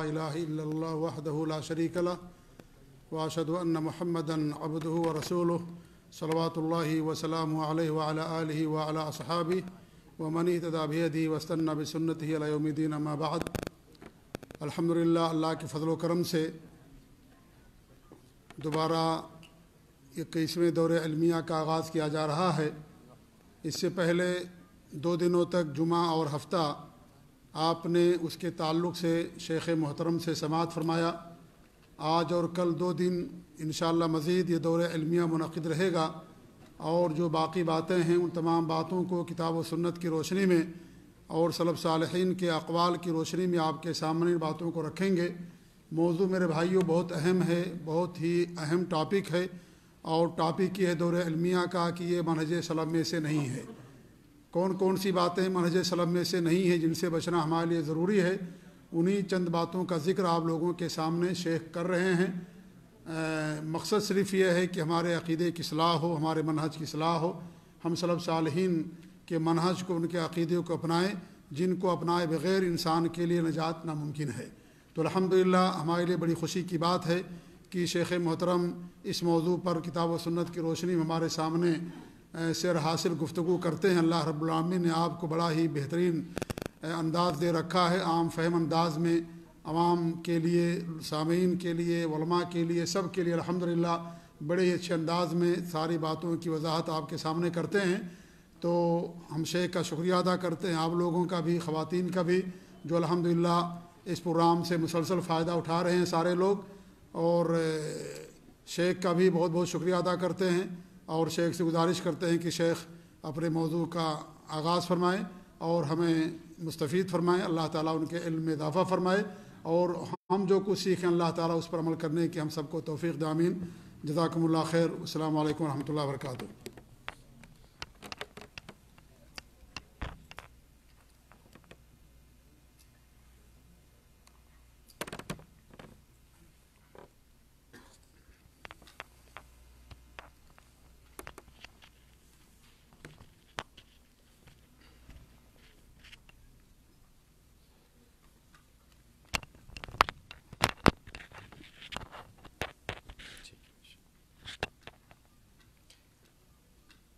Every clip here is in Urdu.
لا إله إلا الله وحده لا شريك له، وأشهد أن محمدا عبده ورسوله صلوات الله وسلامه عليه وعلى آله وعلى أصحابه، ومن اهتدى بهديه واستنى بسنته إلى يوم الدين، أما بعد. الحمدللہ اللہ کے فضل و کرم سے دوبارہ اکیسویں دور علمیہ کا آغاز کیا جا رہا ہے۔ اس سے پہلے دو دنوں تک جمعہ اور ہفتہ آپ نے اس کے تعلق سے شیخ محترم سے سماعت فرمایا۔ آج اور کل دو دن انشاءاللہ مزید یہ دور علمیہ منعقد رہے گا۔ اور جو باقی باتیں ہیں ان تمام باتوں کو کتاب و سنت کی روشنی میں اور صلب صالحین کے اقوال کی روشنی میں آپ کے سامنے باتوں کو رکھیں گے۔ موضوع میرے بھائیوں بہت اہم ہے، بہت ہی اہم ٹاپک ہے۔ اور ٹاپک یہ ہے دور علمیہ کا کہ یہ منہج سلم میں سے نہیں ہے۔ کون کون سی باتیں منہج سلم میں سے نہیں ہیں جن سے بچنا ہمارے لیے ضروری ہے، انہی چند باتوں کا ذکر آپ لوگوں کے سامنے شیخ کر رہے ہیں۔ مقصد صرف یہ ہے کہ ہمارے عقیدے کی اصلاح ہو، ہمارے منہج کی اصلاح ہو۔ ہم صلب صالحین کے منہج کو، ان کے عقیدے کو اپنائیں، جن کو اپنائے بغیر انسان کے لیے نجات ناممکن ہے۔ تو الحمدللہ ہمارے لیے بڑی خوشی کی بات ہے کہ شیخ محترم اس موضوع پر کتاب و سنت کی روشنی میں ہمارے سامنے سیر حاصل گفتگو کرتے ہیں۔ اللہ رب العامن نے آپ کو بڑا ہی بہترین انداز دے رکھا ہے۔ عام فہم انداز میں عوام کے لیے، سامعین کے لیے، علماء کے لیے، سب کے لیے الحمدللہ بڑے ہی اچھے انداز میں ساری باتوں کی وضاحت آپ کے سامنے کرتے ہیں۔ تو ہم شیخ کا شکریہ ادا کرتے ہیں، آپ لوگوں کا بھی، خواتین کا بھی، جو الحمدللہ اس پروگرام سے مسلسل فائدہ اٹھا رہے ہیں سارے لوگ۔ اور شیخ کا بھی بہت بہت شکریہ ادا کرتے ہیں۔ اور شیخ سے گزارش کرتے ہیں کہ شیخ اپنے موضوع کا آغاز فرمائیں اور ہمیں مستفید فرمائیں۔ اللہ تعالیٰ ان کے علم میں اضافہ فرمائے اور ہم جو کچھ سیکھیں اللہ تعالیٰ اس پر عمل کرنے کی ہم سب کو توفیق دامین جزاکم اللہ خیر۔ السلام علیکم ورحمۃ اللہ وبرکاتہ۔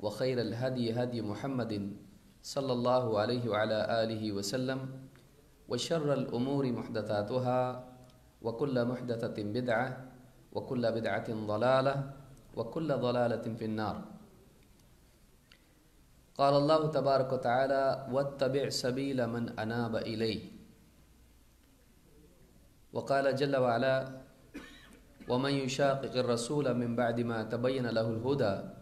وخير الهدي هدي محمد صلى الله عليه وعلى آله وسلم وشر الأمور محدثاتها وكل محدثة بدعة وكل بدعة ضلالة وكل ضلالة في النار. قال الله تبارك وتعالى واتبع سبيل من أناب إليه وقال جل وعلا ومن يشاقق الرسول من بعد ما تبين له الهدى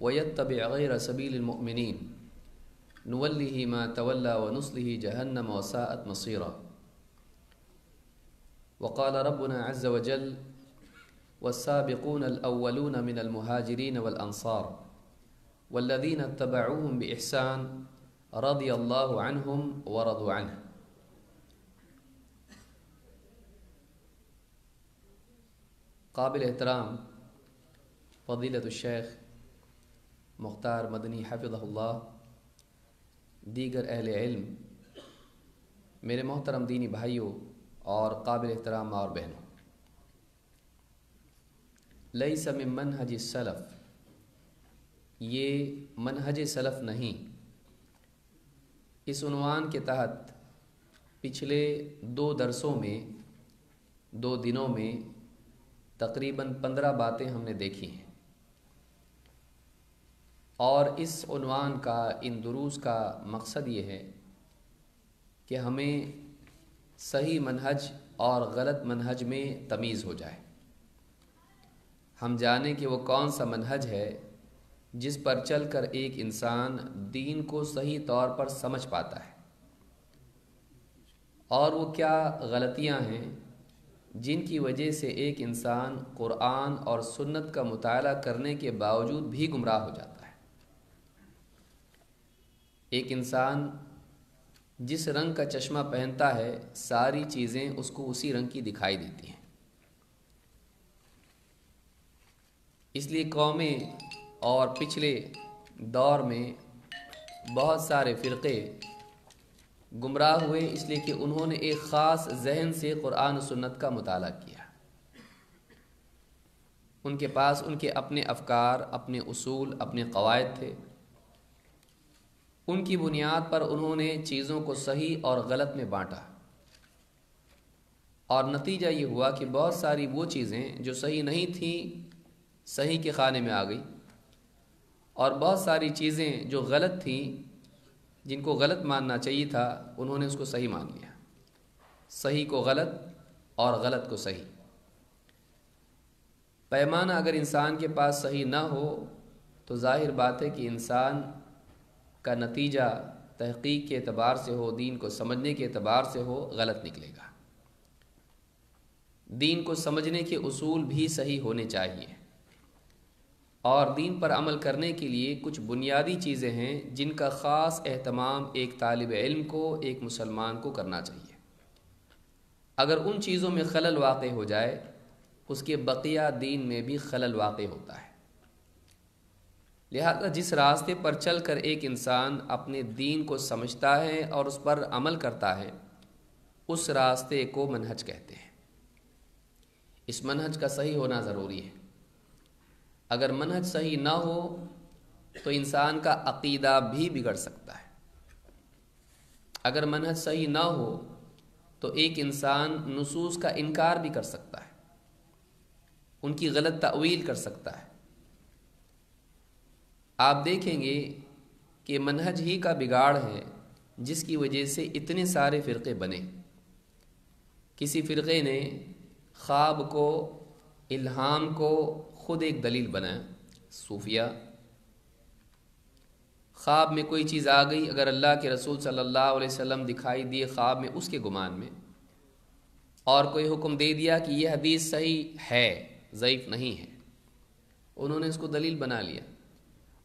ويتبع غير سبيل المؤمنين. نوله ما تولى ونصله جهنم وساءت مصيرا. وقال ربنا عز وجل والسابقون الأولون من المهاجرين والأنصار والذين اتبعوهم بإحسان رضي الله عنهم ورضوا عنه. قابل احترام فضيلة الشيخ مختار مدنی حفظ اللہ، دیگر اہل علم، میرے محترم دینی بھائیوں اور قابل احترام اور بہنوں۔ لئی سم منہج سلف یہ منہج سلف نہیں، اس عنوان کے تحت پچھلے دو درسوں میں، دو دنوں میں تقریباً پندرہ باتیں ہم نے دیکھی ہیں۔ اور اس عنوان کا، ان دروس کا مقصد یہ ہے کہ ہمیں صحیح منہج اور غلط منہج میں تمیز ہو جائے۔ ہم جانیں کہ وہ کون سا منہج ہے جس پر چل کر ایک انسان دین کو صحیح طور پر سمجھ پاتا ہے۔ اور وہ کیا غلطیاں ہیں جن کی وجہ سے ایک انسان قرآن اور سنت کا مطالعہ کرنے کے باوجود بھی گمراہ ہو جاتا ہے؟ ایک انسان جس رنگ کا چشمہ پہنتا ہے، ساری چیزیں اس کو اسی رنگ کی دکھائی دیتی ہیں۔ اس لیے قومیں اور پچھلے دور میں بہت سارے فرقے گمراہ ہوئے، اس لیے کہ انہوں نے ایک خاص ذہن سے قرآن و سنت کا مطالعہ کیا۔ ان کے پاس ان کے اپنے افکار، اپنے اصول، اپنے قواعد تھے۔ ان کی بنیاد پر انہوں نے چیزوں کو صحیح اور غلط میں بانٹا۔ اور نتیجہ یہ ہوا کہ بہت ساری وہ چیزیں جو صحیح نہیں تھیں، صحیح کے خانے میں آ گئی۔ اور بہت ساری چیزیں جو غلط تھیں، جن کو غلط ماننا چاہیے تھا، انہوں نے اس کو صحیح مان لیا۔ صحیح کو غلط اور غلط کو صحیح۔ پیمانہ اگر انسان کے پاس صحیح نہ ہو، تو ظاہر بات ہے کہ انسان کا نتیجہ تحقیق کے اعتبار سے ہو، دین کو سمجھنے کے اعتبار سے ہو، غلط نکلے گا۔ دین کو سمجھنے کے اصول بھی صحیح ہونے چاہیے۔ اور دین پر عمل کرنے کے لیے کچھ بنیادی چیزیں ہیں جن کا خاص اہتمام ایک طالب علم کو، ایک مسلمان کو کرنا چاہیے۔ اگر ان چیزوں میں خلل واقع ہو جائے، اس کے بقیہ دین میں بھی خلل واقع ہوتا ہے۔ لہذا جس راستے پر چل کر ایک انسان اپنے دین کو سمجھتا ہے اور اس پر عمل کرتا ہے، اس راستے کو منہج کہتے ہیں۔ اس منہج کا صحیح ہونا ضروری ہے۔ اگر منہج صحیح نہ ہو تو انسان کا عقیدہ بھی بگڑ سکتا ہے۔ اگر منہج صحیح نہ ہو تو ایک انسان نصوص کا انکار بھی کر سکتا ہے۔ ان کی غلط تعویل کر سکتا ہے۔ آپ دیکھیں گے کہ منہج ہی کا بگاڑ ہے جس کی وجہ سے اتنے سارے فرقے بنے۔ کسی فرقے نے خواب کو، الہام کو خود ایک دلیل بنائیں صوفیہ۔ خواب میں کوئی چیز آ گئی اگر اللہ کے رسول صلی اللہ علیہ وسلم دکھائی دیے خواب میں اس کے گمان میں، اور کوئی حکم دے دیا کہ یہ حدیث صحیح ہے، ضعیف نہیں ہے۔ انہوں نے اس کو دلیل بنا لیا۔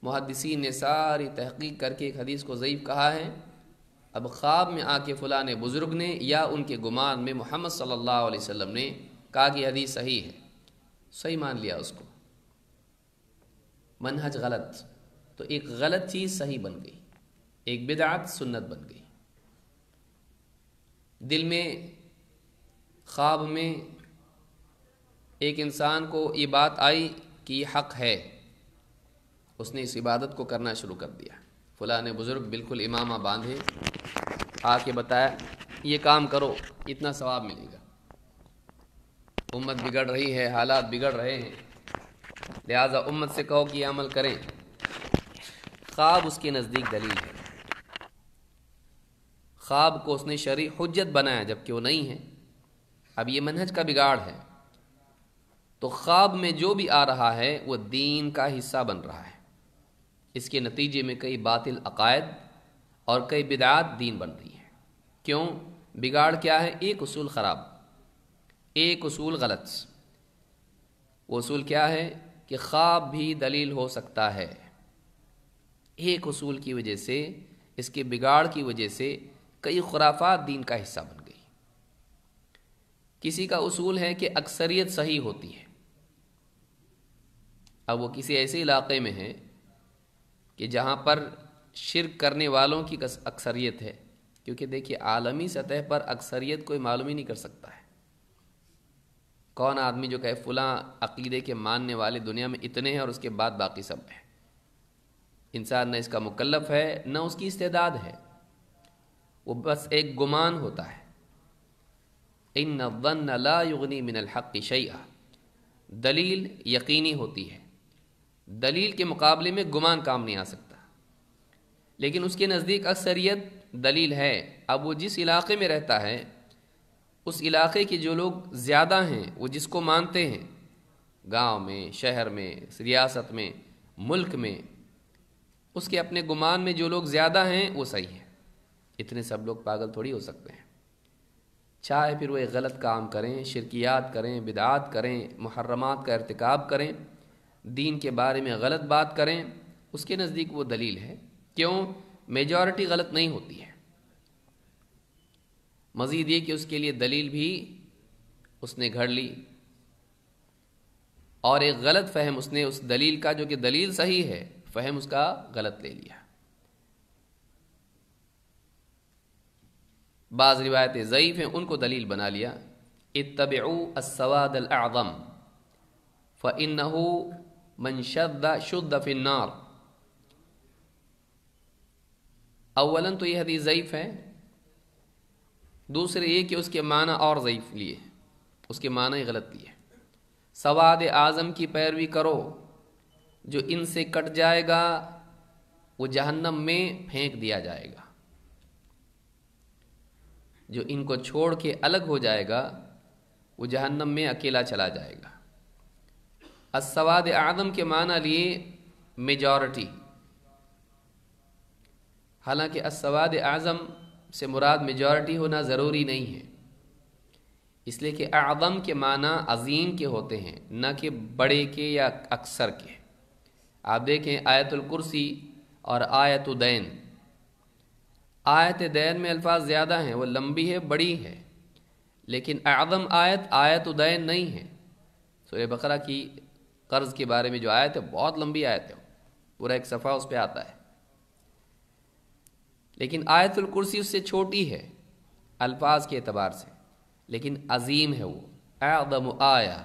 محدثین نے ساری تحقیق کر کے ایک حدیث کو ضعیف کہا ہے۔ اب خواب میں آ کے فلاں بزرگ نے یا ان کے گمان میں محمد صلی اللہ علیہ وسلم نے کہا کہ حدیث صحیح ہے۔ صحیح مان لیا اس کو۔ منہج غلط۔ تو ایک غلط چیز صحیح بن گئی۔ ایک بدعت سنت بن گئی۔ دل میں، خواب میں ایک انسان کو یہ بات آئی کہ یہ حق ہے۔ اس نے اس عبادت کو کرنا شروع کر دیا۔ فلاں بزرگ بالکل امامہ باندھے آ کے بتایا، یہ کام کرو، اتنا ثواب ملے گا۔ امت بگڑ رہی ہے، حالات بگڑ رہے ہیں۔ لہذا امت سے کہو کہ یہ عمل کریں۔ خواب اس کے نزدیک دلیل ہے۔ خواب کو اس نے شرع حجت بنایا جبکہ وہ نہیں ہے۔ اب یہ منہج کا بگاڑ ہے۔ تو خواب میں جو بھی آ رہا ہے، وہ دین کا حصہ بن رہا ہے۔ اس کے نتیجے میں کئی باطل عقائد اور کئی بدعات دین بن رہی ہیں۔ کیوں؟ بگاڑ کیا ہے؟ ایک اصول خراب، ایک اصول غلط۔ وہ اصول کیا ہے؟ کہ خواب بھی دلیل ہو سکتا ہے۔ ایک اصول کی وجہ سے، اس کے بگاڑ کی وجہ سے کئی خرافات دین کا حصہ بن گئی۔ کسی کا اصول ہے کہ اکثریت صحیح ہوتی ہے۔ اب وہ کسی ایسے علاقے میں ہے کہ جہاں پر شرک کرنے والوں کی اکثریت ہے، کیونکہ دیکھیے عالمی سطح پر اکثریت کوئی معلوم ہی نہیں کر سکتا ہے۔ کون آدمی جو کہ فلاں عقیدے کے ماننے والے دنیا میں اتنے ہیں اور اس کے بعد باقی سب ہیں۔ انسان نہ اس کا مکلف ہے، نہ اس کی استعداد ہے۔ وہ بس ایک گمان ہوتا ہے۔ ان ون لا یغنی من الحق شیعہ دلیل یقینی ہوتی ہے۔ دلیل کے مقابلے میں گمان کام نہیں آ سکتا۔ لیکن اس کے نزدیک اکثریت دلیل ہے۔ اب وہ جس علاقے میں رہتا ہے، اس علاقے کے جو لوگ زیادہ ہیں، وہ جس کو مانتے ہیں، گاؤں میں، شہر میں، ریاست میں، ملک میں، اس کے اپنے گمان میں جو لوگ زیادہ ہیں، وہ صحیح ہیں۔ اتنے سب لوگ پاگل تھوڑی ہو سکتے ہیں۔ چاہے پھر وہ ایک غلط کام کریں، شرکیات کریں، بدعات کریں، محرمات کا ارتکاب کریں دین کے بارے میں غلط بات کریں، اس کے نزدیک وہ دلیل ہے، کیوں؟ میجورٹی غلط نہیں ہوتی ہے۔ مزید یہ کہ اس کے لیے دلیل بھی اس نے گھڑ لی۔ اور ایک غلط فہم اس نے اس دلیل کا، جو کہ دلیل صحیح ہے، فہم اس کا غلط لے لیا۔ بعض روایتیں ضعیف ہیں، ان کو دلیل بنا لیا۔ اتبعو السواد الاعظم فإنه من شد شد فی النار. اولا تو یہ حدیث ضعیف ہے، دوسرے یہ کہ اس کے معنی اور ضعیف لیے اس کے معنی غلط لیے سواد اعظم کی پیروی کرو، جو ان سے کٹ جائے گا، وہ جہنم میں پھینک دیا جائے گا۔ جو ان کو چھوڑ کے الگ ہو جائے گا، وہ جہنم میں اکیلا چلا جائے گا۔ السواد اعظم کے معنی لیے میجورٹی حالانکہ السواد اعظم سے مراد میجورٹی ہونا ضروری نہیں ہے۔ اس لیے کہ اعظم کے معنی عظیم کے ہوتے ہیں، نہ کہ بڑے کے یا اکثر کے۔ آپ دیکھیں آیت الکرسی اور آیت دین۔ آیت دین میں الفاظ زیادہ ہیں، وہ لمبی ہے، بڑی ہے۔ لیکن اعظم آیت آیت دین نہیں ہے۔ سورہ بقرہ کی قرض کے بارے میں جو آیت ہے بہت لمبی آیت ہے پورا ایک صفحہ اس پہ آتا ہے۔ لیکن آیت الکرسی اس سے چھوٹی ہے، الفاظ کے اعتبار سے، لیکن عظیم ہے وہ۔ اعظم آیا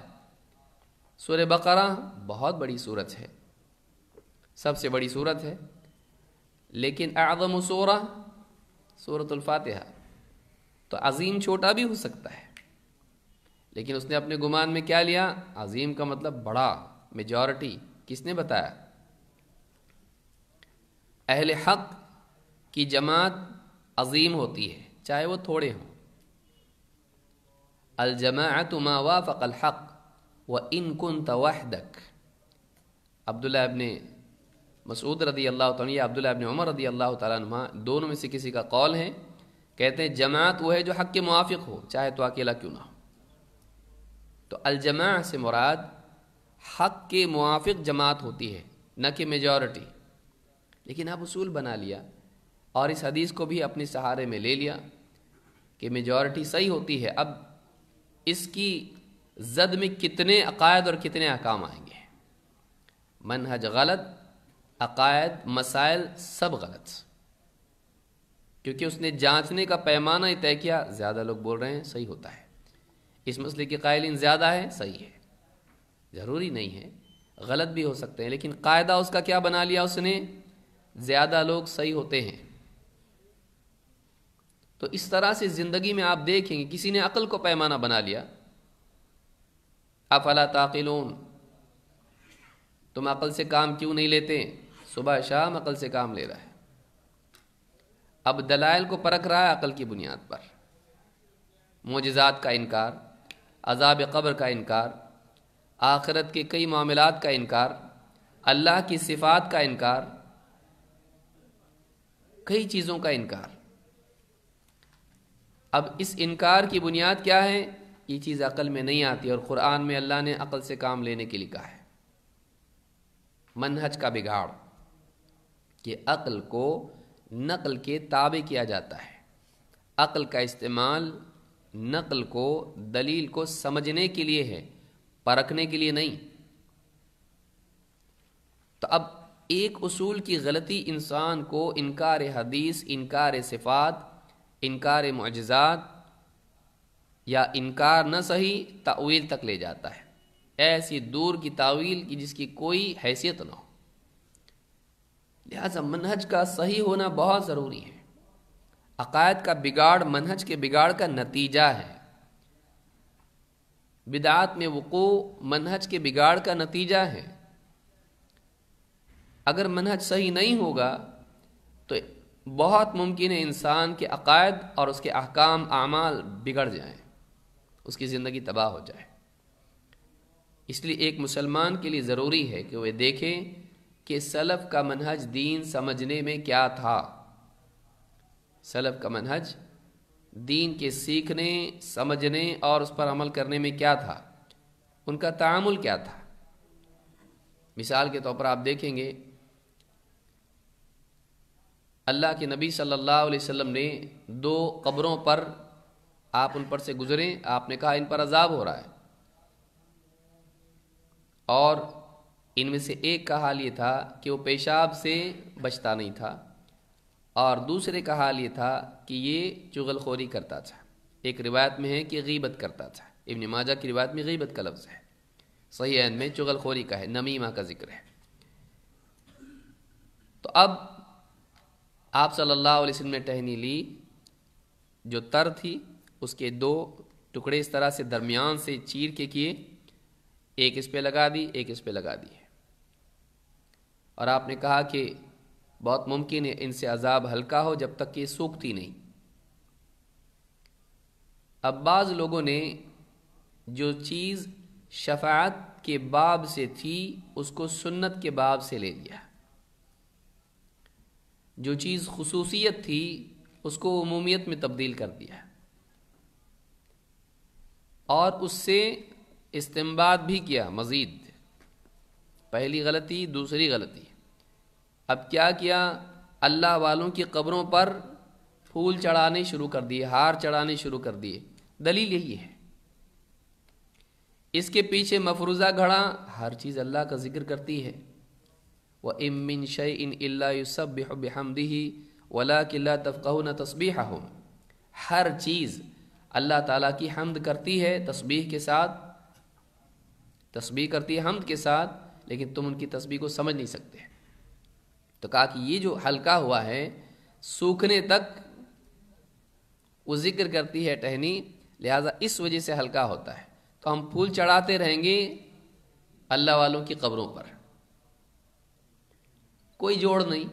سور بقرہ بہت بڑی صورت ہے۔ سب سے بڑی صورت ہے۔ لیکن اعظم سورہ صورت الفاتحہ۔ تو عظیم چھوٹا بھی ہو سکتا ہے۔ لیکن اس نے اپنے گمان میں کیا لیا؟ عظیم کا مطلب بڑا۔ میجورٹی کس نے بتایا؟ اہل حق کی جماعت عظیم ہوتی ہے، چاہے وہ تھوڑے ہوں۔ الجماعت ما وافق الحق و ان کن توحدک عبداللہ ابن مسعود رضی اللہ تعالیٰ یا عبداللہ ابن عمر رضی اللہ تعالیٰ عنہ دونوں میں سے کسی کا قول ہے، کہتے ہیں جماعت وہ ہے جو حق کے موافق ہو، چاہے تو اکیلا کیوں نہ ہو۔ تو الجماع سے مراد حق کے موافق جماعت ہوتی ہے، نہ کہ میجورٹی لیکن اب اصول بنا لیا اور اس حدیث کو بھی اپنے سہارے میں لے لیا کہ میجورٹی صحیح ہوتی ہے۔ اب اس کی زد میں کتنے عقائد اور کتنے احکام آئیں گے؟ منہج غلط، عقائد، مسائل سب غلط۔ کیونکہ اس نے جانچنے کا پیمانہ ہی طے کیا، زیادہ لوگ بول رہے ہیں صحیح ہوتا ہے۔ اس مسئلے کے قائلین زیادہ ہے صحیح ہے۔ ضروری نہیں ہے، غلط بھی ہو سکتے ہیں، لیکن قاعدہ اس کا کیا بنا لیا اس نے؟ زیادہ لوگ صحیح ہوتے ہیں۔ تو اس طرح سے زندگی میں آپ دیکھیں گے کسی نے عقل کو پیمانہ بنا لیا۔ افلا تاقلون تم عقل سے کام کیوں نہیں لیتے؟ صبح شام عقل سے کام لے رہا ہے۔ اب دلائل کو پرکھ رہا ہے عقل کی بنیاد پر۔ معجزات کا انکار، عذاب قبر کا انکار آخرت کے کئی معاملات کا انکار، اللہ کی صفات کا انکار، کئی چیزوں کا انکار۔ اب اس انکار کی بنیاد کیا ہے؟ یہ چیز عقل میں نہیں آتی اور قرآن میں اللہ نے عقل سے کام لینے کے لیے کہا ہے۔ منہج کا بگاڑ، کہ عقل کو نقل کے تابع کیا جاتا ہے۔ عقل کا استعمال نقل کو، دلیل کو سمجھنے کے لیے ہے۔ پرکھنے کے لیے نہیں۔ تو اب ایک اصول کی غلطی انسان کو انکار حدیث، انکار صفات، انکار معجزات یا انکار نہ صحیح تعویل تک لے جاتا ہے۔ ایسی دور کی تعویل کی جس کی کوئی حیثیت نہ ہو۔ لہذا منہج کا صحیح ہونا بہت ضروری ہے۔ عقائد کا بگاڑ، منہج کے بگاڑ کا نتیجہ ہے۔ بدعات میں وقوع منہج کے بگاڑ کا نتیجہ ہے۔ اگر منہج صحیح نہیں ہوگا تو بہت ممکن ہے انسان کے عقائد اور اس کے احکام، اعمال بگڑ جائیں، اس کی زندگی تباہ ہو جائے۔ اس لیے ایک مسلمان کے لیے ضروری ہے کہ وہ دیکھیں کہ سلف کا منہج دین سمجھنے میں کیا تھا۔ سلف کا منہج دین کے سیکھنے، سمجھنے اور اس پر عمل کرنے میں کیا تھا؟ ان کا تعامل کیا تھا؟ مثال کے طور پر آپ دیکھیں گے، اللہ کے نبی صلی اللہ علیہ وسلم نے دو قبروں پر آپ ان پر سے گزریں آپ نے کہا ان پر عذاب ہو رہا ہے۔ اور ان میں سے ایک کا حال یہ تھا کہ وہ پیشاب سے بچتا نہیں تھا۔ اور دوسرے کا حال یہ تھا کہ یہ چغل خوری کرتا تھا۔ ایک روایت میں ہے کہ غیبت کرتا تھا۔ ابن ماجہ کی روایت میں غیبت کا لفظ ہے۔ صحیح عین میں چغل خوری کا ہے، نمیمہ کا ذکر ہے۔ تو اب آپ صلی اللہ علیہ وسلم نے ٹہنی لی، جو تر تھی، اس کے دو ٹکڑے اس طرح سے درمیان سے چیر کے کیے۔ ایک اس پہ لگا دی، ایک اس پہ لگا دی اور آپ نے کہا کہ بہت ممکن ہے ان سے عذاب ہلکا ہو جب تک کہ سوکھتی نہیں۔ اب بعض لوگوں نے جو چیز شفاعت کے باب سے تھی، اس کو سنت کے باب سے لے لیا۔ جو چیز خصوصیت تھی، اس کو عمومیت میں تبدیل کر دیا۔ اور اس سے استعمال بھی کیا، مزید۔ پہلی غلطی، دوسری غلطی۔ اب کیا کیا اللہ والوں کی قبروں پر پھول چڑھانے شروع کر دیے، ہار چڑھانے شروع کر دیے۔ دلیل یہی ہے۔ اس کے پیچھے مفروضہ گھڑا ہر چیز اللہ کا ذکر کرتی ہے۔ وہ امن شع ان اللہ یوسب بحمدی ولا قلعہ تفقہ نہ تصبیح ہو ہر چیز اللہ تعالیٰ کی حمد کرتی ہے تسبیح کے ساتھ، تسبیح کرتی ہے حمد کے ساتھ، لیکن تم ان کی تسبیح کو سمجھ نہیں سکتے۔ تو کہا کہ یہ جو ہلکا ہوا ہے، سوکھنے تک وہ ذکر کرتی ہے ٹہنی لہٰذا اس وجہ سے ہلکا ہوتا ہے۔ تو ہم پھول چڑھاتے رہیں گے اللہ والوں کی قبروں پر۔ کوئی جوڑ نہیں۔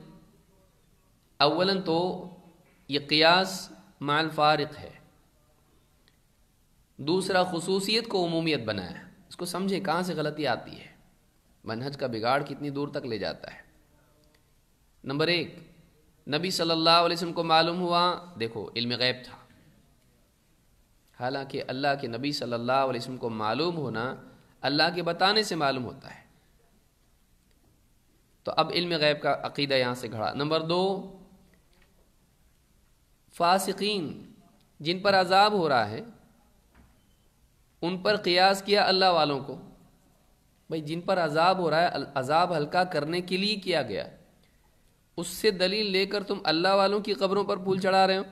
اولاً تو یہ قیاس مال فارق ہے۔ دوسرا، خصوصیت کو عمومیت بنایا۔ اس کو سمجھے کہاں سے غلطی آتی ہے۔ منہج کا بگاڑ کتنی دور تک لے جاتا ہے۔ نمبر ایک، نبی صلی اللہ علیہ وسلم کو معلوم ہوا، دیکھو، علم غیب تھا۔ حالانکہ اللہ کے نبی صلی اللہ علیہ وسلم کو معلوم ہونا اللہ کے بتانے سے معلوم ہوتا ہے۔ تو اب علم غیب کا عقیدہ یہاں سے گھڑا۔ نمبر دو، فاسقین، جن پر عذاب ہو رہا ہے، ان پر قیاس کیا اللہ والوں کو؟ بھائی، جن پر عذاب ہو رہا ہے، عذاب ہلکا کرنے کے لیے کیا گیا؟ اس سے دلیل لے کر تم اللہ والوں کی قبروں پر پھول چڑھا رہے ہو؟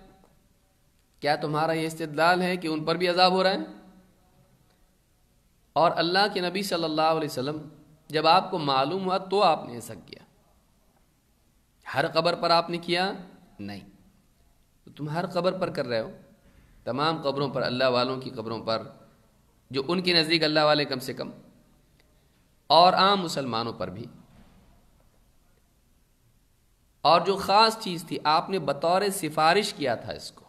کیا تمہارا یہ استدلال ہے کہ ان پر بھی عذاب ہو رہا ہے؟ اور اللہ کے نبی صلی اللہ علیہ وسلم، جب آپ کو معلوم ہوا تو آپ نے ایسا کیا۔ ہر قبر پر آپ نے کیا؟ نہیں۔ تو تم ہر قبر پر کر رہے ہو؟ تمام قبروں پر، اللہ والوں کی قبروں پر، جو ان کے نزدیک اللہ والے کم سے کم۔ اور عام مسلمانوں پر بھی۔ اور جو خاص چیز تھی، آپ نے بطور سفارش کیا تھا اس کو۔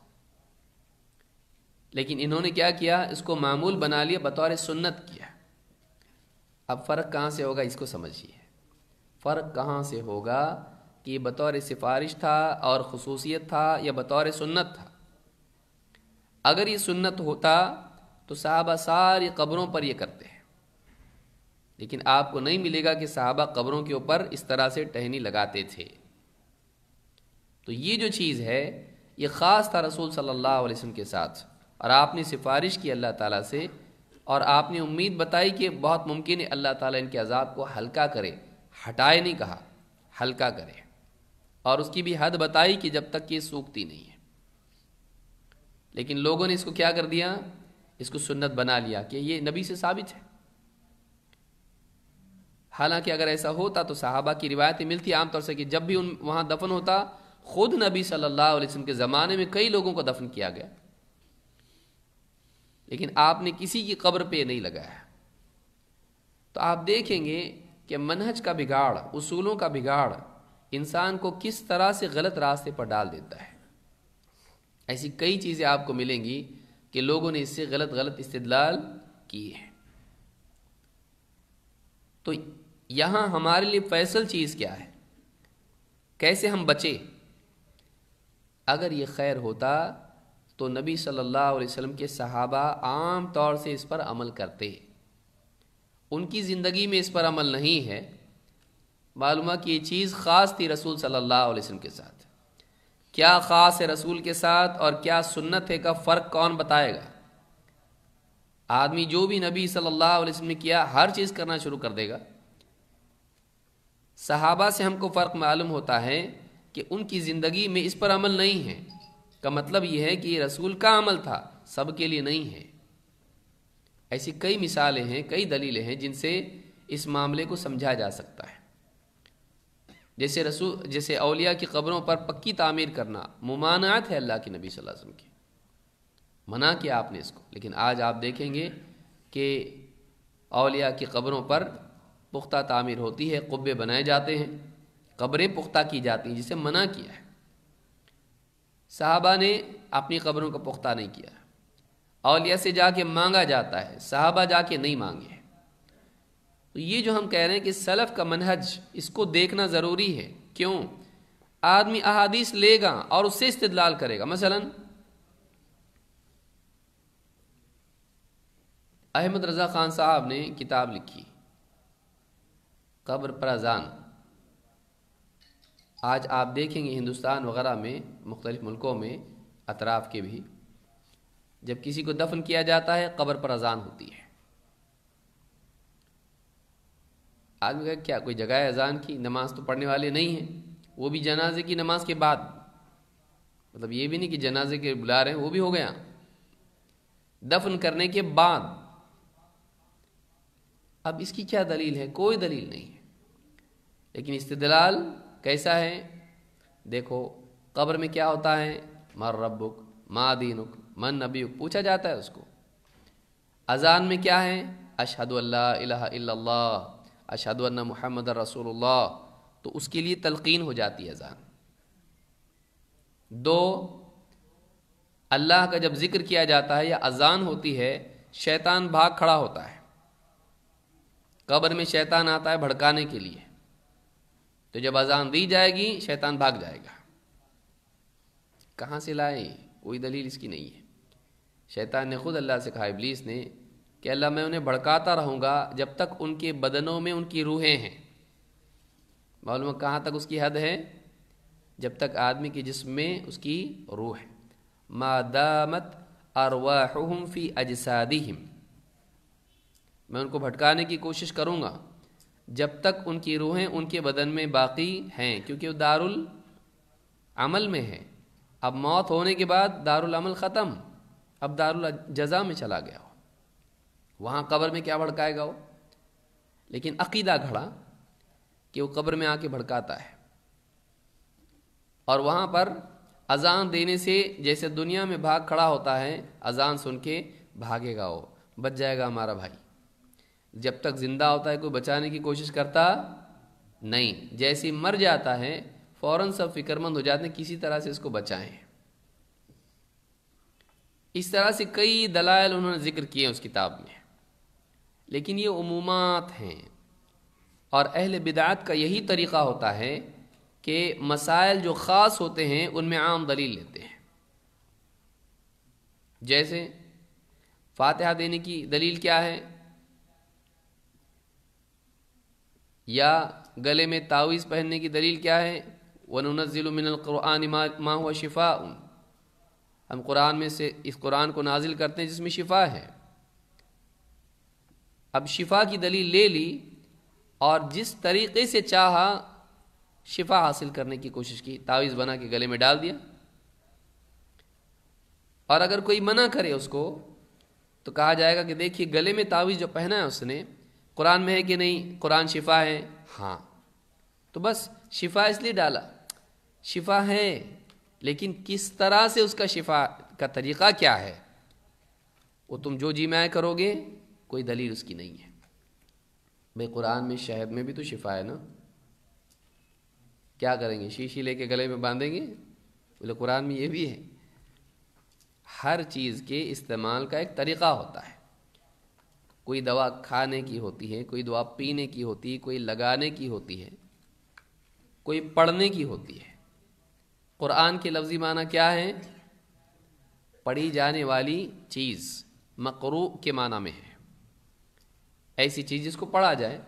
لیکن انہوں نے کیا کیا؟ اس کو معمول بنا لیا، بطور سنت کیا۔ اب فرق کہاں سے ہوگا؟ اس کو سمجھیے۔ فرق کہاں سے ہوگا کہ یہ بطور سفارش تھا اور خصوصیت تھا یا بطور سنت تھا؟ اگر یہ سنت ہوتا تو صحابہ ساری قبروں پر یہ کرتے ہیں۔ لیکن آپ کو نہیں ملے گا کہ صحابہ قبروں کے اوپر اس طرح سے ٹہنی لگاتے تھے۔ تو یہ جو چیز ہے، یہ خاص تھا رسول صلی اللہ علیہ وسلم کے ساتھ۔ اور آپ نے سفارش کی اللہ تعالیٰ سے، اور آپ نے امید بتائی کہ بہت ممکن ہے اللہ تعالیٰ ان کے عذاب کو ہلکا کرے۔ ہٹائے نہیں کہا، ہلکا کرے۔ اور اس کی بھی حد بتائی کہ جب تک یہ سوکھتی نہیں ہے۔ لیکن لوگوں نے اس کو کیا کر دیا؟ اس کو سنت بنا لیا کہ یہ نبی سے ثابت ہے۔ حالانکہ اگر ایسا ہوتا تو صحابہ کی روایتیں ملتی عام طور سے کہ جب بھی ان وہاں دفن ہوتا خود نبی صلی اللہ علیہ وسلم کے زمانے میں کئی لوگوں کو دفن کیا گیا۔ لیکن آپ نے کسی کی قبر پہ نہیں لگایا۔ تو آپ دیکھیں گے کہ منہج کا بگاڑ، اصولوں کا بگاڑ انسان کو کس طرح سے غلط راستے پر ڈال دیتا ہے۔ ایسی کئی چیزیں آپ کو ملیں گی کہ لوگوں نے اس سے غلط غلط استدلال کیے ہیں تو یہاں ہمارے لیے فیصل چیز کیا ہے؟ کیسے ہم بچے اگر یہ خیر ہوتا تو نبی صلی اللہ علیہ وسلم کے صحابہ عام طور سے اس پر عمل کرتے۔ ان کی زندگی میں اس پر عمل نہیں ہے۔ معلومہ کہ یہ چیز خاص تھی رسول صلی اللہ علیہ وسلم کے ساتھ۔ کیا خاص ہے رسول کے ساتھ اور کیا سنت ہے کا فرق کون بتائے گا؟ آدمی جو بھی نبی صلی اللہ علیہ وسلم نے کیا، ہر چیز کرنا شروع کر دے گا۔ صحابہ سے ہم کو فرق معلوم ہوتا ہے کہ ان کی زندگی میں اس پر عمل نہیں ہے۔ کا مطلب یہ ہے کہ یہ رسول کا عمل تھا، سب کے لیے نہیں ہے۔ ایسی کئی مثالیں ہیں، کئی دلیلیں ہیں جن سے اس معاملے کو سمجھا جا سکتا ہے۔ جیسے رسول، جیسے اولیاء کی قبروں پر پکی تعمیر کرنا ممانعت ہے اللہ کی نبی صلی اللہ علیہ وسلم کی۔ منع کیا آپ نے اس کو؟ لیکن آج آپ دیکھیں گے کہ اولیاء کی قبروں پر پختہ تعمیر ہوتی ہے، قبے بنائے جاتے ہیں۔ قبریں پختہ کی جاتی ہیں، جسے منع کیا ہے۔ صحابہ نے اپنی قبروں کو پختہ نہیں کیا۔ اولیاء سے جا کے مانگا جاتا ہے، صحابہ جا کے نہیں مانگے۔ تو یہ جو ہم کہہ رہے ہیں کہ سلف کا منہج، اس کو دیکھنا ضروری ہے۔ کیوں؟ آدمی احادیث لے گا اور اس سے استدلال کرے گا۔ مثلا، احمد رضا خان صاحب نے کتاب لکھی، قبر پر اذان۔ آج آپ دیکھیں گے ہندوستان وغیرہ میں مختلف ملکوں میں اطراف کے بھی۔ جب کسی کو دفن کیا جاتا ہے، قبر پر اذان ہوتی ہے۔ آدمی کا کیا کوئی جگہ ہے اذان کی؟ نماز تو پڑھنے والے نہیں ہیں۔ وہ بھی جنازے کی نماز کے بعد۔ مطلب یہ بھی نہیں کہ جنازے کے بلا رہے ہیں، وہ بھی ہو گیا۔ دفن کرنے کے بعد۔ اب اس کی کیا دلیل ہے؟ کوئی دلیل نہیں ہے۔ لیکن استدلال کیسا ہے؟ دیکھو، قبر میں کیا ہوتا ہے؟ مر ربک، ما دینک من نبی پوچھا جاتا ہے اس کو۔ اذان میں کیا ہے؟ اشہد اللہ الہ الا اللہ اشہد اللہ محمد رسول اللہ۔ تو اس کے لیے تلقین ہو جاتی ہے اذان۔ دو، اللہ کا جب ذکر کیا جاتا ہے یا اذان ہوتی ہے، شیطان بھاگ کھڑا ہوتا ہے۔ قبر میں شیطان آتا ہے بھڑکانے کے لیے۔ تو جب اذان دی جائے گی، شیطان بھاگ جائے گا۔ کہاں سے لائے؟ کوئی دلیل اس کی نہیں ہے۔ شیطان نے خود اللہ سے کہا، ابلیس نے کہ اللہ میں انہیں بھڑکاتا رہوں گا جب تک ان کے بدنوں میں ان کی روحیں ہیں۔ معلوم کہاں تک اس کی حد ہے؟ جب تک آدمی کے جسم میں اس کی روح ہے۔ مادامت ارواحهم فی اجسادہم میں ان کو بھٹکانے کی کوشش کروں گا۔ جب تک ان کی روحیں ان کے بدن میں باقی ہیں، کیونکہ وہ دار العمل میں ہے اب موت ہونے کے بعد دار العمل ختم، اب دار الجزا میں چلا گیا ہو وہاں قبر میں کیا بھڑکائے گا وہ؟ لیکن عقیدہ گھڑا کہ وہ قبر میں آ کے بھڑکاتا ہے۔ اور وہاں پر اذان دینے سے جیسے دنیا میں بھاگ کھڑا ہوتا ہے، اذان سن کے بھاگے گا وہ، بچ جائے گا ہمارا بھائی۔ جب تک زندہ ہوتا ہے، کوئی بچانے کی کوشش کرتا نہیں۔ جیسی مر جاتا ہے، فوراً سب فکر مند ہو جاتے ہیں، کسی طرح سے اس کو بچائیں۔ اس طرح سے کئی دلائل انہوں نے ذکر کیے اس کتاب میں۔ لیکن یہ عمومات ہیں۔ اور اہل بدعات کا یہی طریقہ ہوتا ہے کہ مسائل جو خاص ہوتے ہیں، ان میں عام دلیل لیتے ہیں۔ جیسے فاتحہ دینے کی دلیل کیا ہے؟ یا گلے میں تعویذ پہننے کی دلیل کیا ہے؟ وَنُنَزِّلُ مِنَ الْقُرْآنِ مَا هُوَ شِفَاءٌ۔ ہم قرآن میں سے اس قرآن کو نازل کرتے ہیں جس میں شفا ہے۔ اب شفا کی دلیل لے لی اور جس طریقے سے چاہا شفا حاصل کرنے کی کوشش کی۔ تعویذ بنا کے گلے میں ڈال دیا۔ اور اگر کوئی منع کرے اس کو تو کہا جائے گا کہ دیکھیے گلے میں تعویذ جو پہنا ہے اس نے قرآن میں ہے کہ نہیں؟ قرآن شفا ہے۔ ہاں۔ تو بس شفا اس لیے ڈالا۔ شفا ہے لیکن کس طرح سے اس کا شفا کا طریقہ کیا ہے؟ وہ تم جو جی میں کرو گے کوئی دلیل اس کی نہیں ہے۔ بھائی قرآن میں شہد میں بھی تو شفا ہے نا۔ کیا کریں گے؟ شیشی لے کے گلے میں باندھیں گے؟ بولے قرآن میں یہ بھی ہے۔ ہر چیز کے استعمال کا ایک طریقہ ہوتا ہے۔ کوئی دوا کھانے کی ہوتی ہے، کوئی دوا پینے کی ہوتی ہے، کوئی لگانے کی ہوتی ہے، کوئی پڑھنے کی ہوتی ہے۔ قرآن کے لفظی معنی کیا ہے؟ پڑھی جانے والی چیز مقروع کے معنی میں ہے۔ ایسی چیز جس کو پڑھا جائے۔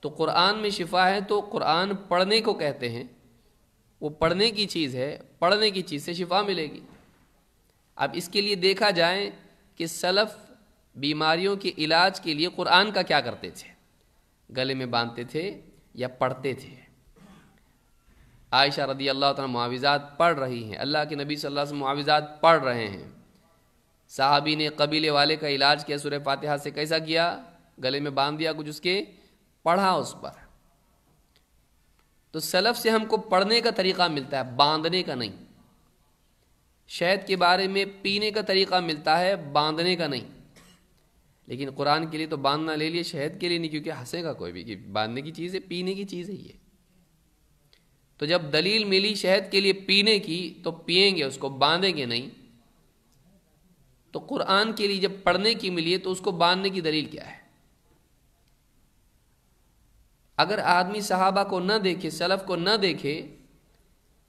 تو قرآن میں شفا ہے تو قرآن پڑھنے کو کہتے ہیں۔ وہ پڑھنے کی چیز ہے، پڑھنے کی چیز سے شفا ملے گی۔ اب اس کے لیے دیکھا جائے کہ سلف بیماریوں کے علاج کے لیے قرآن کا کیا کرتے تھے؟ گلے میں باندھتے تھے یا پڑھتے تھے؟ عائشہ رضی اللہ تعالیٰ معاوضات پڑھ رہی ہیں۔ اللہ کے نبی صلی اللہ علیہ وسلم معاوضات پڑھ رہے ہیں۔ صحابی نے قبیلے والے کا علاج کیا، سورہ فاتحہ سے کیسا کیا؟ گلے میں باندھ دیا، کچھ اس کے پڑھا اس پر۔ تو سلف سے ہم کو پڑھنے کا طریقہ ملتا ہے، باندھنے کا نہیں۔ شہد کے بارے میں پینے کا طریقہ ملتا ہے، باندھنے کا نہیں۔ لیکن قرآن کے لیے تو باندھنا لے لیے، شہد کے لیے نہیں، کیونکہ ہنسے گا کوئی بھی، کہ باندھنے کی چیز ہے، پینے کی چیز ہے یہ۔ تو جب دلیل ملی شہد کے لیے پینے کی، تو پئیں گے، اس کو باندھیں گے نہیں۔ تو قرآن کے لیے جب پڑھنے کی ملی ہے، تو اس کو باندھنے کی دلیل کیا ہے؟ اگر آدمی صحابہ کو نہ دیکھے، سلف کو نہ دیکھے،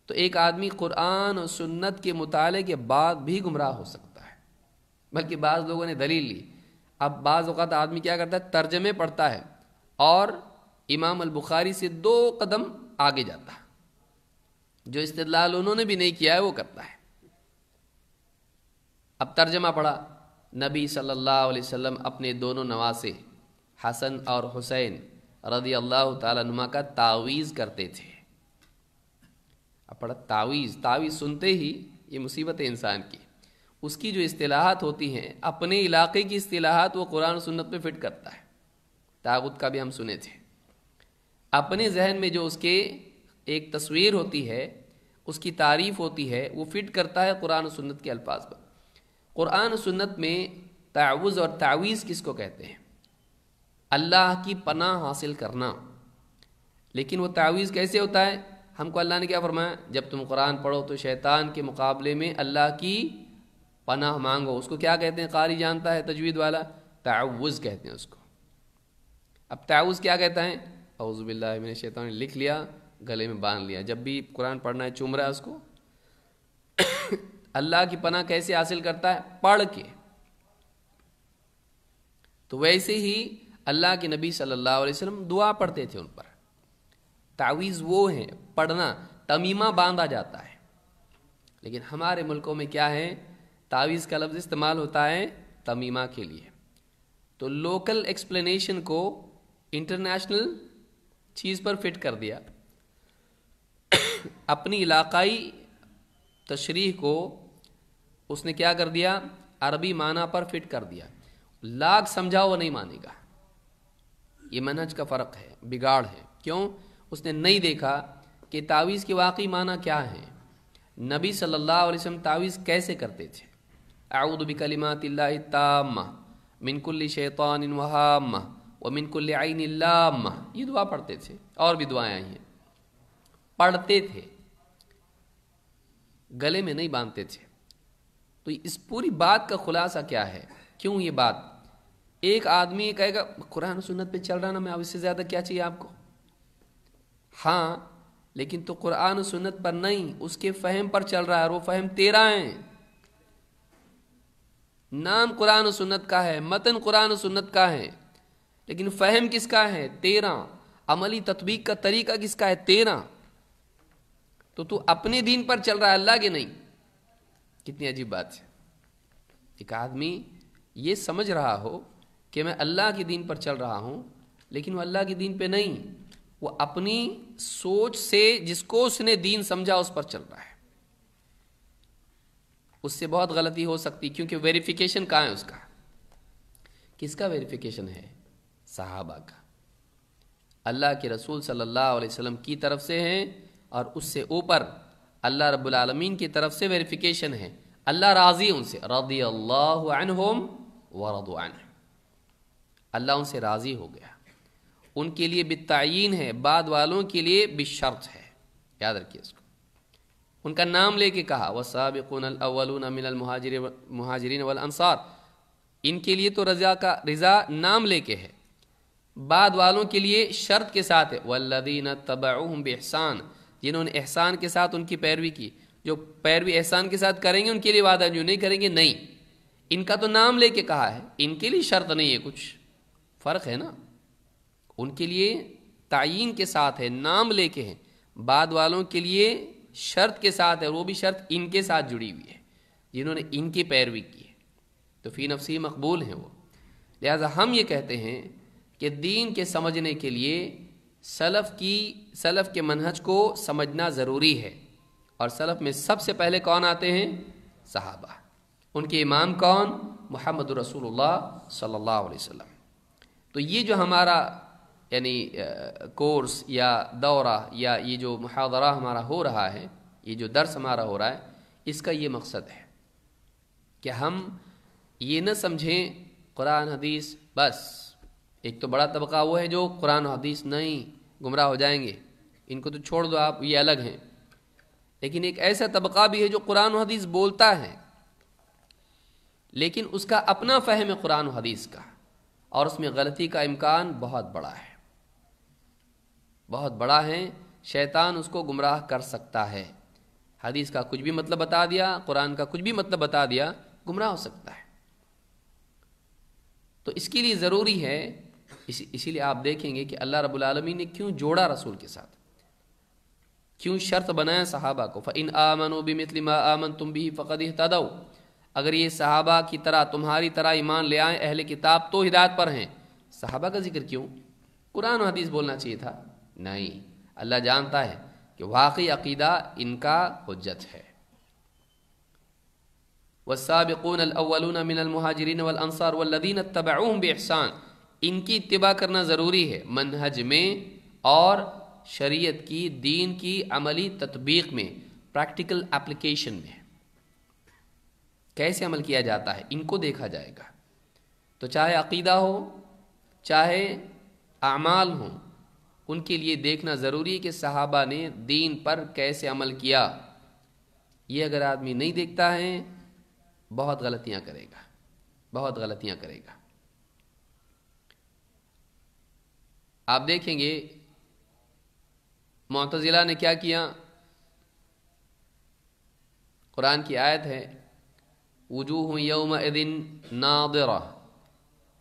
تو ایک آدمی قرآن اور سنت کے مطالعے کے بعد بھی گمراہ ہو سکتا ہے۔ بلکہ بعض لوگوں نے دلیل لی۔ اب بعض اوقات آدمی کیا کرتا ہے، ترجمے پڑھتا ہے اور امام البخاری سے دو قدم آگے جاتا ہے۔ جو استدلال انہوں نے بھی نہیں کیا ہے، وہ کرتا ہے۔ اب ترجمہ پڑھا۔ نبی صلی اللہ علیہ وسلم اپنے دونوں نواسے، حسن اور حسین رضی اللہ تعالیٰ نما کا تعویز کرتے تھے۔ اب پڑھا تعویز تعویز سنتے ہی یہ مصیبت ہے انسان کی۔ اس کی جو اصطلاحات ہوتی ہیں، اپنے علاقے کی اصطلاحات وہ قرآن و سنت پہ فٹ کرتا ہے۔ تاغت کا بھی ہم سنے تھے۔ اپنے ذہن میں جو اس کے ایک تصویر ہوتی ہے، اس کی تعریف ہوتی ہے، وہ فٹ کرتا ہے قرآن و سنت کے الفاظ پر۔ قرآن و سنت میں تعوض اور تعویز کس کو کہتے ہیں؟ اللہ کی پناہ حاصل کرنا۔ لیکن وہ تعویذ کیسے ہوتا ہے؟ ہم کو اللہ نے کیا فرمایا؟ جب تم قرآن پڑھو تو شیطان کے مقابلے میں اللہ کی پناہ مانگو۔ اس کو کیا کہتے ہیں؟ قاری جانتا ہے، تجوید والا۔ تعوض کہتے ہیں اس کو۔ اب تعوض کیا کہتا ہے؟ اعوذ باللہ من الشیطان نے لکھ لیا، گلے میں باندھ لیا۔ جب بھی قرآن پڑھنا ہے، چوم رہا ہے اس کو۔ اللہ کی پناہ کیسے حاصل کرتا ہے؟ پڑھ کے۔ تو ویسے ہی اللہ کے نبی صلی اللہ علیہ وسلم دعا پڑھتے تھے ان پر۔ تعویذ وہ ہیں پڑھنا، تمیمہ باندھا جاتا ہے۔ لیکن ہمارے ملکوں میں کیا ہے؟ تعویذ کا لفظ استعمال ہوتا ہے تمیمہ کے لیے۔ تو لوکل ایکسپلینیشن کو انٹرنیشنل چیز پر فٹ کر دیا۔ اپنی علاقائی تشریح کو اس نے کیا کر دیا؟ عربی معنی پر فٹ کر دیا۔ لاکھ سمجھا وہ نہیں مانے گا۔ یہ منہج کا فرق ہے، بگاڑ ہے۔ کیوں؟ اس نے نہیں دیکھا کہ تعویذ کے واقعی معنی کیا ہے نبی صلی اللہ علیہ وسلم تعویذ کیسے کرتے تھے؟ اعوذ بکلمات اللہ التامہ من کل شیطان وہامہ ومن کل عین اللامہ یہ دعا پڑھتے تھے، اور بھی دعائیں آئی ہیں۔ پڑھتے تھے، گلے میں نہیں باندھتے تھے۔ تو اس پوری بات کا خلاصہ کیا ہے؟ کیوں یہ بات؟ ایک آدمی کہے گا، قرآن و سنت پہ چل رہا نا، میں اب اس سے زیادہ کیا چاہیے آپ کو؟ ہاں لیکن تو قرآن و سنت پر نہیں، اس کے فہم پر چل رہا ہے، اور وہ فہم تیرا ہے نام قرآن و سنت کا ہے، متن قرآن و سنت کا ہے۔ لیکن فہم کس کا ہے؟ تیرا عملی تطبیق کا طریقہ کس کا ہے؟ تیرا تو تو اپنے دین پر چل رہا ہے اللہ کے نہیں۔ کتنی عجیب بات ہے۔ ایک آدمی یہ سمجھ رہا ہو کہ میں اللہ کے دین پر چل رہا ہوں، لیکن وہ اللہ کے دین پہ نہیں۔ وہ اپنی سوچ سے جس کو اس نے دین سمجھا، اس پر چل رہا ہے۔ اس سے بہت غلطی ہو سکتی، کیونکہ ویریفیکیشن کہاں ہے اس کا؟ کس کا ویریفیکیشن ہے؟ صحابہ کا۔ اللہ کے رسول صلی اللہ علیہ وسلم کی طرف سے ہیں اور اس سے اوپر اللہ رب العالمین کی طرف سے ویریفیکیشن ہے۔ اللہ راضی ان سے۔ رضی اللہ عنہم ورضو عنہ۔ اللہ ان سے راضی ہو گیا۔ ان کے لیے بتعین ہے، بعد والوں کے لیے بشرط ہے۔ یاد رکھیے اس کو۔ ان کا نام لے کے کہا وہ سابقن من المہاجر مہاجرین والانصار ان کے لیے تو رضا کا رضا نام لے کے ہے۔ بعد والوں کے لیے شرط کے ساتھ ہے۔ والذین تبعوہم بإحسان۔ جنہوں نے احسان کے ساتھ ان کی پیروی کی۔ جو پیروی احسان کے ساتھ کریں گے، ان کے لیے وعدہ جو نہیں کریں گے، نہیں۔ ان کا تو نام لے کے کہا ہے۔ ان کے لیے شرط نہیں ہے کچھ۔ فرق ہے نا؟ ان کے لیے تعین کے ساتھ ہے، نام لے کے ہیں۔ بعد والوں کے لیے شرط کے ساتھ ہے وہ بھی شرط ان کے ساتھ جڑی ہوئی ہے، جنہوں نے ان کی پیروی کی ہے۔ تو فی نفسی مقبول ہیں وہ۔ لہذا ہم یہ کہتے ہیں کہ دین کے سمجھنے کے لیے سلف کی، سلف کے منہج کو سمجھنا ضروری ہے۔ اور سلف میں سب سے پہلے کون آتے ہیں؟ صحابہ۔ ان کے امام کون؟ محمد رسول اللہ صلی اللہ علیہ وسلم۔ تو یہ جو ہمارا یعنی کورس یا دورہ یا یہ جو محاورہ ہمارا ہو رہا ہے، یہ جو درس ہمارا ہو رہا ہے، اس کا یہ مقصد ہے کہ ہم یہ نہ سمجھیں قرآن، حدیث، بس۔ ایک تو بڑا طبقہ وہ ہے جو قرآن و حدیث نہیں گمراہ ہو جائیں گے۔ ان کو تو چھوڑ دو آپ، یہ الگ ہیں۔ لیکن ایک ایسا طبقہ بھی ہے جو قرآن و حدیث بولتا ہے، لیکن اس کا اپنا فہم ہے قرآن و حدیث کا، اور اس میں غلطی کا امکان بہت بڑا ہے۔ بہت بڑا ہے شیطان اس کو گمراہ کر سکتا ہے۔ حدیث کا کچھ بھی مطلب بتا دیا، قرآن کا کچھ بھی مطلب بتا دیا، گمراہ ہو سکتا ہے۔ تو اس کے لیے ضروری ہے، اسی اسی لیے آپ دیکھیں گے کہ اللہ رب العالمین نے کیوں جوڑا رسول کے ساتھ؟ کیوں شرط بنایا صحابہ کو؟ فن آمن و بمتلما آمن تم بھی فقد احتدو اگر یہ صحابہ کی طرح، تمہاری طرح ایمان لے آئیں، اہل کتاب تو ہدایت پر ہیں۔ صحابہ کا ذکر کیوں؟ قرآن و حدیث بولنا چاہیے تھا۔ نہیں۔ اللہ جانتا ہے کہ واقعی عقیدہ ان کا حجت ہے۔ والسابقون الاولون من المہاجرین والانصار والذین اتبعوهم باحسان ان کی اتباع کرنا ضروری ہے منہج میں اور شریعت کی، دین کی عملی تطبیق میں پریکٹیکل اپلیکیشن میں۔ کیسے عمل کیا جاتا ہے؟ ان کو دیکھا جائے گا۔ تو چاہے عقیدہ ہو، چاہے اعمال ہوں ان کے لیے دیکھنا ضروری ہے کہ صحابہ نے دین پر کیسے عمل کیا۔ یہ اگر آدمی نہیں دیکھتا ہے، بہت غلطیاں کرے گا۔ بہت غلطیاں کرے گا۔ آپ دیکھیں گے، معتزلہ نے کیا کیا؟ قرآن کی آیت ہے، وجوہ یوم دن نادرہ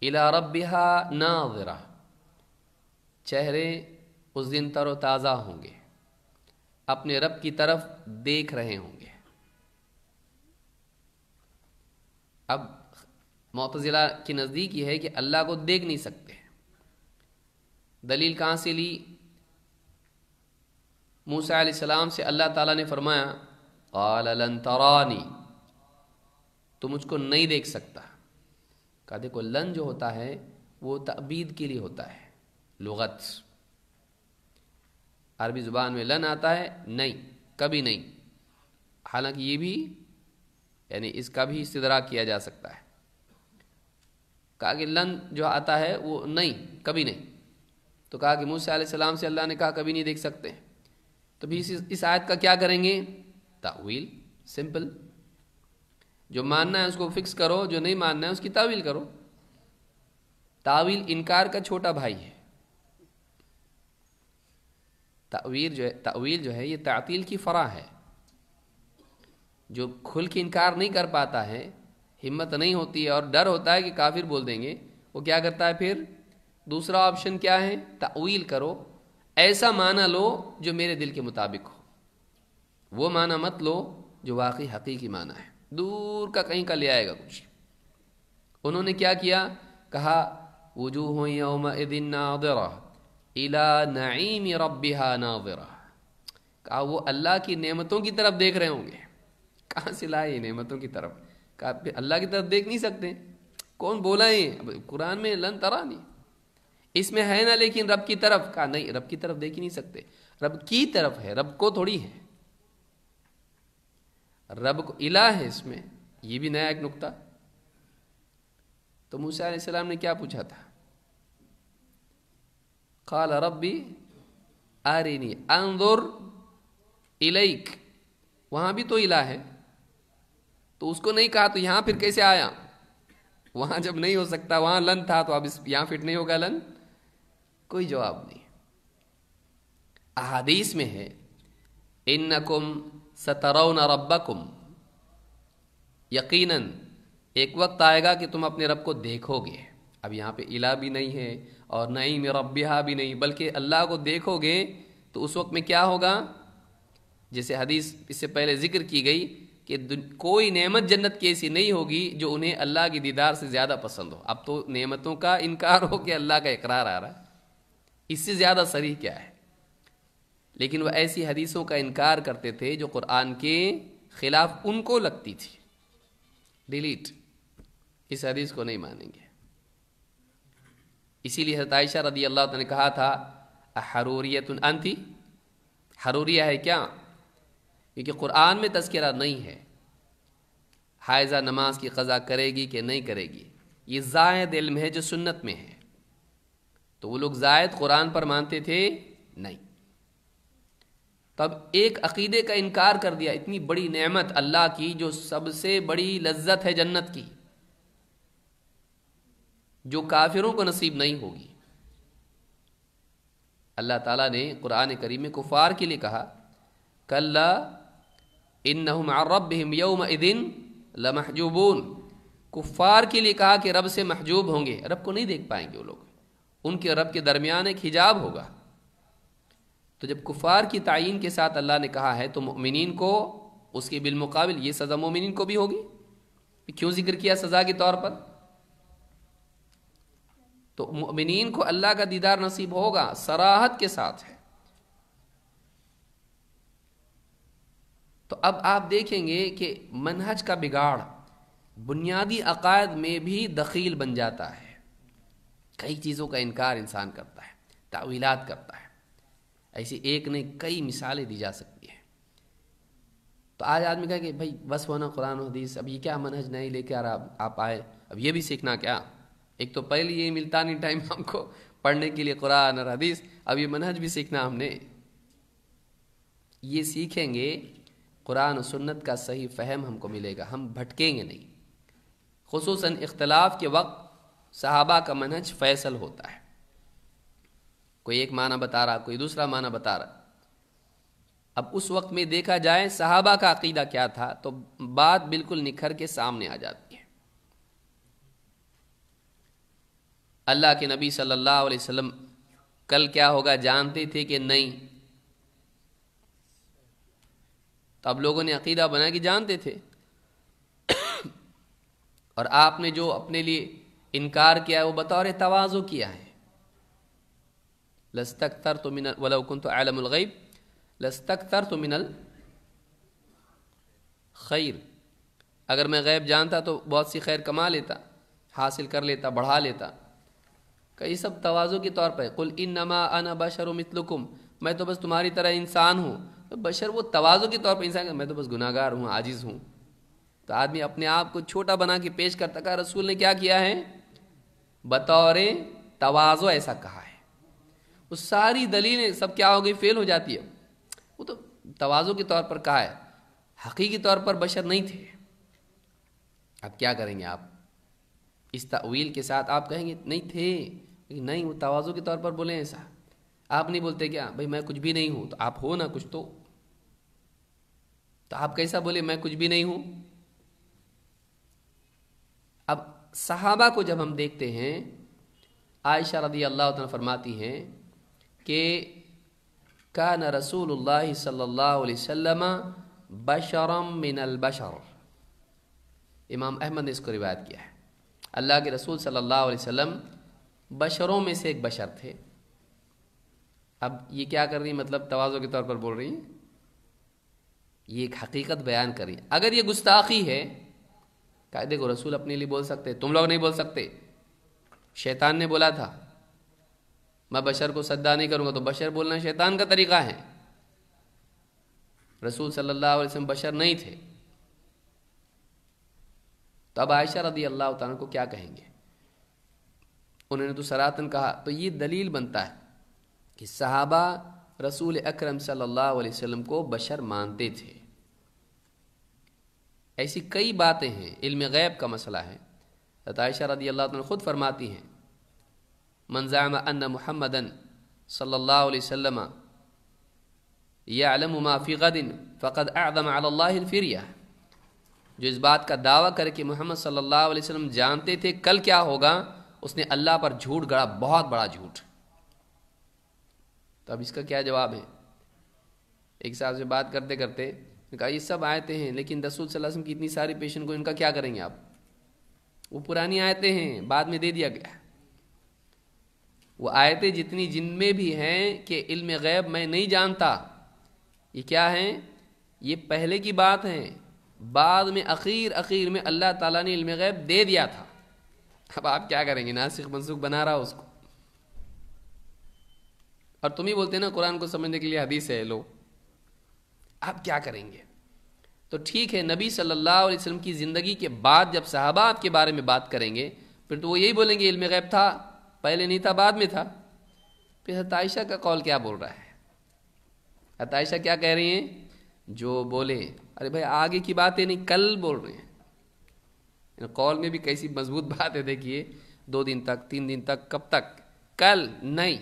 الا ربها ناظرہ۔ چہرے اس دن تر و تازہ ہوں گے۔ اپنے رب کی طرف دیکھ رہے ہوں گے۔ اب معتزلہ کی نزدیک یہ ہے کہ اللہ کو دیکھ نہیں سکتے۔ دلیل کہاں سے لی؟ موسیٰ علیہ السلام سے اللہ تعالیٰ نے فرمایا، قال لن ترانی، تو مجھ کو نہیں دیکھ سکتا۔ کہا، دیکھو، لن جو ہوتا ہے، وہ تعبید کے لیے ہوتا ہے، لغت۔ عربی زبان میں لن آتا ہے، نہیں، کبھی نہیں۔ حالانکہ یہ بھی یعنی اس کا بھی استدراک کیا جا سکتا ہے۔ کہا کہ لن جو آتا ہے، وہ نہیں، کبھی نہیں۔ تو کہا کہ موسیٰ علیہ السلام سے اللہ نے کہا، کبھی نہیں دیکھ سکتے۔ تو بھی اس آیت کا کیا کریں گے؟ تعویل سمپل۔ جو ماننا ہے، اس کو فکس کرو، جو نہیں ماننا ہے، اس کی تعویل کرو۔ تعویل انکار کا چھوٹا بھائی ہے۔ تعویل جو ہے تعویل جو ہے، یہ تعطیل کی فرا ہے۔ جو کھل کے انکار نہیں کر پاتا ہے، ہمت نہیں ہوتی ہے اور ڈر ہوتا ہے کہ کافر بول دیں گے، وہ کیا کرتا ہے پھر؟ دوسرا آپشن کیا ہے؟ تعویل کرو۔ ایسا معنی لو جو میرے دل کے مطابق ہو۔ وہ معنی مت لو جو واقعی حقیقی معنی ہے۔ دور کا کہیں کا لے آئے گا کچھ۔ انہوں نے کیا کیا؟ کہا، وجوہ یوم ناظرہ۔ الى نعیم ربها ناظرہ کہا، وہ اللہ کی نعمتوں کی طرف دیکھ رہے ہوں گے۔ کہاں سے لائے نعمتوں کی طرف؟ کہا اللہ کی طرف دیکھ نہیں سکتے۔ کون بولا ہے قرآن میں لن ترا نہیں اس میں ہے نا لیکن رب کی طرف۔ کہا، نہیں، رب کی طرف دیکھ ہی نہیں سکتے۔ رب کی طرف ہے، رب کو تھوڑی ہے۔ رب کو الہ ہے اس میں۔ یہ بھی نیا ایک نقطہ۔ تو موسیٰ علیہ السلام نے کیا پوچھا تھا؟ قال ربی آرینی انظر الیک وہاں بھی تو الہ ہے۔ تو اس کو نہیں کہا تو یہاں پھر کیسے آیا؟ وہاں جب نہیں ہو سکتا، وہاں لن تھا تو اب اس یہاں فٹ نہیں ہوگا لن۔ کوئی جواب نہیں۔ احادیث میں ہے انکم سترون ربکم۔ یقیناً ایک وقت آئے گا کہ تم اپنے رب کو دیکھو گے۔ اب یہاں پہ الہ بھی نہیں ہے۔ اور نہیں میں ربیہ بھی نہیں، بلکہ اللہ کو دیکھو گے تو اس وقت میں کیا ہوگا؟ جیسے حدیث اس سے پہلے ذکر کی گئی کہ کوئی نعمت جنت کی ایسی نہیں ہوگی جو انہیں اللہ کی دیدار سے زیادہ پسند ہو۔ اب تو نعمتوں کا انکار ہو کہ اللہ کا اقرار آ رہا ہے۔ اس سے زیادہ سریح کیا ہے؟ لیکن وہ ایسی حدیثوں کا انکار کرتے تھے جو قرآن کے خلاف ان کو لگتی تھی۔ ڈیلیٹ اس حدیث کو نہیں مانیں گے۔ اسی لیے عائشہ رضی اللہ تعالیٰ نے کہا تھا حروریت انتی؟ حروریہ ہے کیا؟ کیونکہ قرآن میں تذکرہ نہیں ہے۔ حائزہ نماز کی قضا کرے گی کہ نہیں کرے گی؟ یہ زائد علم ہے جو سنت میں ہے۔ تو وہ لوگ زائد قرآن پر مانتے تھے؟ نہیں۔ تب ایک عقیدے کا انکار کر دیا، اتنی بڑی نعمت اللہ کی جو سب سے بڑی لذت ہے جنت کی۔ جو کافروں کو نصیب نہیں ہوگی۔ اللہ تعالیٰ نے قرآن کریم میں کفار کے لیے کہا کل ان رب یوم ادن لمحجوبون۔ کفار کے لیے کہا کہ رب سے محجوب ہوں گے، رب کو نہیں دیکھ پائیں گے وہ لوگ۔ ان کے رب کے درمیان ایک حجاب ہوگا۔ تو جب کفار کی تعین کے ساتھ اللہ نے کہا ہے، تو مؤمنین کو اس کے بالمقابل یہ سزا مومنین کو بھی ہوگی۔ کیوں ذکر کیا سزا کے طور پر؟ تو مؤمنین کو اللہ کا دیدار نصیب ہوگا، سراحت کے ساتھ ہے۔ تو اب آپ دیکھیں گے کہ منہج کا بگاڑ بنیادی عقائد میں بھی دخیل بن جاتا ہے۔ کئی چیزوں کا انکار انسان کرتا ہے تعویلات کرتا ہے۔ ایسی ایک نہیں کئی مثالیں دی جا سکتی ہیں۔ تو آج آدمی کہا کہ بھائی، بس ہونا قرآن و حدیث، اب یہ کیا منہج نہیں لے کے آ رہا، آپ آئے، اب یہ بھی سیکھنا کیا؟ ایک تو پہلے یہ ملتا نہیں ٹائم ہم کو پڑھنے کے لیے قرآن اور حدیث، اب یہ منہج بھی سیکھنا ہم نے۔ یہ سیکھیں گے، قرآن و سنت کا صحیح فہم ہم کو ملے گا، ہم بھٹکیں گے نہیں۔ خصوصاً اختلاف کے وقت صحابہ کا منہج فیصل ہوتا ہے۔ کوئی ایک معنی بتا رہا، کوئی دوسرا معنی بتا رہا۔ اب اس وقت میں دیکھا جائے صحابہ کا عقیدہ کیا تھا، تو بات بالکل نکھر کے سامنے آ جاتی ہے اللہ کے نبی صلی اللہ علیہ وسلم کل کیا ہوگا؟ جانتے تھے کہ نہیں۔ تو اب لوگوں نے عقیدہ بنا کہ جانتے تھے۔ اور آپ نے جو اپنے لیے انکار کیا ہے، وہ بطور توازو کیا ہے۔ لستک تر تو من ولو تو عالم الغیب لستک تر تو من خیر۔ اگر میں غیب جانتا تو بہت سی خیر کما لیتا، حاصل کر لیتا، بڑھا لیتا۔ کہ یہ سب توازو کے طور پہ کل ان نما ان بشر و میں تو بس تمہاری طرح انسان ہوں۔ بشر وہ توازو کے طور پہ انسان میں تو بس گناہ گار ہوں، عاجز ہوں۔ تو آدمی اپنے آپ کو چھوٹا بنا کے پیش کرتا کہ رسول نے کیا کیا ہے؟ بطور توازو ایسا کہا ہے۔ وہ ساری دلیلیں سب کیا ہو گئی، فیل ہو جاتی ہے۔ وہ تو توازو کے طور پر کہا ہے۔ حقیقی طور پر بشر نہیں تھے۔ اب کیا کریں گے آپ؟ اس تعویل کے ساتھ آپ کہیں گے، نہیں تھے۔ نہیں، وہ توازو کے طور پر بولیں ایسا آپ نہیں بولتے کیا ہاں بھائی میں کچھ بھی نہیں ہوں، تو آپ ہو نا کچھ تو۔ تو آپ کیسا بولے، میں کچھ بھی نہیں ہوں؟ اب صحابہ کو جب ہم دیکھتے ہیں، عائشہ رضی اللہ تعالیٰ فرماتی ہیں کہ کان رسول اللہ صلی اللہ علیہ وسلم بشرم من البشر۔ امام احمد نے اس کو روایت کیا ہے۔ اللہ کے رسول صلی اللہ علیہ وسلم بشروں میں سے ایک بشر تھے۔ اب یہ کیا کر رہی ہیں؟ مطلب توازوں کے طور پر بول رہی ہیں۔ یہ ایک حقیقت بیان کر رہی اگر یہ گستاخی ہے، قاعدے کو رسول اپنے لیے بول سکتے، تم لوگ نہیں بول سکتے۔ شیطان نے بولا تھا، میں بشر کو سدا نہیں کروں گا، تو بشر بولنا شیطان کا طریقہ ہے۔ رسول صلی اللہ علیہ وسلم بشر نہیں تھے۔ تو اب عائشہ رضی اللہ تعالیٰ کو کیا کہیں گے؟ انہوں نے تو سراتن کہا، تو یہ دلیل بنتا ہے کہ صحابہ رسول اکرم صلی اللہ علیہ وسلم کو بشر مانتے تھے۔ ایسی کئی باتیں ہیں، علم غیب کا مسئلہ ہے۔ عائشہ رضی اللہ تعالیٰ خود فرماتی ہیں منظام ان محمد صلی اللہ علیہ وسلم یہ علم معافی غدن فقط اعظم علی اللہ الفریہ. جو اس بات کا دعویٰ کر کے محمد صلی اللہ علیہ وسلم جانتے تھے، کل کیا ہوگا؟ اس نے اللہ پر جھوٹ گڑا، بہت بڑا جھوٹ۔ تو اب اس کا کیا جواب ہے؟ ایک صاحب سے بات کرتے کرتے کہا، یہ سب آیتیں ہیں، لیکن رسول صلی اللہ علیہ وسلم کی اتنی ساری پیشن کو ان کا کیا کریں گے آپ؟ وہ پرانی آیتیں ہیں، بعد میں دے دیا گیا۔ وہ آیتیں جتنی جن میں بھی ہیں کہ علم غیب میں نہیں جانتا، یہ کیا ہیں؟ یہ پہلے کی بات ہیں۔ بعد میں اخیر اخیر میں اللہ تعالیٰ نے علم غیب دے دیا تھا۔ اب آپ کیا کریں گے؟ ناسخ منسوخ بنا رہا اس کو۔ اور تم ہی بولتے ہیں نا قرآن کو سمجھنے کے لیے حدیث ہے، لو۔ آپ کیا کریں گے؟ تو ٹھیک ہے، نبی صلی اللہ علیہ وسلم کی زندگی کے بعد جب صحابہ آپ کے بارے میں بات کریں گے، پھر تو وہ یہی بولیں گے، علم غیب تھا، پہلے نہیں تھا، بعد میں تھا۔ پھر حتائشہ کا قول کیا بول رہا ہے؟ حتائشہ کیا کہہ رہی ہیں؟ جو بولے ارے بھائی، آگے کی باتیں نہیں، کل بول رہے ہیں۔ قول میں بھی کیسی مضبوط بات ہے دیکھیے، دو دن تک، تین دن تک، کب تک؟ کل نہیں۔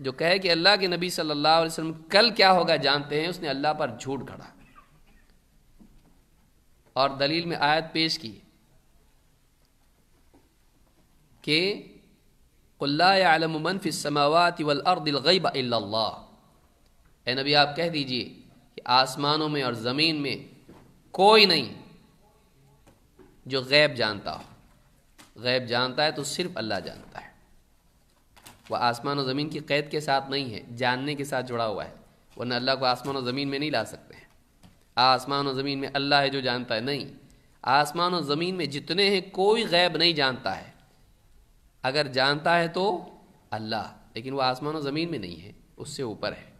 جو کہے کہ اللہ کے نبی صلی اللہ علیہ وسلم، کل کیا ہوگا جانتے ہیں، اس نے اللہ پر جھوٹ کھڑا اور دلیل میں آیت پیش کی کہ من فی السماوات والارض الغیب الا اللہ اے نبی، آپ کہہ دیجیے کہ آسمانوں میں اور زمین میں کوئی نہیں جو غیب جانتا ہو۔ غیب جانتا ہے تو صرف اللہ جانتا ہے۔ وہ آسمان و زمین کی قید کے ساتھ نہیں ہے، جاننے کے ساتھ جڑا ہوا ہے۔ ورنہ اللہ کو آسمان و زمین میں نہیں لا سکتے ہیں۔ آسمان و زمین میں اللہ ہے جو جانتا ہے۔ نہیں، آسمان و زمین میں جتنے ہیں کوئی غیب نہیں جانتا ہے۔ اگر جانتا ہے تو اللہ، لیکن وہ آسمان و زمین میں نہیں ہے، اس سے اوپر ہے۔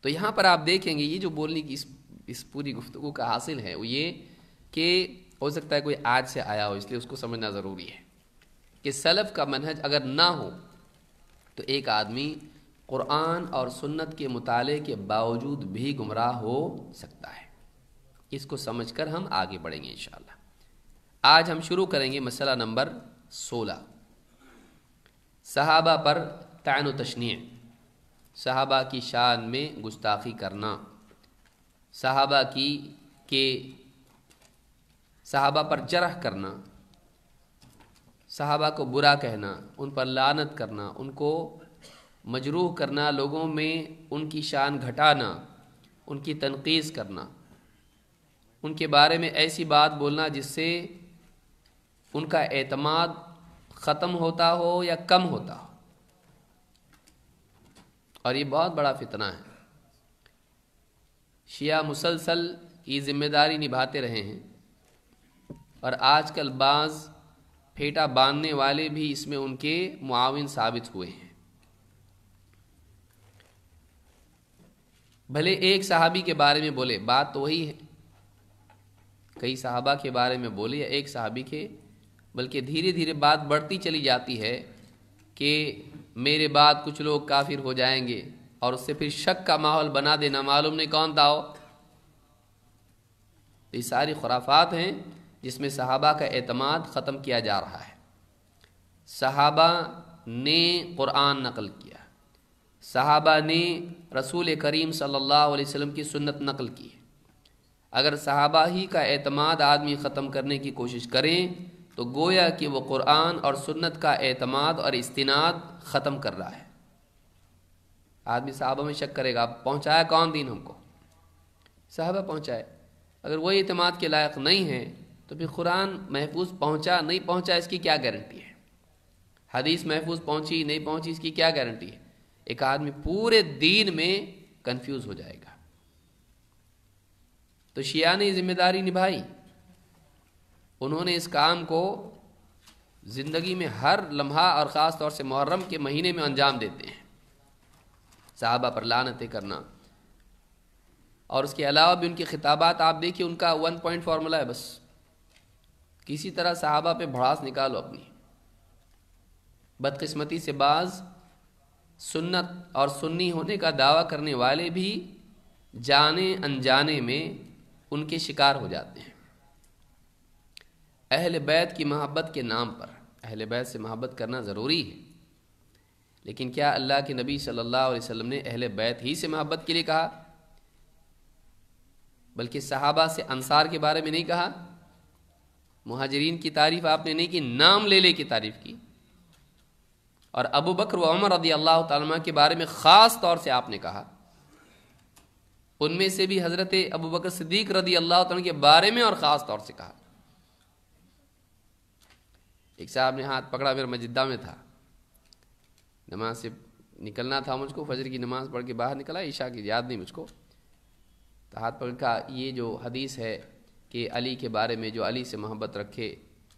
تو یہاں پر آپ دیکھیں گے، یہ جو بولنے کی اس اس پوری گفتگو کا حاصل ہے، وہ یہ کہ ہو سکتا ہے کوئی آج سے آیا ہو، اس لیے اس کو سمجھنا ضروری ہے کہ سلف کا منہج اگر نہ ہو تو ایک آدمی قرآن اور سنت کے مطالعے کے باوجود بھی گمراہ ہو سکتا ہے۔ اس کو سمجھ کر ہم آگے بڑھیں گے انشاءاللہ۔ آج ہم شروع کریں گے مسئلہ نمبر سولہ۔ صحابہ پر تعین و تشنیع۔ صحابہ کی شان میں گستاخی کرنا۔ صحابہ کی کے صحابہ پر جرح کرنا، صحابہ کو برا کہنا، ان پر لانت کرنا، ان کو مجروح کرنا، لوگوں میں ان کی شان گھٹانا، ان کی تنقید کرنا۔ ان کے بارے میں ایسی بات بولنا جس سے ان کا اعتماد ختم ہوتا ہو یا کم ہوتا ہو۔ اور یہ بہت بڑا فتنہ ہے۔ شیعہ مسلسل یہ ذمہ داری نبھاتے رہے ہیں۔ اور آج کل بعض پھیٹا باندھنے والے بھی اس میں ان کے معاون ثابت ہوئے ہیں۔ بھلے ایک صحابی کے بارے میں بولے، بات تو وہی ہے۔ کئی صحابہ کے بارے میں بولے یا ایک صحابی کے، بلکہ دھیرے دھیرے بات بڑھتی چلی جاتی ہے کہ میرے بعد کچھ لوگ کافر ہو جائیں گے اور اس سے پھر شک کا ماحول بنا دینا معلوم نہیں کون تھا۔ ہو یہ ساری خرافات ہیں۔ جس میں صحابہ کا اعتماد ختم کیا جا رہا ہے۔ صحابہ نے قرآن نقل کیا۔ صحابہ نے رسول کریم صلی اللہ علیہ وسلم کی سنت نقل کی۔ اگر صحابہ ہی کا اعتماد آدمی ختم کرنے کی کوشش کریں، تو گویا کہ وہ قرآن اور سنت کا اعتماد اور استناد ختم کر رہا ہے۔ آدمی صحابہ میں شک کرے گا پہنچایا کون دین ہم کو؟ صحابہ پہنچائے۔ اگر وہ اعتماد کے لائق نہیں ہے تو پھر قرآن محفوظ پہنچا، نہیں پہنچا، اس کی کیا گارنٹی ہے؟ حدیث محفوظ پہنچی، نہیں پہنچی، اس کی کیا گارنٹی ہے؟ ایک آدمی پورے دین میں کنفیوز ہو جائے گا۔ تو شیعہ نے ذمہ داری نبھائی۔ انہوں نے اس کام کو زندگی میں ہر لمحہ اور خاص طور سے محرم کے مہینے میں انجام دیتے ہیں۔ صحابہ پر لانتیں کرنا۔ اور اس کے علاوہ بھی ان کی خطابات، آپ دیکھیے ان کا ون پوائنٹ فارمولا ہے بس۔ کسی طرح صحابہ پہ بھڑاس نکالو اپنی۔ بدقسمتی سے بعض سنت اور سنی ہونے کا دعویٰ کرنے والے بھی جانے انجانے میں ان کے شکار ہو جاتے ہیں۔ اہل بیت کی محبت کے نام پر۔ اہل بیت سے محبت کرنا ضروری ہے۔ لیکن کیا اللہ کے نبی صلی اللہ علیہ وسلم نے اہل بیت ہی سے محبت کے لیے کہا؟ بلکہ صحابہ سے انصار کے بارے میں نہیں کہا؟ مہاجرین کی تعریف آپ نے نہیں کی، نام لے لے کی تعریف کی۔ اور ابو بکر و عمر رضی اللہ تعالیٰ کے بارے میں خاص طور سے آپ نے کہا۔ ان میں سے بھی حضرت ابو بکر صدیق رضی اللہ تعالیٰ کے بارے میں اور خاص طور سے کہا۔ ایک صاحب نے ہاتھ پکڑا، میرا مجدہ میں تھا۔ نماز سے نکلنا تھا مجھ کو، فجر کی نماز پڑھ کے باہر نکلا، عشاء کی، یاد نہیں مجھ کو۔ تو ہاتھ پکڑ کا یہ جو حدیث ہے کہ علی کے بارے میں جو علی سے محبت رکھے،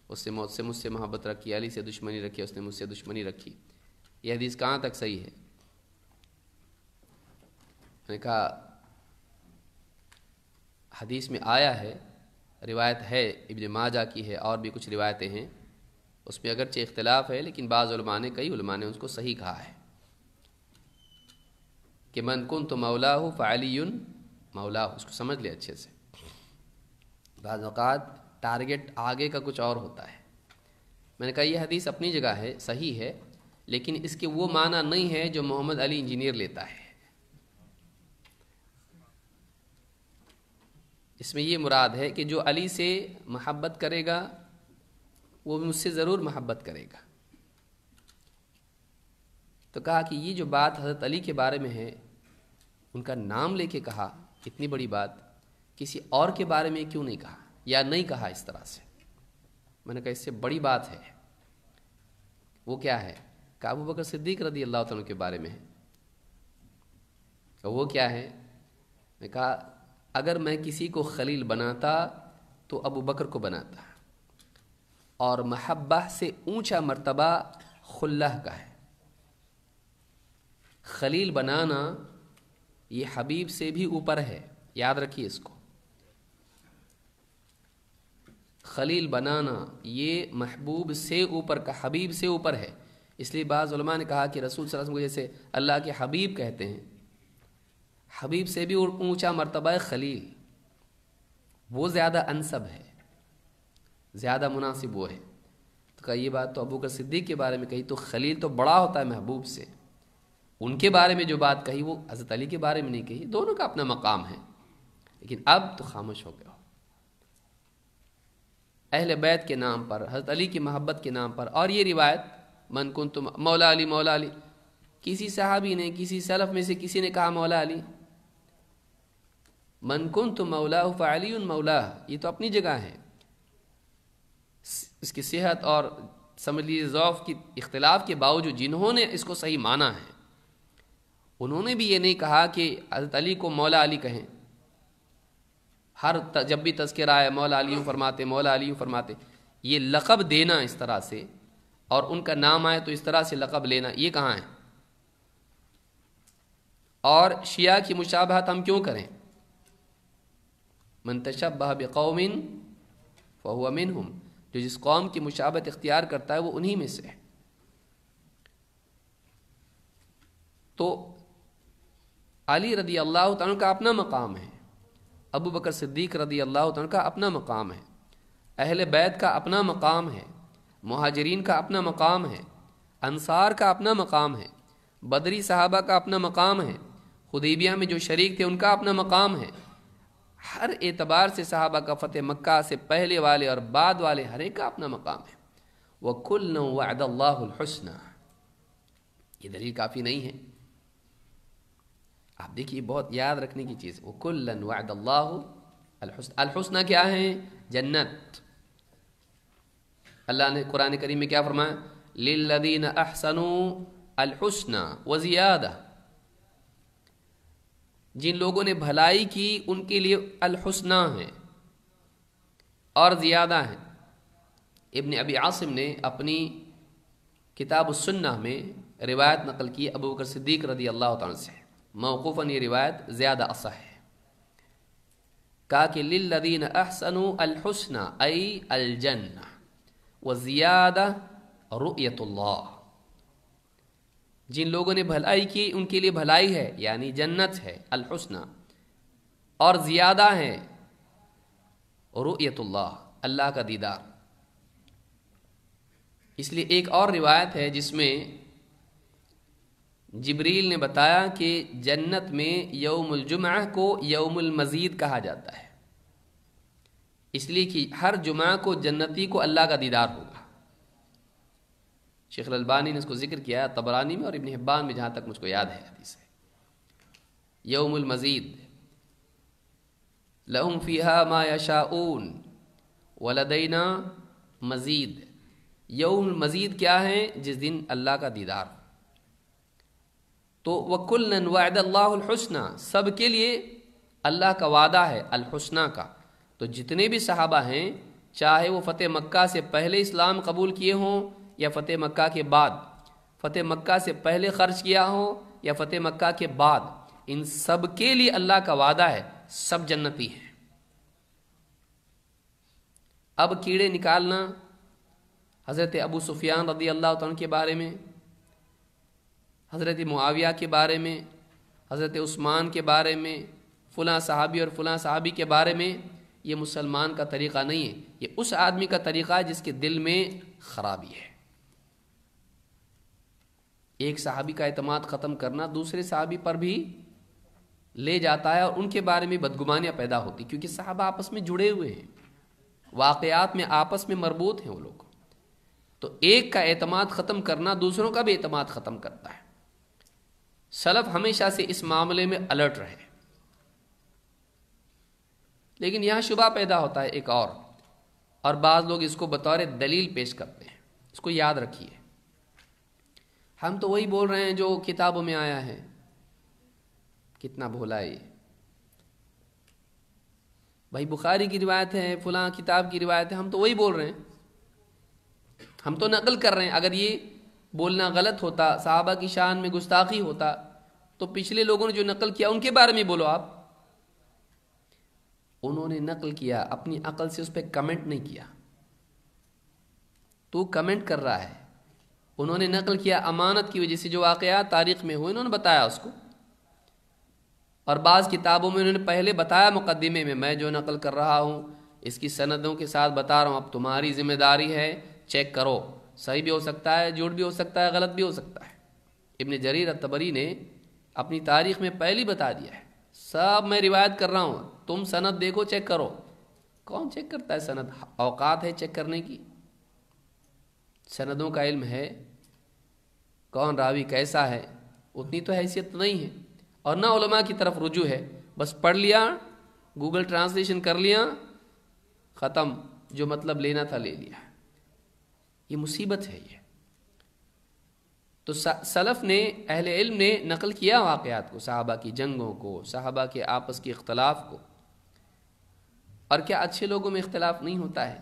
اس سے موت سے، مجھ سے محبت رکھی، علی سے دشمنی رکھی، اس نے مجھ سے دشمنی رکھی۔ یہ حدیث کہاں تک صحیح ہے؟ میں نے کہا، حدیث میں آیا ہے، روایت ہے، ابن ماجہ کی ہے، اور بھی کچھ روایتیں ہیں۔ اس میں اگرچہ اختلاف ہے، لیکن بعض علماء نے، کئی علماء نے اس کو صحیح کہا ہے۔ کہ من کن تو مولا ہو فعلی مولا اس کو سمجھ لے اچھے سے۔ بعض اوقات ٹارگٹ آگے کا کچھ اور ہوتا ہے۔ میں نے کہا یہ حدیث اپنی جگہ ہے، صحیح ہے، لیکن اس کے وہ معنی نہیں ہے جو محمد علی انجینئر لیتا ہے۔ اس میں یہ مراد ہے کہ جو علی سے محبت کرے گا، وہ مجھ سے ضرور محبت کرے گا۔ تو کہا کہ یہ جو بات حضرت علی کے بارے میں ہے، ان کا نام لے کے کہا، اتنی بڑی بات۔ کسی اور کے بارے میں کیوں نہیں کہا یا نہیں کہا اس طرح سے؟ میں نے کہا اس سے بڑی بات ہے۔ وہ کیا ہے؟ کابو بکر صدیق رضی اللہ تعالیٰ کے بارے میں ہے۔ وہ کیا ہے؟ میں کہا، اگر میں کسی کو خلیل بناتا تو ابو بکر کو بناتا۔ اور محبہ سے اونچا مرتبہ خلہ کا ہے۔ خلیل بنانا یہ حبیب سے بھی اوپر ہے۔ یاد رکھیے اس کو۔ خلیل بنانا، یہ محبوب سے اوپر کا حبیب سے اوپر ہے۔ اس لیے بعض علماء نے کہا کہ رسول صلی اللہ علیہ وسلم کو جیسے اللہ کے حبیب کہتے ہیں۔ حبیب سے بھی اونچا مرتبہ خلیل، وہ زیادہ انصب ہے، زیادہ مناسب وہ ہے۔ تو کہا یہ بات تو ابو کا صدیق کے بارے میں کہی، تو خلیل تو بڑا ہوتا ہے محبوب سے۔ ان کے بارے میں جو بات کہی، وہ حضرت علی کے بارے میں نہیں کہی، دونوں کا اپنا مقام ہے۔ لیکن اب تو خاموش ہو گیا اہل بیت کے نام پر، حضرت علی کی محبت کے نام پر۔ اور یہ روایت، من کن تم مولا علی مولا علی۔ کسی صحابی نے، کسی سلف میں سے کسی نے کہا، مولا علی۔ من کن تو مولا فعلی مولا یہ تو اپنی جگہ ہے۔ اس کی صحت اور سمجھ لیجیے ذوف کی اختلاف کے باوجود جنہوں نے اس کو صحیح مانا ہے۔ انہوں نے بھی یہ نہیں کہا کہ حضرت علی کو مولا علی کہیں۔ ہر جب بھی تذکرہ آئے، مولا علی فرماتے، مولا علی فرماتے، یہ لقب دینا اس طرح سے اور ان کا نام آئے تو اس طرح سے لقب لینا، یہ کہاں ہے؟ اور شیعہ کی مشابہت ہم کیوں کریں؟ منتشب بہ قوم فہو منہم، جو جس قوم کی مشابت اختیار کرتا ہے وہ انہی میں سے ہے۔ تو علی رضی اللہ تعالیٰ کا اپنا مقام ہے۔ ابو بکر صدیق رضی اللہ تعالیٰ کا اپنا مقام ہے۔ اہل بیت کا اپنا مقام ہے۔ مہاجرین کا اپنا مقام ہے۔ انصار کا اپنا مقام ہے۔ بدری صحابہ کا اپنا مقام ہے۔ خدیبیہ میں جو شریک تھے ان کا اپنا مقام ہے۔ ہر اعتبار سے صحابہ کا فتح مکہ سے پہلے والے اور بعد والے ہر ایک کا اپنا مقام ہے۔ وہ کل وعد اللہ الحسن یہ دلیل کافی نہیں ہے۔ آپ دیکھیے، بہت یاد رکھنے کی چیز وہ کل وعد اللہ الحسن۔ الحسن کیا ہے؟ جنت۔ اللہ نے قرآن کریم میں کیا فرمایا؟ للذین احسنوا الحسن وزیادہ۔ جن لوگوں نے بھلائی کی، ان کے لیے الحسنہ ہے اور زیادہ ہیں ابن ابی عاصم نے اپنی کتاب السنہ میں روایت نقل کی، ابو بکر صدیق رضی اللہ تعالیٰ سے۔ موقوفاً یہ روایت زیادہ اصح ہے۔ کہا کہ للذین احسنوا الحسن ای الجنہ وزیادہ رؤیت اللہ۔ جن لوگوں نے بھلائی کی، ان کے لیے بھلائی ہے یعنی جنت ہے، الحسن۔ اور زیادہ ہے رؤیت اللہ اللہ کا دیدار۔ اس لیے ایک اور روایت ہے جس میں جبریل نے بتایا کہ جنت میں یوم الجمعہ کو یوم المزید کہا جاتا ہے۔ اس لیے کہ ہر جمعہ کو جنتی کو اللہ کا دیدار ہوگا۔ شیخ البانی نے اس کو ذکر کیا تبرانی میں اور ابن حبان میں، جہاں تک مجھ کو یاد ہے حدیث ہے۔ یوم المزید، لہم فیہا ما یشاؤون، ولدینا مزید۔ یوم المزید کیا ہے؟ جس دن اللہ کا دیدار ہو۔ تو وکل وعد اللہ الحسنہ سب کے لیے اللہ کا وعدہ ہے الحسنہ کا۔ تو جتنے بھی صحابہ ہیں، چاہے وہ فتح مکہ سے پہلے اسلام قبول کیے ہوں یا فتح مکہ کے بعد، فتح مکہ سے پہلے خرچ کیا ہو یا فتح مکہ کے بعد، ان سب کے لیے اللہ کا وعدہ ہے، سب جنتی ہیں۔ اب کیڑے نکالنا، حضرت ابو سفیان رضی اللہ عنہ کے بارے میں حضرت معاویہ کے بارے میں، حضرت عثمان کے بارے میں، فلاں صحابی اور فلاں صحابی کے بارے میں یہ مسلمان کا طریقہ نہیں ہے۔ یہ اس آدمی کا طریقہ ہے جس کے دل میں خرابی ہے۔ ایک صحابی کا اعتماد ختم کرنا دوسرے صحابی پر بھی لے جاتا ہے اور ان کے بارے میں بدگمانیاں پیدا ہوتی، کیونکہ صحابہ آپس میں جڑے ہوئے ہیں۔ واقعات میں آپس میں مربوط ہیں وہ لوگ۔ تو ایک کا اعتماد ختم کرنا دوسروں کا بھی اعتماد ختم کرتا ہے۔ سلف ہمیشہ سے اس معاملے میں الرٹ رہے۔ لیکن یہاں شبہ پیدا ہوتا ہے ایک اور اور بعض لوگ اس کو بطور دلیل پیش کرتے ہیں۔ اس کو یاد رکھیے۔ ہم تو وہی بول رہے ہیں جو کتابوں میں آیا ہے۔ کتنا بھولا یہ۔ بھائی بخاری کی روایت ہے، فلاں کتاب کی روایت ہے، ہم تو وہی بول رہے ہیں۔ ہم تو نقل کر رہے ہیں۔ اگر یہ بولنا غلط ہوتا، صحابہ کی شان میں گستاخی ہوتا۔ تو پچھلے لوگوں نے جو نقل کیا، ان کے بارے میں بولو آپ۔ انہوں نے نقل کیا، اپنی عقل سے اس پہ کمنٹ نہیں کیا۔ تو کمنٹ کر رہا ہے۔ انہوں نے نقل کیا امانت کی وجہ سے جو واقعات تاریخ میں ہوئے، انہوں نے بتایا اس کو۔ اور بعض کتابوں میں انہوں نے پہلے بتایا مقدمے میں میں جو نقل کر رہا ہوں، اس کی سندوں کے ساتھ بتا رہا ہوں۔ اب تمہاری ذمہ داری ہے، چیک کرو۔ صحیح بھی ہو سکتا ہے، جھوٹ بھی ہو سکتا ہے، غلط بھی ہو سکتا ہے۔ ابن جریر التبری نے اپنی تاریخ میں پہلی بتا دیا ہے۔ سب میں روایت کر رہا ہوں، تم سند دیکھو، چیک کرو۔ کون چیک کرتا ہے سند؟ اوقات ہے چیک کرنے کی۔ سندوں کا علم ہے، کون راوی کیسا ہے، اتنی تو حیثیت نہیں ہے۔ اور نہ علماء کی طرف رجوع ہے۔ بس پڑھ لیا، گوگل ٹرانسلیشن کر لیا، ختم۔ جو مطلب لینا تھا لے لیا۔ یہ مصیبت ہے یہ۔ تو سلف نے، اہل علم نے نقل کیا واقعات کو، صحابہ کی جنگوں کو، صحابہ کے آپس کے اختلاف کو۔ اور کیا اچھے لوگوں میں اختلاف نہیں ہوتا ہے؟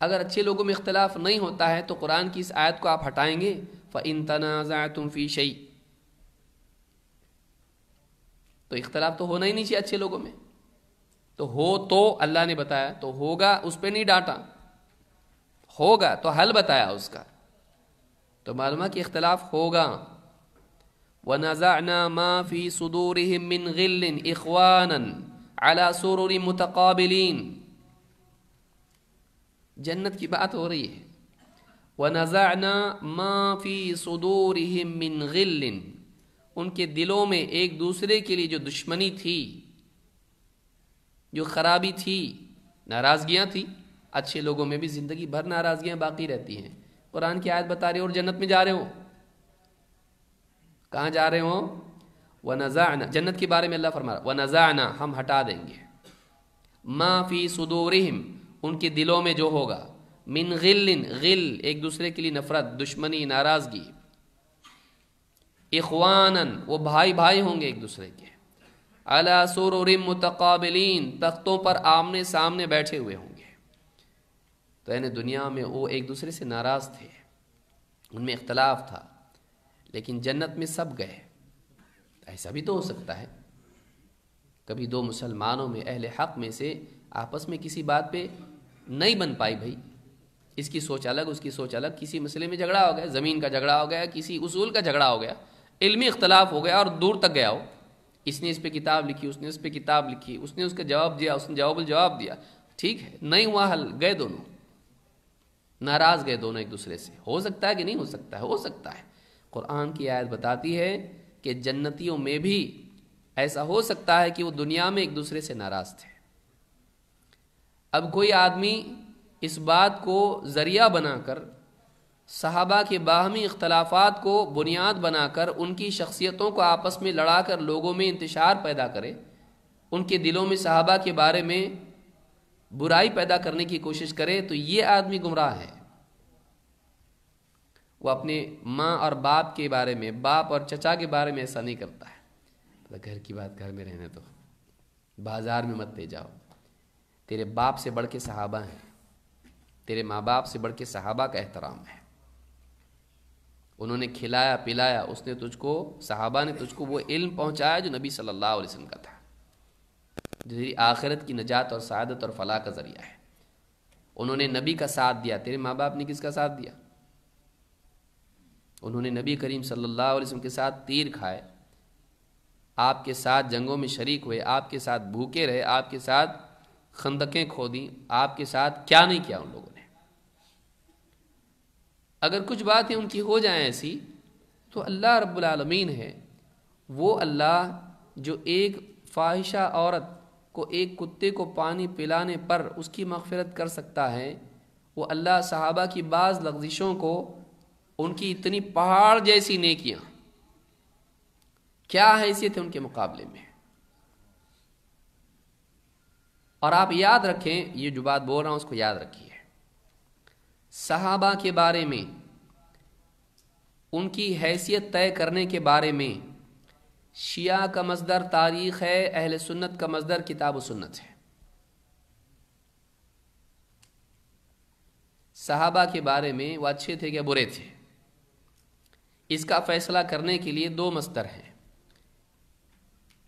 اگر اچھے لوگوں میں اختلاف نہیں ہوتا ہے تو قرآن کی اس آیت کو آپ ہٹائیں گے۔ فَإِن تَنَازَعْتُمْ فِي شَيْءٍ۔ تو اختلاف تو ہونا ہی نہیں چاہیے اچھے لوگوں میں۔ تو ہو تو اللہ نے بتایا، تو ہوگا، اس پہ نہیں ڈانٹا۔ ہوگا تو حل بتایا اس کا۔ تو معلومہ کہ اختلاف ہوگا۔ وَنَزَعْنَا مَا فِي صُدُورِهِم مِّن غِلٍ إِخْوَانًا عَلَى سُرُرِ مُتَقَابِلِينَ۔ جنت کی بات ہو رہی ہے۔ وَنَزَعْنَا مَا فِي صُدُورِهِم مِّن غِلٍ۔ ان کے دلوں میں ایک دوسرے کے لیے جو دشمنی تھی، جو خرابی تھی، ناراضگیاں تھی اچھے لوگوں میں بھی زندگی بھر ناراضگیاں باقی رہتی ہیں۔ قرآن کی آیت بتا رہے اور جنت میں جا رہے ہو۔ کہاں جا رہے ہوں وہ نذانا جنت کے بارے میں اللہ فرما وہ نذانا ہم ہٹا دیں گے۔ ما فی صدورہم ان کے دلوں میں جو ہوگا۔ من غل غل ایک دوسرے کے لیے نفرت، دشمنی، ناراضگی۔ اخوانن وہ بھائی بھائی ہوں گے ایک دوسرے کے۔ اللہ سور متقابلین تختوں پر آمنے سامنے بیٹھے ہوئے ہوں۔ تو یعنی دنیا میں وہ ایک دوسرے سے ناراض تھے۔ ان میں اختلاف تھا، لیکن جنت میں سب گئے۔ ایسا بھی تو ہو سکتا ہے۔ کبھی دو مسلمانوں میں اہل حق میں سے آپس میں کسی بات پہ نہیں بن پائی بھائی۔ اس کی سوچ الگ، اس کی سوچ الگ۔ کسی مسئلے میں جھگڑا ہو گیا، زمین کا جھگڑا ہو گیا، کسی اصول کا جھگڑا ہو گیا، علمی اختلاف ہو گیا اور دور تک گیا ہو۔ اس نے اس پہ کتاب لکھی، اس نے اس پہ کتاب لکھی، اس نے اس کا جواب دیا، اس نے جواب الجواب دیا۔ ٹھیک ہے، نہیں ہوا حل، گئے دونوں۔ ناراض گئے دونوں ایک دوسرے سے۔ ہو سکتا ہے کہ نہیں ہو سکتا ہے؟ ہو سکتا ہے۔ قرآن کی آیت بتاتی ہے کہ جنتیوں میں بھی ایسا ہو سکتا ہے کہ وہ دنیا میں ایک دوسرے سے ناراض تھے۔ اب کوئی آدمی اس بات کو ذریعہ بنا کر، صحابہ کے باہمی اختلافات کو بنیاد بنا کر، ان کی شخصیتوں کو آپس میں لڑا کر، لوگوں میں انتشار پیدا کرے، ان کے دلوں میں صحابہ کے بارے میں برائی پیدا کرنے کی کوشش کرے تو یہ آدمی گمراہ ہے۔ وہ اپنے ماں اور باپ کے بارے میں، باپ اور چچا کے بارے میں ایسا نہیں کرتا ہے۔ گھر کی بات، گھر میں رہنے تو بازار میں مت لے جاؤ۔ تیرے باپ سے بڑھ کے صحابہ ہیں۔ تیرے ماں باپ سے بڑھ کے صحابہ کا احترام ہے۔ انہوں نے کھلایا، پلایا، اس نے تجھ کو، صحابہ نے تجھ کو وہ علم پہنچایا جو نبی صلی اللہ علیہ وسلم کا تھا۔ جو آخرت کی نجات اور سعادت اور فلاح کا ذریعہ ہے۔ انہوں نے نبی کا ساتھ دیا، تیرے ماں باپ نے کس کا ساتھ دیا؟ انہوں نے نبی کریم صلی اللہ علیہ وسلم کے ساتھ تیر کھائے۔ آپ کے ساتھ جنگوں میں شریک ہوئے، آپ کے ساتھ بھوکے رہے، آپ کے ساتھ خندقیں کھو دیں، آپ کے ساتھ کیا نہیں کیا ان لوگوں نے؟ اگر کچھ باتیں ان کی ہو جائیں ایسی، تو اللہ رب العالمین ہے وہ اللہ جو ایک فاحشہ عورت کو ایک کتے کو پانی پلانے پر اس کی مغفرت کر سکتا ہے، وہ اللہ صحابہ کی بعض لغزشوں کو ان کی اتنی پہاڑ جیسی نیکیاں۔ کیا حیثیت ہے ان کے مقابلے میں؟ اور آپ یاد رکھیں، یہ جو بات بول رہا ہوں اس کو یاد رکھیے۔ صحابہ کے بارے میں، ان کی حیثیت طے کرنے کے بارے میں شیعہ کا مصدر تاریخ ہے، اہل سنت کا مصدر کتاب و سنت ہے۔ صحابہ کے بارے میں وہ اچھے تھے کہ برے تھے؟ اس کا فیصلہ کرنے کے لیے دو مستر ہیں۔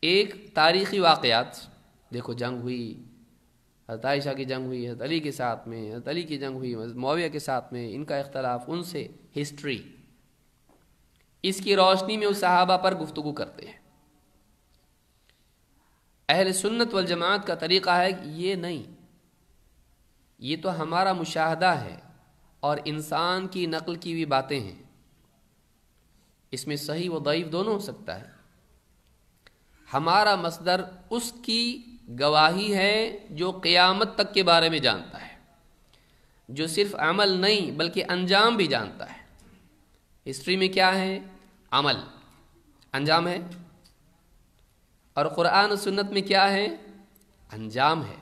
ایک تاریخی واقعات، دیکھو جنگ ہوئی، حضرت عائشہ کی جنگ ہوئی، حضرت علی کے ساتھ میں، حضرت علی کی جنگ ہوئی معاویہ کے ساتھ میں، ان کا اختلاف، ان سے ہسٹری۔ اس کی روشنی میں اس صحابہ پر گفتگو کرتے ہیں۔ اہل سنت والجماعت کا طریقہ ہے کہ یہ نہیں، یہ تو ہمارا مشاہدہ ہے اور انسان کی نقل کی بھی باتیں ہیں۔ اس میں صحیح و ضعیف دونوں ہو سکتا ہے۔ ہمارا مصدر اس کی گواہی ہے جو قیامت تک کے بارے میں جانتا ہے، جو صرف عمل نہیں بلکہ انجام بھی جانتا ہے۔ ہسٹری میں کیا ہے؟ عمل۔ انجام ہے۔ اور قرآن و سنت میں کیا ہے؟ انجام ہے۔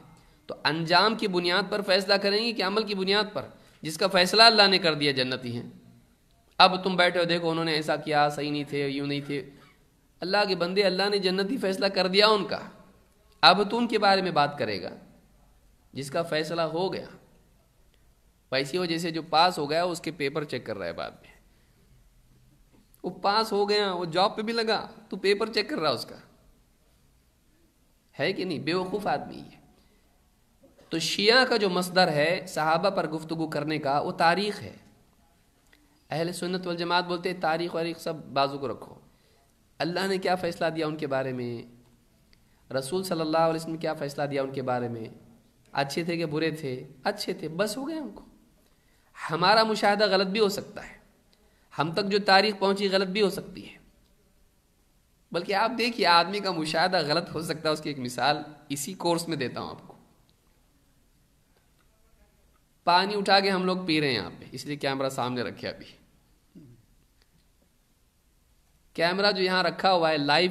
تو انجام کی بنیاد پر فیصلہ کریں گے کہ عمل کی بنیاد پر، جس کا فیصلہ اللہ نے کر دیا جنتی ہیں۔ اب تم بیٹھے ہو، دیکھو انہوں نے ایسا کیا، صحیح نہیں تھے، یوں نہیں تھے۔ اللہ کے بندے، اللہ نے جنتی فیصلہ کر دیا ان کا۔ اب تو ان کے بارے میں بات کرے گا۔ جس کا فیصلہ ہو گیا، ویسی ہو جیسے جو پاس ہو گیا، اس کے پیپر چیک کر رہا ہے بعد میں۔ وہ پاس ہو گیا، وہ جاب پہ بھی لگا، تو پیپر چیک کر رہا اس کا۔ ہے کہ نہیں؟ بے وقوف آدمی ہے۔ تو شیعہ کا جو مصدر ہے، صحابہ پر گفتگو کرنے کا، وہ تاریخ ہے۔ اہل سنت والجماعت بولتے تاریخ واریخ سب بازو کو رکھو۔ اللہ نے کیا فیصلہ دیا ان کے بارے میں؟ رسول صلی اللہ علیہ وسلم کیا فیصلہ دیا ان کے بارے میں؟ اچھے تھے کہ برے تھے؟ اچھے تھے، بس ہو گئے ان کو۔ ہمارا مشاہدہ غلط بھی ہو سکتا ہے۔ ہم تک جو تاریخ پہنچی غلط بھی ہو سکتی ہے۔ بلکہ آپ دیکھیے، آدمی کا مشاہدہ غلط ہو سکتا ہے، اس کی ایک مثال اسی کورس میں دیتا ہوں آپ کو۔ پانی اٹھا کے ہم لوگ پی رہے ہیں یہاں پہ، اس لیے کیمرہ سامنے رکھے ابھی۔ کیمرہ جو یہاں رکھا ہوا ہے لائیو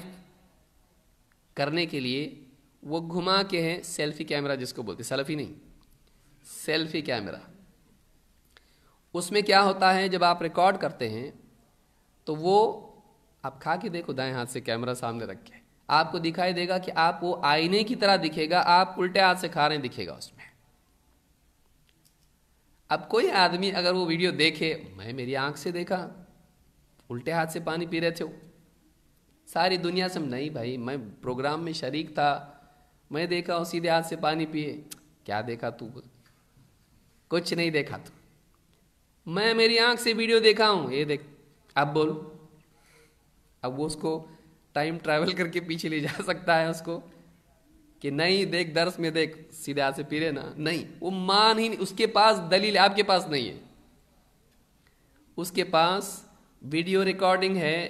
کرنے کے لیے، وہ گھما کے ہیں سیلفی کیمرہ جس کو بولتے سیلفی نہیں، سیلفی کیمرہ۔ اس میں کیا ہوتا ہے، جب آپ ریکارڈ کرتے ہیں، تو وہ آپ کھا کے دیکھو دائیں ہاتھ سے کیمرہ سامنے رکھ کے۔ آپ کو دکھائی دے گا کہ آپ وہ آئینے کی طرح دکھے گا، آپ الٹے ہاتھ سے کھا رہے ہیں، دکھے گا اس میں۔ اب کوئی آدمی اگر وہ ویڈیو دیکھے، میں میری آنکھ سے دیکھا، الٹے ہاتھ سے پانی پی رہے تھے۔ وہ ساری دنیا سے نہیں بھائی، میں پروگرام میں شریک تھا، میں دیکھا ہوں سیدھے ہاتھ سے پانی پیے۔ کیا دیکھا تو؟ کچھ نہیں دیکھا تو۔ میں میری آنکھ سے ویڈیو دیکھا ہوں۔ یہ دیکھ، اب بول اب وہ اس کو ٹائم ٹریول کر کے پیچھے لے جا سکتا ہے اس کو۔ کہ نہیں، دیکھ، درس میں دیکھ، سیدھے ہاتھ سے پی رہے نا۔ نہیں، وہ مان ہی نہیں۔ اس کے پاس دلیل آپ کے پاس نہیں ہے۔ اس کے پاس ویڈیو ریکارڈنگ ہے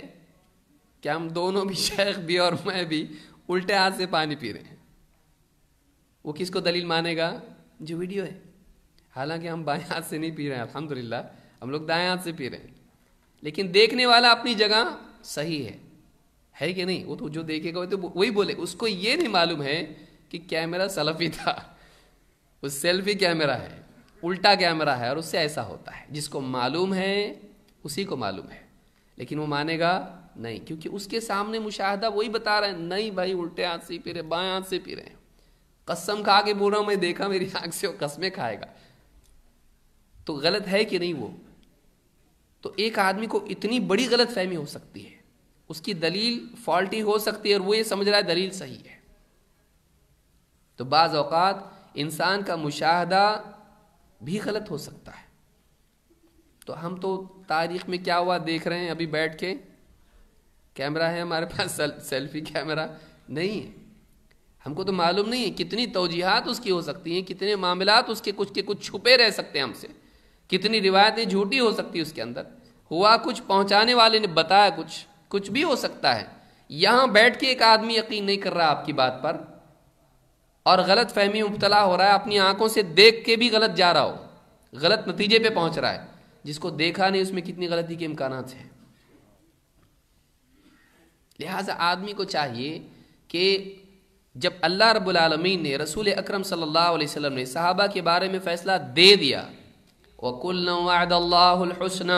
کہ ہم دونوں بھی، شیخ بھی اور میں بھی الٹے ہاتھ سے پانی پی رہے ہیں۔ وہ کس کو دلیل مانے گا؟ جو ویڈیو ہے۔ حالانکہ ہم بائیں ہاتھ سے نہیں پی رہے ہیں، الحمدللہ، ہم لوگ دائیں ہاتھ سے پی رہے ہیں۔ لیکن دیکھنے والا اپنی جگہ صحیح ہے۔ ہے کہ نہیں؟ وہ تو جو دیکھے گا، وہ تو وہی بولے۔ اس کو یہ نہیں معلوم ہے کہ کیمرہ سلفی تھا۔ وہ سیلفی کیمرہ ہے، الٹا کیمرہ ہے اور اس سے ایسا ہوتا ہے۔ جس کو معلوم ہے، اسی کو معلوم ہے۔ لیکن وہ مانے گا، نہیں، کیونکہ اس کے سامنے مشاہدہ وہی بتا رہے ہیں۔ نہیں بھائی، الٹے ہاتھ سے پی رہے، بائیں ہاتھ سے پی رہے۔ ہیں قسم کھا کے بول رہا ہوں، میں دیکھا میری آنکھ سے وہ قسمیں کھائے گا۔ تو غلط ہے کہ نہیں وہ؟ تو ایک آدمی کو اتنی بڑی غلط فہمی ہو سکتی ہے، اس کی دلیل فالٹی ہو سکتی ہے اور وہ یہ سمجھ رہا ہے دلیل صحیح ہے۔ تو بعض اوقات انسان کا مشاہدہ بھی غلط ہو سکتا ہے۔ تو ہم تو تاریخ میں کیا ہوا دیکھ رہے ہیں ابھی بیٹھ کے؟ کیمرہ ہے ہمارے پاس سیلفی کیمرہ نہیں ہے۔ ہم کو تو معلوم نہیں ہے کتنی توجیحات اس کی ہو سکتی ہیں، کتنے معاملات اس کے کچھ کے کچھ چھپے رہ سکتے ہیں ہم سے۔ کتنی روایتیں جھوٹی ہو سکتی اس کے اندر۔ ہوا کچھ پہنچانے والے نے بتایا کچھ کچھ بھی ہو سکتا ہے۔ یہاں بیٹھ کے ایک آدمی یقین نہیں کر رہا آپ کی بات پر۔ اور غلط فہمی مبتلا ہو رہا ہے، اپنی آنکھوں سے دیکھ کے بھی غلط جا رہا ہو۔ غلط نتیجے پہ پہنچ رہا ہے۔ جس کو دیکھا نہیں، اس میں کتنی غلطی کے امکانات ہیں۔ لہذا آدمی کو چاہیے کہ جب اللہ رب العالمین نے رسول اکرم صلی اللہ علیہ وسلم نے صحابہ کے بارے میں فیصلہ دے دیا وَقُلْ نَوَعْدَ اللَّهُ الْحُسْنَ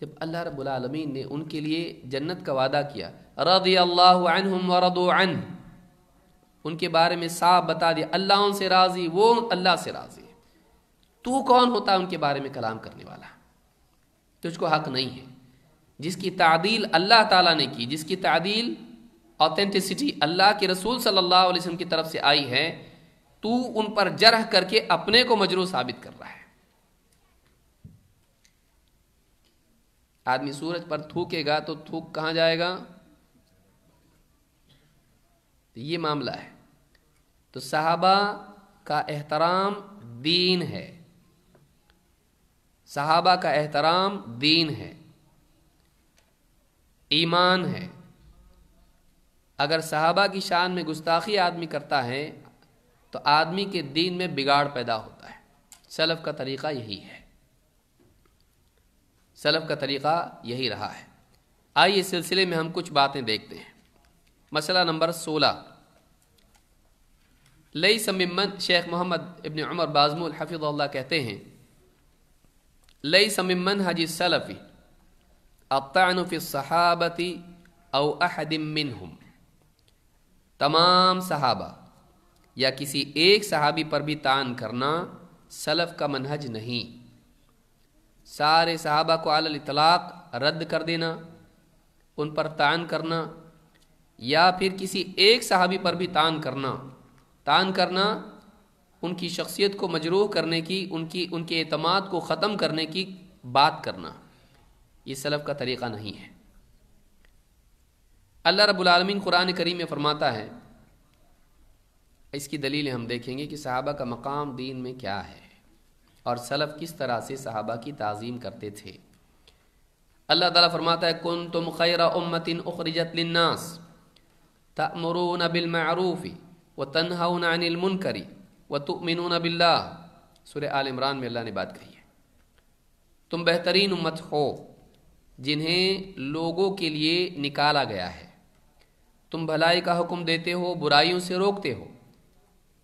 جب اللہ رب العالمین نے ان کے لیے جنت کا وعدہ کیا، رضی اللہ عنہم ورضو عنہ، ان کے بارے میں صاحب بتا دیا، اللہ ان سے راضی، وہ اللہ سے راضی۔ تو کون ہوتا ہے ان کے بارے میں کلام کرنے والا؟ تجھ کو حق نہیں ہے۔ جس کی تعدیل اللہ تعالیٰ نے کی، جس کی تعدیل آتھینٹسٹی اللہ کے رسول صلی اللہ علیہ وسلم کی طرف سے آئی ہے تو ان پر جرح کر کے اپنے کو مجروح ثابت کر رہا ہے۔ آدمی سورج پر تھوکے گا تو تھوک کہاں جائے گا؟ تو یہ معاملہ ہے۔ تو صحابہ کا احترام دین ہے۔ صحابہ کا احترام دین ہے۔ ایمان ہے۔ اگر صحابہ کی شان میں گستاخی آدمی کرتا ہے تو آدمی کے دین میں بگاڑ پیدا ہوتا ہے۔ سلف کا طریقہ یہی ہے۔ سلف کا طریقہ یہی رہا ہے۔ آئیے اس سلسلے میں ہم کچھ باتیں دیکھتے ہیں۔ مسئلہ نمبر سولہ۔ لئی سممن شیخ محمد ابن عمر بازم الحفظ اللہ کہتے ہیں لئی سممن حجی سلفی الطعن فی الصحابتی او احد منہم۔ تمام صحابہ یا کسی ایک صحابی پر بھی تعان کرنا سلف کا منہج نہیں۔ سارے صحابہ کو علی الاطلاق رد کر دینا، ان پر تعان کرنا یا پھر کسی ایک صحابی پر بھی تعان کرنا۔ تعان کرنا ان کی شخصیت کو مجروح کرنے کی، ان کی، ان کے اعتماد کو ختم کرنے کی بات کرنا۔ یہ سلف کا طریقہ نہیں ہے۔ اللہ رب العالمین قرآن کریم میں فرماتا ہے اس کی دلیل ہم دیکھیں گے کہ صحابہ کا مقام دین میں کیا ہے اور سلف کس طرح سے صحابہ کی تعظیم کرتے تھے۔ اللہ تعالیٰ فرماتا ہے کن تم خیر امتن اخرجت للناس تأمرون بالمعروف وتنہون عن المنکر وتؤمنون باللہ۔ سورہ آل عمران میں اللہ نے بات کہی ہے۔ تم بہترین امت ہو جنہیں لوگوں کے لیے نکالا گیا ہے۔ تم بھلائی کا حکم دیتے ہو، برائیوں سے روکتے ہو۔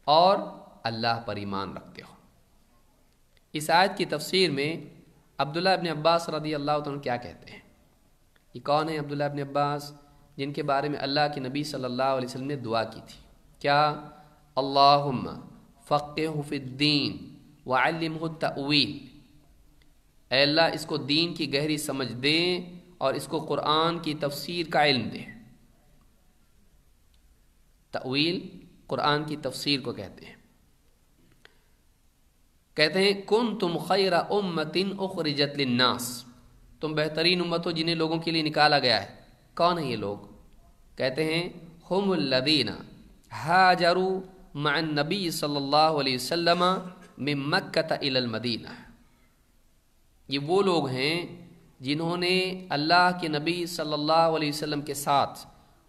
اور اللہ پر ایمان رکھتے ہو اس آیت کی تفسیر میں عبداللہ ابن عباس رضی اللہ عنہ کیا کہتے ہیں۔ یہ کون ہے عبداللہ ابن عباس جن کے بارے میں اللہ کے نبی صلی اللہ علیہ وسلم نے دعا کی تھی؟ کیا؟ اللہم فقہ فی الدین وعلمہ التأویل۔ اے اللہ، اس کو دین کی گہری سمجھ دیں اور اس کو قرآن کی تفسیر کا علم دیں۔ تعویل قرآن کی تفسیر کو کہتے ہیں۔ کہتے ہیں کن تم خیر امتن اخرجت للناس تم بہترین امت ہو جنہیں لوگوں کے لیے نکالا گیا ہے۔ کون ہیں یہ لوگ؟ کہتے ہیں، ہم الدین حاجروا مع النبی صلی اللہ علیہ وسلم من مکہ الى المدینہ یہ وہ لوگ ہیں جنہوں نے اللہ کے نبی صلی اللہ علیہ وسلم کے ساتھ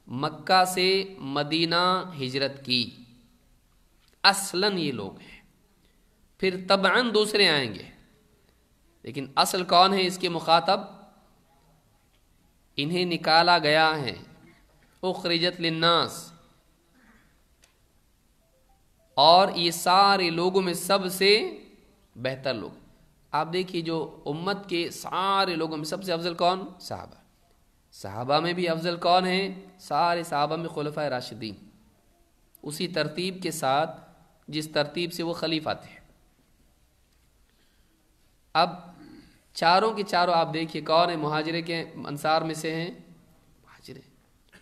مکہ سے مدینہ ہجرت کی۔ اصلاً یہ لوگ ہیں۔ پھر طبعاً دوسرے آئیں گے۔ لیکن اصل کون ہے اس کے مخاطب؟ انہیں نکالا گیا ہے۔ اخرجت للناس۔ اور یہ سارے لوگوں میں سب سے بہتر لوگ۔ آپ دیکھیے جو امت کے سارے لوگوں میں سب سے افضل کون؟ صحابہ۔ صحابہ میں بھی افضل کون ہیں؟ سارے صحابہ میں خلفۂ راشدین۔ اسی ترتیب کے ساتھ جس ترتیب سے وہ خلیفہ تھے۔ اب چاروں کے چاروں آپ دیکھیے کون ہیں؟ مہاجرے کے انصار میں سے ہیں۔ مہاجرے۔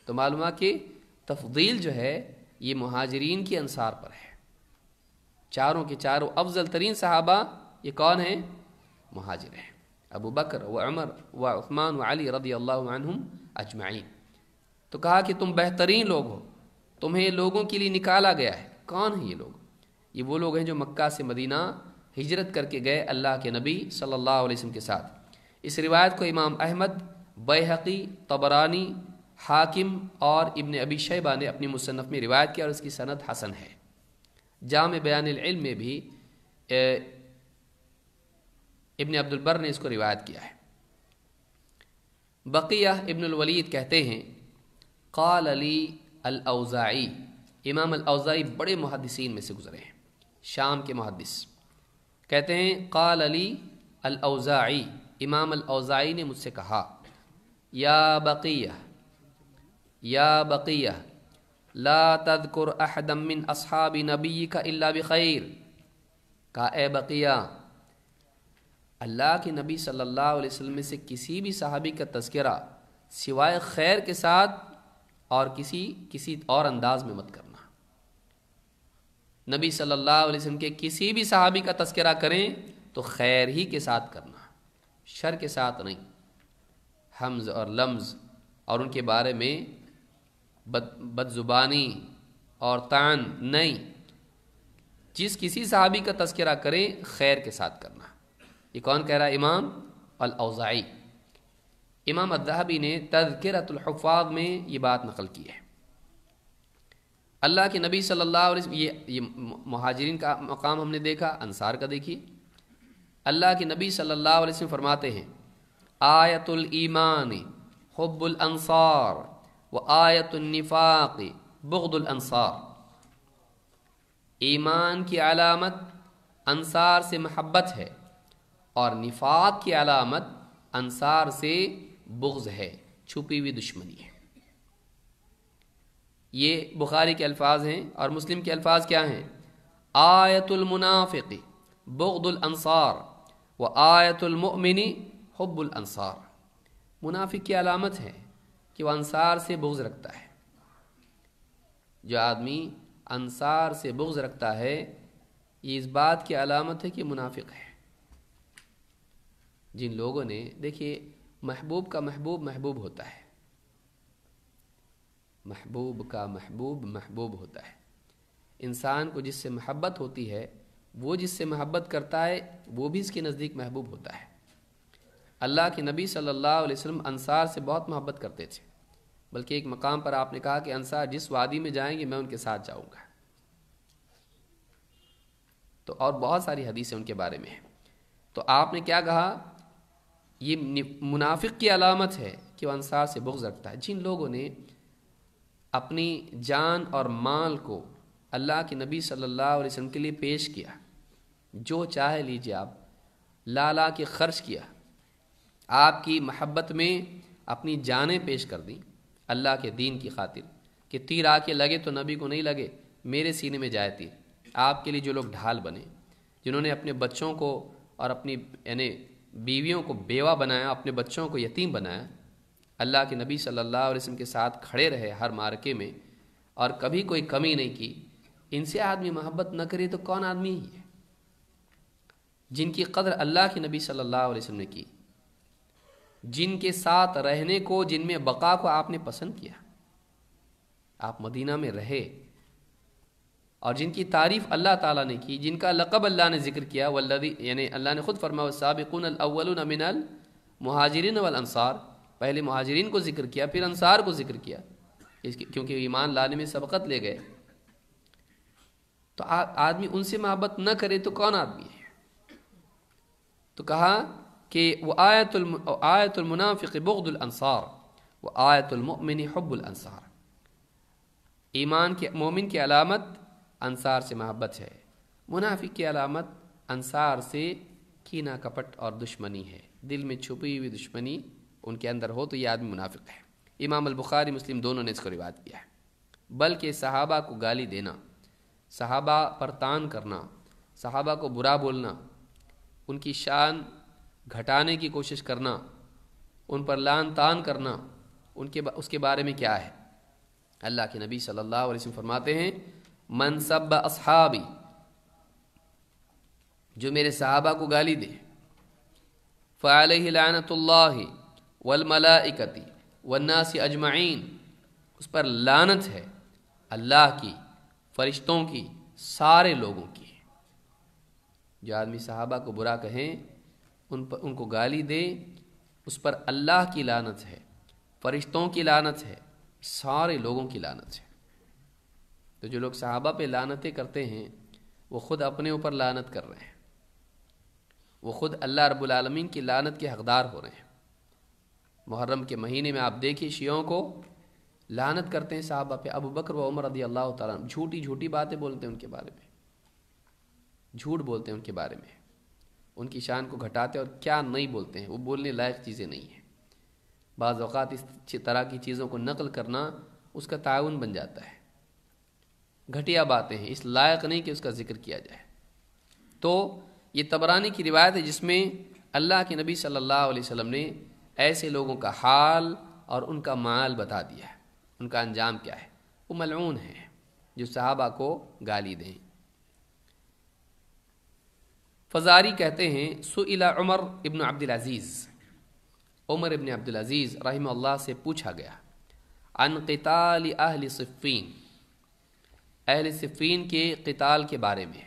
تو معلوم کہ تفضیل جو ہے یہ مہاجرین کی انصار پر ہے۔ چاروں کے چاروں افضل ترین صحابہ یہ کون ہیں؟ مہاجر ہیں۔ ابو بکر و عمر و عثمان و علی رضی اللہ عنہم اجمعین۔ تو کہا کہ تم بہترین لوگ ہو، تمہیں لوگوں کے لیے نکالا گیا ہے۔ کون ہیں یہ لوگ؟ یہ وہ لوگ ہیں جو مکہ سے مدینہ ہجرت کر کے گئے اللہ کے نبی صلی اللہ علیہ وسلم کے ساتھ۔ اس روایت کو امام احمد، بیحقی، طبرانی، حاکم اور ابن ابی شیبہ نے اپنی مصنف میں روایت کیا اور اس کی صنعت حسن ہے۔ جامع بیان العلم میں بھی ابن عبد البر نے اس کو روایت کیا ہے۔ بقیہ ابن الولید کہتے ہیں، قال علی الاوزاعی۔ امام الاوزاعی بڑے محدثین میں سے گزرے ہیں، شام کے محدث۔ کہتے ہیں، قال علی الاوزاعی۔ امام الاوزاعی نے مجھ سے کہا، یا بقیہ یا بقیہ، لا تذکر احدا من اصحاب نبی کا اللہ بخیر۔ کا اے بقیہ اللہ کے نبی صلی اللہ علیہ وسلم میں سے کسی بھی صحابی کا تذکرہ سوائے خیر کے ساتھ اور کسی کسی اور انداز میں مت کرنا۔ نبی صلی اللہ علیہ وسلم کے کسی بھی صحابی کا تذکرہ کریں تو خیر ہی کے ساتھ کرنا، شر کے ساتھ نہیں۔ حمز اور لمز اور ان کے بارے میں بد بد زبانی اور تان نہیں۔ جس کسی صحابی کا تذکرہ کریں خیر کے ساتھ کرنا۔ یہ کون کہہ رہا ہے؟ امام الاوزاعی۔ امام الذہبی نے تذکرت الحفاظ میں یہ بات نقل کی ہے۔ اللہ کے نبی صلی اللہ علیہ وسلم، یہ مہاجرین کا مقام ہم نے دیکھا، انصار کا دیکھیے۔ اللہ کے نبی صلی اللہ علیہ وسلم فرماتے ہیں آیت الایمان حب الانصار و آیت النفاق بغض الانصار۔ ایمان کی علامت انصار سے محبت ہے۔ اور نفاق کی علامت انصار سے بغض ہے، چھپی ہوئی دشمنی ہے۔ یہ بخاری کے الفاظ ہیں اور مسلم کے الفاظ کیا ہیں؟ آیت المنافق، بغض الانصار، و آیت المؤمنی حب الانصار۔ منافق کی علامت ہے کہ وہ انصار سے بغض رکھتا ہے۔ جو آدمی انصار سے بغض رکھتا ہے، یہ اس بات کی علامت ہے کہ منافق ہے۔ جن لوگوں نے، دیکھیے، محبوب کا محبوب محبوب ہوتا ہے۔ محبوب کا محبوب محبوب ہوتا ہے۔ انسان کو جس سے محبت ہوتی ہے، وہ جس سے محبت کرتا ہے، وہ بھی اس کے نزدیک محبوب ہوتا ہے۔ اللہ کے نبی صلی اللہ علیہ وسلم انصار سے بہت محبت کرتے تھے۔ بلکہ ایک مقام پر آپ نے کہا کہ انصار، جس وادی میں جائیں گے، میں ان کے ساتھ جاؤں گا۔ تو اور بہت ساری حدیثیں ان کے بارے میں ہیں۔ تو آپ نے کیا کہا؟ یہ منافق کی علامت ہے کہ وہ انصار سے بغض رکھتا ہے۔ جن لوگوں نے اپنی جان اور مال کو اللہ کے نبی صلی اللہ علیہ وسلم کے لیے پیش کیا، جو چاہے لیجیے آپ، لا لا کے خرچ کیا، آپ کی محبت میں اپنی جانیں پیش کر دیں اللہ کے دین کی خاطر کہ تیر آ کے لگے تو نبی کو نہیں لگے، میرے سینے میں جائے تیر۔ آپ کے لیے جو لوگ ڈھال بنے، جنہوں نے اپنے بچوں کو اور اپنی یعنی بیویوں کو بیوہ بنایا، اپنے بچوں کو یتیم بنایا۔ اللہ کے نبی صلی اللہ علیہ وسلم کے ساتھ کھڑے رہے ہر مارکے میں اور کبھی کوئی کمی نہیں کی۔ ان سے آدمی محبت نہ کرے تو کون آدمی ہی ہے؟ جن کی قدر اللہ کے نبی صلی اللہ علیہ وسلم نے کی۔ جن کے ساتھ رہنے کو، جن میں بقا کو آپ نے پسند کیا۔ آپ مدینہ میں رہے۔ اور جن کی تعریف اللہ تعالیٰ نے کی، جن کا لقب اللہ نے ذکر کیا، والذی یعنی اللہ نے خود فرما سابقون الاولون من مہاجرین والانصار۔ پہلے مہاجرین کو ذکر کیا، پھر انصار کو ذکر کیا کیونکہ ایمان لانے میں سبقت لے گئے۔ تو آدمی ان سے محبت نہ کرے تو کون آدمی ہے؟ تو کہا کہ وہ آیت آیت المنافق بغض الانصار، وہ آیت المؤمن حب الانصار۔ ایمان کے مومن کی علامت انصار سے محبت ہے۔ منافق کی علامت انصار سے کینہ کپٹ اور دشمنی ہے۔ دل میں چھپی ہوئی دشمنی ان کے اندر ہو تو یہ آدمی منافق ہے۔ امام البخاری مسلم دونوں نے اس کو روایت کیا ہے۔ بلکہ صحابہ کو گالی دینا، صحابہ پر تان کرنا، صحابہ کو برا بولنا، ان کی شان گھٹانے کی کوشش کرنا، ان پر لان تان کرنا، ان کے اس کے بارے میں کیا ہے؟ اللہ کے نبی صلی اللہ علیہ وسلم فرماتے ہیں منصب اصحابی، جو میرے صحابہ کو گالی دے۔ فعلیہ لعنت اللہ والملائکتی والناس اجمعین۔ اس پر لانت ہے اللہ کی، فرشتوں کی، سارے لوگوں کی۔ جو آدمی صحابہ کو برا کہیں، ان پر، ان کو گالی دے، اس پر اللہ کی لانت ہے، فرشتوں کی لانت ہے، سارے لوگوں کی لانت ہے۔ تو جو لوگ صحابہ پہ لانتیں کرتے ہیں، وہ خود اپنے اوپر لانت کر رہے ہیں۔ وہ خود اللہ رب العالمین کی لانت کے حقدار ہو رہے ہیں۔ محرم کے مہینے میں آپ دیکھیے شیعوں کو لانت کرتے ہیں صحابہ پہ۔ ابو بکر و عمر رضی اللہ تعالیٰ جھوٹی جھوٹی باتیں بولتے ہیں ان کے بارے میں۔ جھوٹ بولتے ہیں ان کے بارے میں۔ ان کی شان کو گھٹاتے اور کیا نہیں بولتے ہیں، وہ بولنے لائق چیزیں نہیں ہیں۔ بعض اوقات اس طرح کی چیزوں کو نقل کرنا اس کا تعاون بن جاتا ہے۔ گھٹیا باتیں ہیں، اس لائق نہیں کہ اس کا ذکر کیا جائے۔ تو یہ تبرانی کی روایت ہے جس میں اللہ کے نبی صلی اللہ علیہ وسلم نے ایسے لوگوں کا حال اور ان کا مال بتا دیا ہے۔ ان کا انجام کیا ہے؟ وہ ملعون ہیں، جو صحابہ کو گالی دیں۔ فزاری کہتے ہیں سئلہ عمر ابن عبد العزیز عمر ابن عبد العزیز رحمہ اللہ سے پوچھا گیا، عن قتال اہل صفین۔ اہل صفین کے قتال کے بارے میں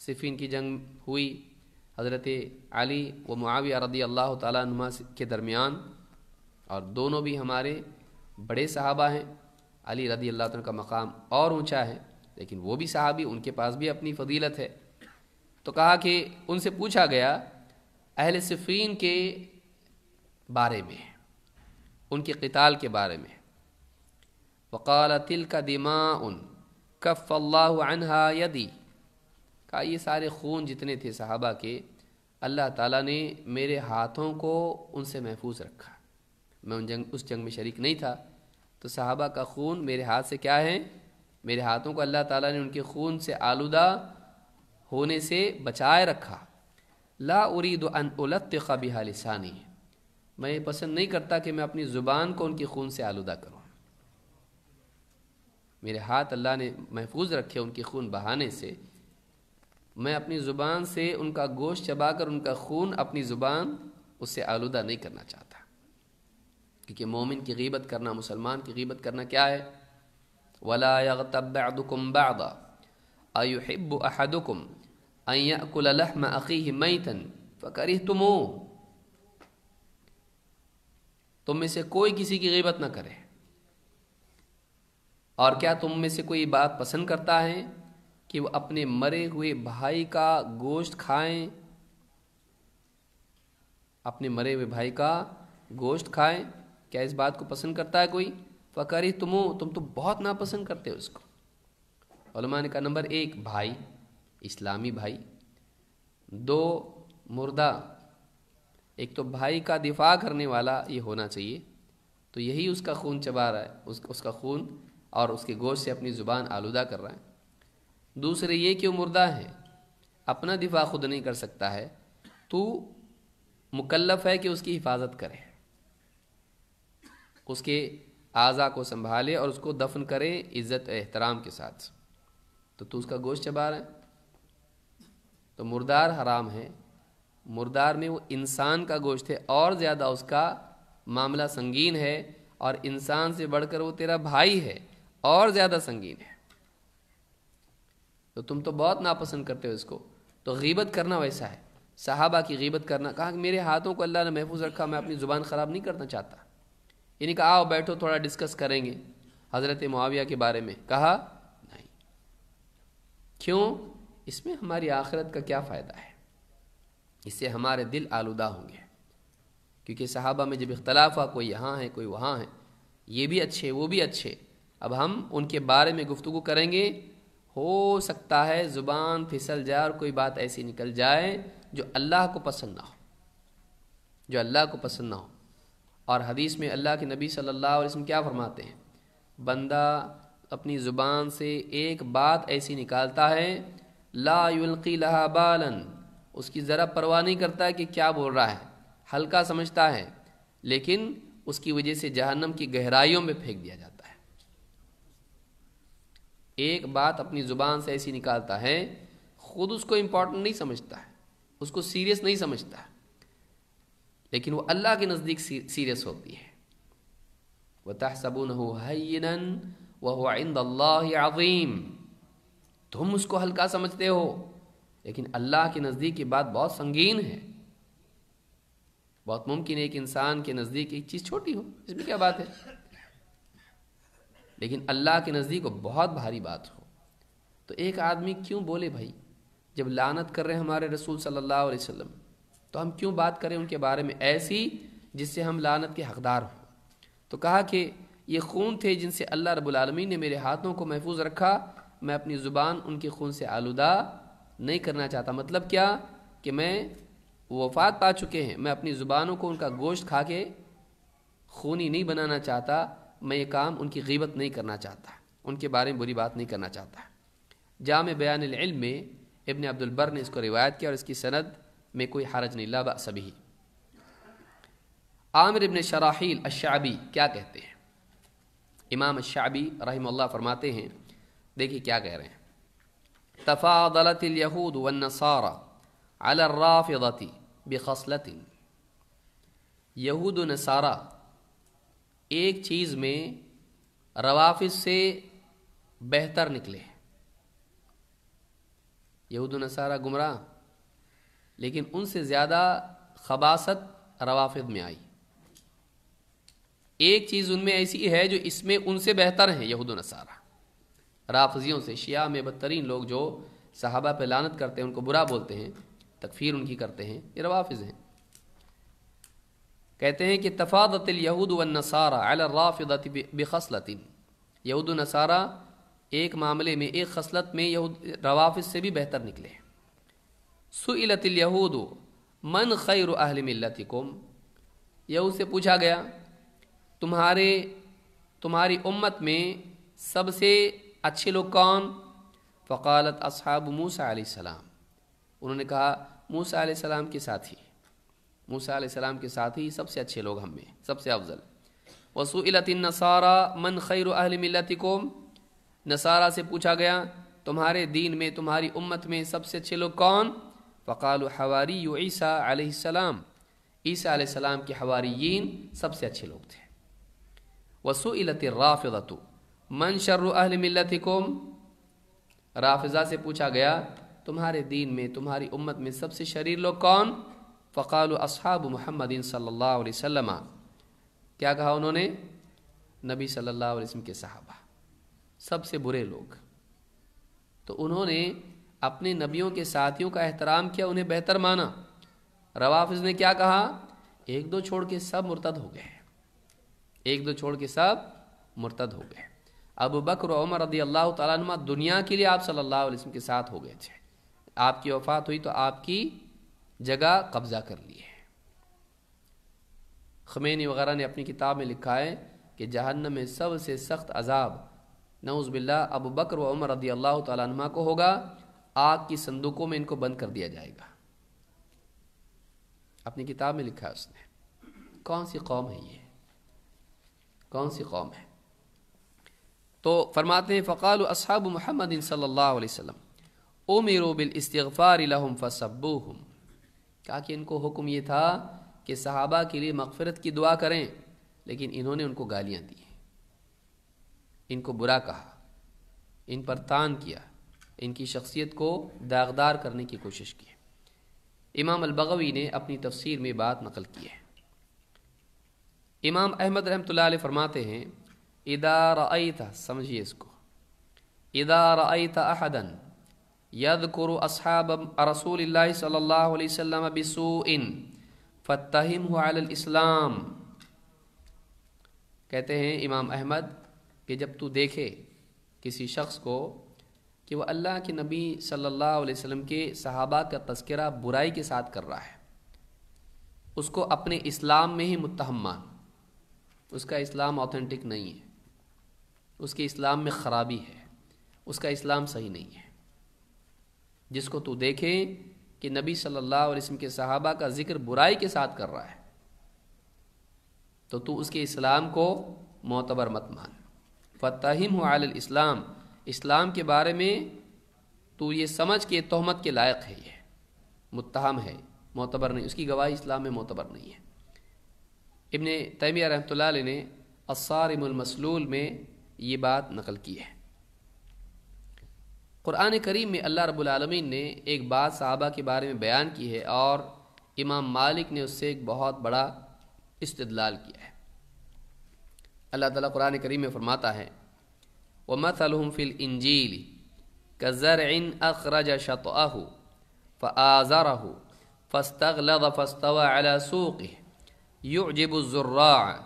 صفین کی جنگ ہوئی، حضرت علی و معاویہ رضی اللہ تعالیٰ نما کے درمیان، اور دونوں بھی ہمارے بڑے صحابہ ہیں۔ علی رضی اللہ عنہ کا مقام اور اونچا ہے، لیکن وہ بھی صحابی، ان کے پاس بھی اپنی فضیلت ہے۔ تو کہا کہ ان سے پوچھا گیا، اہل صفین کے بارے میں ان کے قتال کے بارے میں وقال تل کا دما ان کف اللہ عنہا یدی۔ کہا، یہ سارے خون جتنے تھے صحابہ کے، اللہ تعالیٰ نے میرے ہاتھوں کو ان سے محفوظ رکھا۔ میں ان جنگ، اس جنگ میں شریک نہیں تھا۔ تو صحابہ کا خون میرے ہاتھ سے کیا ہے؟ میرے ہاتھوں کو اللہ تعالیٰ نے ان کے خون سے آلودہ ہونے سے بچائے رکھا۔ لا ارید ان الطخ بها لسانی۔ میں یہ پسند نہیں کرتا کہ میں اپنی زبان کو ان کی خون سے آلودہ کروں۔ میرے ہاتھ اللہ نے محفوظ رکھے ان کی خون بہانے سے۔ میں اپنی زبان سے ان کا گوشت چبا کر ان کا خون اپنی زبان اس سے آلودہ نہیں کرنا چاہتا۔ کیونکہ مومن کی غیبت کرنا، مسلمان کی غیبت کرنا کیا ہے؟ ولا يغتب بعضكم بعضا۔ ایحب احدکم ان یأکل لحم اخیہ میتن فکرہتموه تم میں سے کوئی کسی کی غیبت نہ کرے۔ اور کیا تم میں سے کوئی بات پسند کرتا ہے کہ وہ اپنے مرے ہوئے بھائی کا گوشت کھائیں؟ اپنے مرے ہوئے بھائی کا گوشت کھائیں؟ کیا اس بات کو پسند کرتا ہے کوئی؟ فکری تمو، تم تو بہت ناپسند کرتے ہو اس کو۔ علماء نے کہا نمبر ایک، بھائی، اسلامی بھائی۔ دو، مردہ۔ ایک تو بھائی کا دفاع کرنے والا یہ ہونا چاہیے۔ تو یہی اس کا خون چبا رہا ہے اس کا خون اور اس کے گوشت سے اپنی زبان آلودہ کر رہا ہے۔ دوسرے یہ کہ وہ مردہ ہے، اپنا دفاع خود نہیں کر سکتا ہے۔ تو مکلف ہے کہ اس کی حفاظت کرے۔ اس کے اعضا کو سنبھالے اور اس کو دفن کرے عزت احترام کے ساتھ۔ تو تو اس کا گوشت چبا رہا ہے۔ تو مردار حرام ہے۔ مردار میں وہ انسان کا گوشت ہے، اور زیادہ اس کا معاملہ سنگین ہے۔ اور انسان سے بڑھ کر وہ تیرا بھائی ہے۔ اور زیادہ سنگین ہے۔ تو تم تو بہت ناپسند کرتے ہو اس کو۔ تو غیبت کرنا ویسا ہے۔ صحابہ کی غیبت کرنا، کہا کہ میرے ہاتھوں کو اللہ نے محفوظ رکھا، میں اپنی زبان خراب نہیں کرنا چاہتا۔ یعنی کہا آؤ بیٹھو، تھوڑا ڈسکس کریں گے حضرت معاویہ کے بارے میں۔ کہا، نہیں۔ کیوں؟ اس میں ہماری آخرت کا کیا فائدہ ہے؟ اس سے ہمارے دل آلودہ ہوں گے۔ کیونکہ صحابہ میں جب اختلاف ہوا، کوئی یہاں ہے، کوئی وہاں ہے، یہ بھی اچھے، وہ بھی اچھے۔ اب ہم ان کے بارے میں گفتگو کریں گے۔ ہو سکتا ہے زبان پھسل جائے اور کوئی بات ایسی نکل جائے جو اللہ کو پسند نہ ہو۔ جو اللہ کو پسند نہ ہو۔ اور حدیث میں اللہ کے نبی صلی اللہ علیہ وسلم کیا فرماتے ہیں؟ بندہ اپنی زبان سے ایک بات ایسی نکالتا ہے، لا یلقی لہا بالن۔ اس کی ذرا پرواہ نہیں کرتا کہ کیا بول رہا ہے، ہلکا سمجھتا ہے، لیکن اس کی وجہ سے جہنم کی گہرائیوں میں پھینک دیا جاتا ہے۔ ایک بات اپنی زبان سے ایسی نکالتا ہے، خود اس کو امپورٹنٹ نہیں سمجھتا ہے، اس کو سیریس نہیں سمجھتا ہے۔ لیکن وہ اللہ کے نزدیک سیریس ہوتی ہے۔ وہ تحسبون وہ عند اللہ عظیم تم اس کو ہلکا سمجھتے ہو، لیکن اللہ کے نزدیک یہ بات بہت سنگین ہے۔ بہت ممکن ہے ایک انسان کے نزدیک ایک چیز چھوٹی ہو، اس میں کیا بات ہے؟ لیکن اللہ کے نزدیک وہ بہت بھاری بات ہو۔ تو ایک آدمی کیوں بولے بھائی، جب لانت کر رہے ہیں ہمارے رسول صلی اللہ علیہ وسلم، تو ہم کیوں بات کریں ان کے بارے میں ایسی جس سے ہم لانت کے حقدار ہوں؟ تو کہا کہ یہ خون تھے جن سے اللہ رب العالمین نے میرے ہاتھوں کو محفوظ رکھا، میں اپنی زبان ان کے خون سے آلودہ نہیں کرنا چاہتا۔ مطلب کیا کہ میں وفات پا چکے ہیں، میں اپنی زبانوں کو ان کا گوشت کھا کے خونی نہیں بنانا چاہتا میں یہ کام ان کی غیبت نہیں کرنا چاہتا، ان کے بارے میں بری بات نہیں کرنا چاہتا۔ جامع بیان العلم میں ابن عبد البر نے اس کو روایت کیا اور اس کی سند میں کوئی حرج نہیں لابا سبھی عامر ابن شراحیل الشعبی کیا کہتے ہیں؟ امام الشعبی رحم اللہ فرماتے ہیں، دیکھیے کیا کہہ رہے ہیں۔ تفاضلت اليهود والنصارى على الرافضة بخصلت یہود و نصارہ ایک چیز میں روافظ سے بہتر نکلے یہود و نصارہ گمراہ، لیکن ان سے زیادہ خباست روافظ میں آئی۔ ایک چیز ان میں ایسی ہے جو اس میں ان سے بہتر ہیں، یہود و نصارہ۔ رافضیوں سے، شیعہ میں بدترین لوگ جو صحابہ پہ لانت کرتے ہیں، ان کو برا بولتے ہیں، تکفیر ان کی کرتے ہیں، یہ روافظ ہیں۔ کہتے ہیں کہ تفادت الیہود والنصارى علی الرافضت بخصلت یہود و نصارہ ایک معاملے میں، ایک خصلت میں یہود روافظ سے بھی بہتر نکلے سئلت الیہود، من خیر اہل ملتکم؟ یہود سے پوچھا گیا، تمہارے، تمہاری امت میں سب سے اچھے لوگ کون؟ فقالت اصحاب موسیٰ علیہ السلام۔ انہوں نے کہا، موسیٰ علیہ السلام کے ساتھی۔ موسیٰ علیہ السلام کے ساتھی سب سے اچھے لوگ ہم میں سب سے افضل۔ وسوعلت النصارى من خیر اہل ملتکم؟ نصارہ سے پوچھا گیا، تمہارے دین میں، تمہاری امت میں سب سے اچھے لوگ کون؟ فقال حواری عیسیٰ علیہ السلام۔ عیسیٰ علیہ السلام کے حواریین سب سے اچھے لوگ تھے۔ وسوعلت الرافضۃ۔ من شر اہل ملتکم؟ رافضہ سے پوچھا گیا، تمہارے دین میں، تمہاری امت میں سب سے شریر لوگ کون؟ فقال اصحاب محمد صلی اللہ علیہ وسلم۔ کیا کہا انہوں نے؟ نبی صلی اللہ علیہ وسلم کے صحابہ۔ سب سے برے لوگ۔ تو انہوں نے اپنے نبیوں کے ساتھیوں کا احترام کیا، انہیں بہتر مانا۔ روافظ نے کیا کہا؟ ایک دو چھوڑ کے سب مرتد ہو گئے۔ ایک دو چھوڑ کے سب مرتد ہو گئے۔ ابو بکر و عمر رضی اللہ تعالیٰ عنہ دنیا کے لیے آپ صلی اللہ علیہ وسلم کے ساتھ ہو گئے تھے۔ آپ کی وفات ہوئی تو آپ کی جگہ قبضہ کر لی ہے۔ خمینی وغیرہ نے اپنی کتاب میں لکھا ہے کہ جہنم میں سب سے سخت عذاب، نعوذ باللہ، ابو بکر و عمر رضی اللہ تعالیٰ عنہ کو ہوگا۔ آگ کی صندوقوں میں ان کو بند کر دیا جائے گا۔ اپنی کتاب میں لکھا ہے اس نے۔ کون سی قوم ہے یہ؟ کون سی قوم ہے؟ تو فرماتے ہیں فقال اصحاب محمد صلی اللہ علیہ وسلم، امروا بالاستغفار لهم فسبوهم۔ کہا کہ ان کو حکم یہ تھا کہ صحابہ کے لیے مغفرت کی دعا کریں، لیکن انہوں نے ان کو گالیاں دی ان کو برا کہا، ان پر تان کیا، ان کی شخصیت کو داغدار کرنے کی کوشش کی۔ امام البغوی نے اپنی تفسیر میں بات نقل کی ہے۔ امام احمد رحمۃ اللہ علیہ فرماتے ہیں ادار تھا سمجھیے اس کو۔ ادار احدن ید اصحاب رسول اللہ صلی اللہ علیہ وسلم بسوء فتحم علی الاسلام کہتے ہیں امام احمد کہ جب تو دیکھے کسی شخص کو کہ وہ اللہ کے نبی صلی اللہ علیہ وسلم کے صحابہ کا تذکرہ برائی کے ساتھ کر رہا ہے، اس کو اپنے اسلام میں ہی متہم مان، اس کا اسلام آتھینٹک نہیں ہے، اس کے اسلام میں خرابی ہے، اس کا اسلام صحیح نہیں ہے۔ جس کو تو دیکھے کہ نبی صلی اللہ علیہ وسلم کے صحابہ کا ذکر برائی کے ساتھ کر رہا ہے، تو تو اس کے اسلام کو معتبر مت مان۔ فتحم علی الاسلام اسلام کے بارے میں تو یہ سمجھ کے تہمت کے لائق ہے، یہ متہم ہے، معتبر نہیں۔ اس کی گواہی اسلام میں معتبر نہیں ہے۔ ابن تیمیہ رحمۃ اللہ علیہ نے الصارم المسلول میں یہ بات نقل کی ہے۔ قرآن کریم میں اللہ رب العالمین نے ایک بات صحابہ کے بارے میں بیان کی ہے اور امام مالک نے اس سے ایک بہت بڑا استدلال کیا ہے۔ اللہ تعالیٰ قرآن کریم میں فرماتا ہے، ومثلهم في الإنجيل كزرع أخرج شطأه فآزره فاستغلظ فاستوى على سوقه يعجب الزراع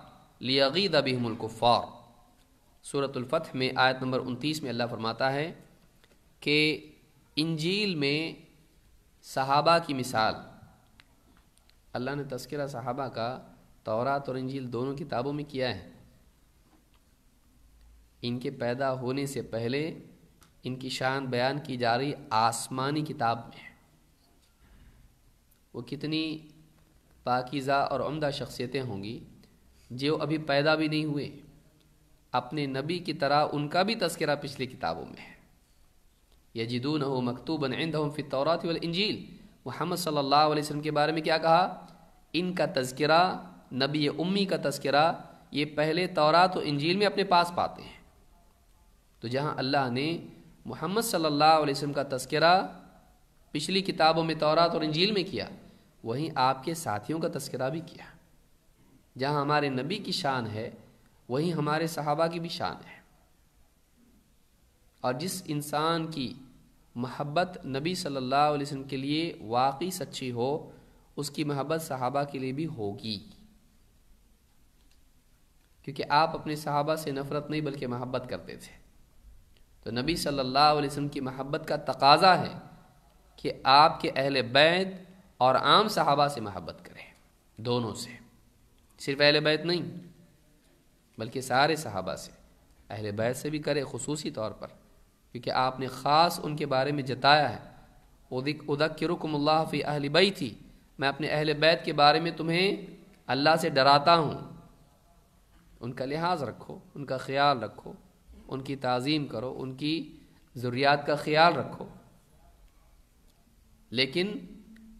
ليغيظ بهم الكفار۔ سورة الفتح میں آیت نمبر انتیس میں اللہ فرماتا ہے کہ انجیل میں صحابہ کی مثال، اللہ نے تذکرہ صحابہ کا تورات اور انجیل دونوں کتابوں میں کیا ہے۔ ان کے پیدا ہونے سے پہلے ان کی شان بیان کی جا رہی آسمانی کتاب میں وہ کتنی پاکیزہ اور عمدہ شخصیتیں ہوں گی جو ابھی پیدا بھی نہیں ہوئے، اپنے نبی کی طرح ان کا بھی تذکرہ پچھلی کتابوں میں ہے۔ یجدون ہو مکتوب فی طورات والانجیل۔ محمد صلی اللہ علیہ وسلم کے بارے میں کیا کہا؟ ان کا تذکرہ، نبی امی کا تذکرہ، یہ پہلے تورات و انجیل میں اپنے پاس پاتے ہیں۔ تو جہاں اللہ نے محمد صلی اللہ علیہ وسلم کا تذکرہ پچھلی کتابوں میں تورات اور انجیل میں کیا، وہیں آپ کے ساتھیوں کا تذکرہ بھی کیا۔ جہاں ہمارے نبی کی شان ہے، وہیں ہمارے صحابہ کی بھی شان ہے۔ اور جس انسان کی محبت نبی صلی اللہ علیہ وسلم کے لیے واقعی سچی ہو، اس کی محبت صحابہ کے لیے بھی ہوگی۔ کیونکہ آپ اپنے صحابہ سے نفرت نہیں بلکہ محبت کرتے تھے۔ تو نبی صلی اللہ علیہ وسلم کی محبت کا تقاضا ہے کہ آپ کے اہل بیت اور عام صحابہ سے محبت کریں، دونوں سے۔ صرف اہل بیت نہیں، بلکہ سارے صحابہ سے۔ اہل بیت سے بھی کرے، خصوصی طور پر۔ کیونکہ آپ نے خاص ان کے بارے میں جتایا ہے۔ ادک رکم اللہ فی اہل بیت تھی میں اپنے اہل بیت کے بارے میں تمہیں اللہ سے ڈراتا ہوں۔ ان کا لحاظ رکھو، ان کا خیال رکھو، ان کی تعظیم کرو، ان کی ضروریات کا خیال رکھو۔ لیکن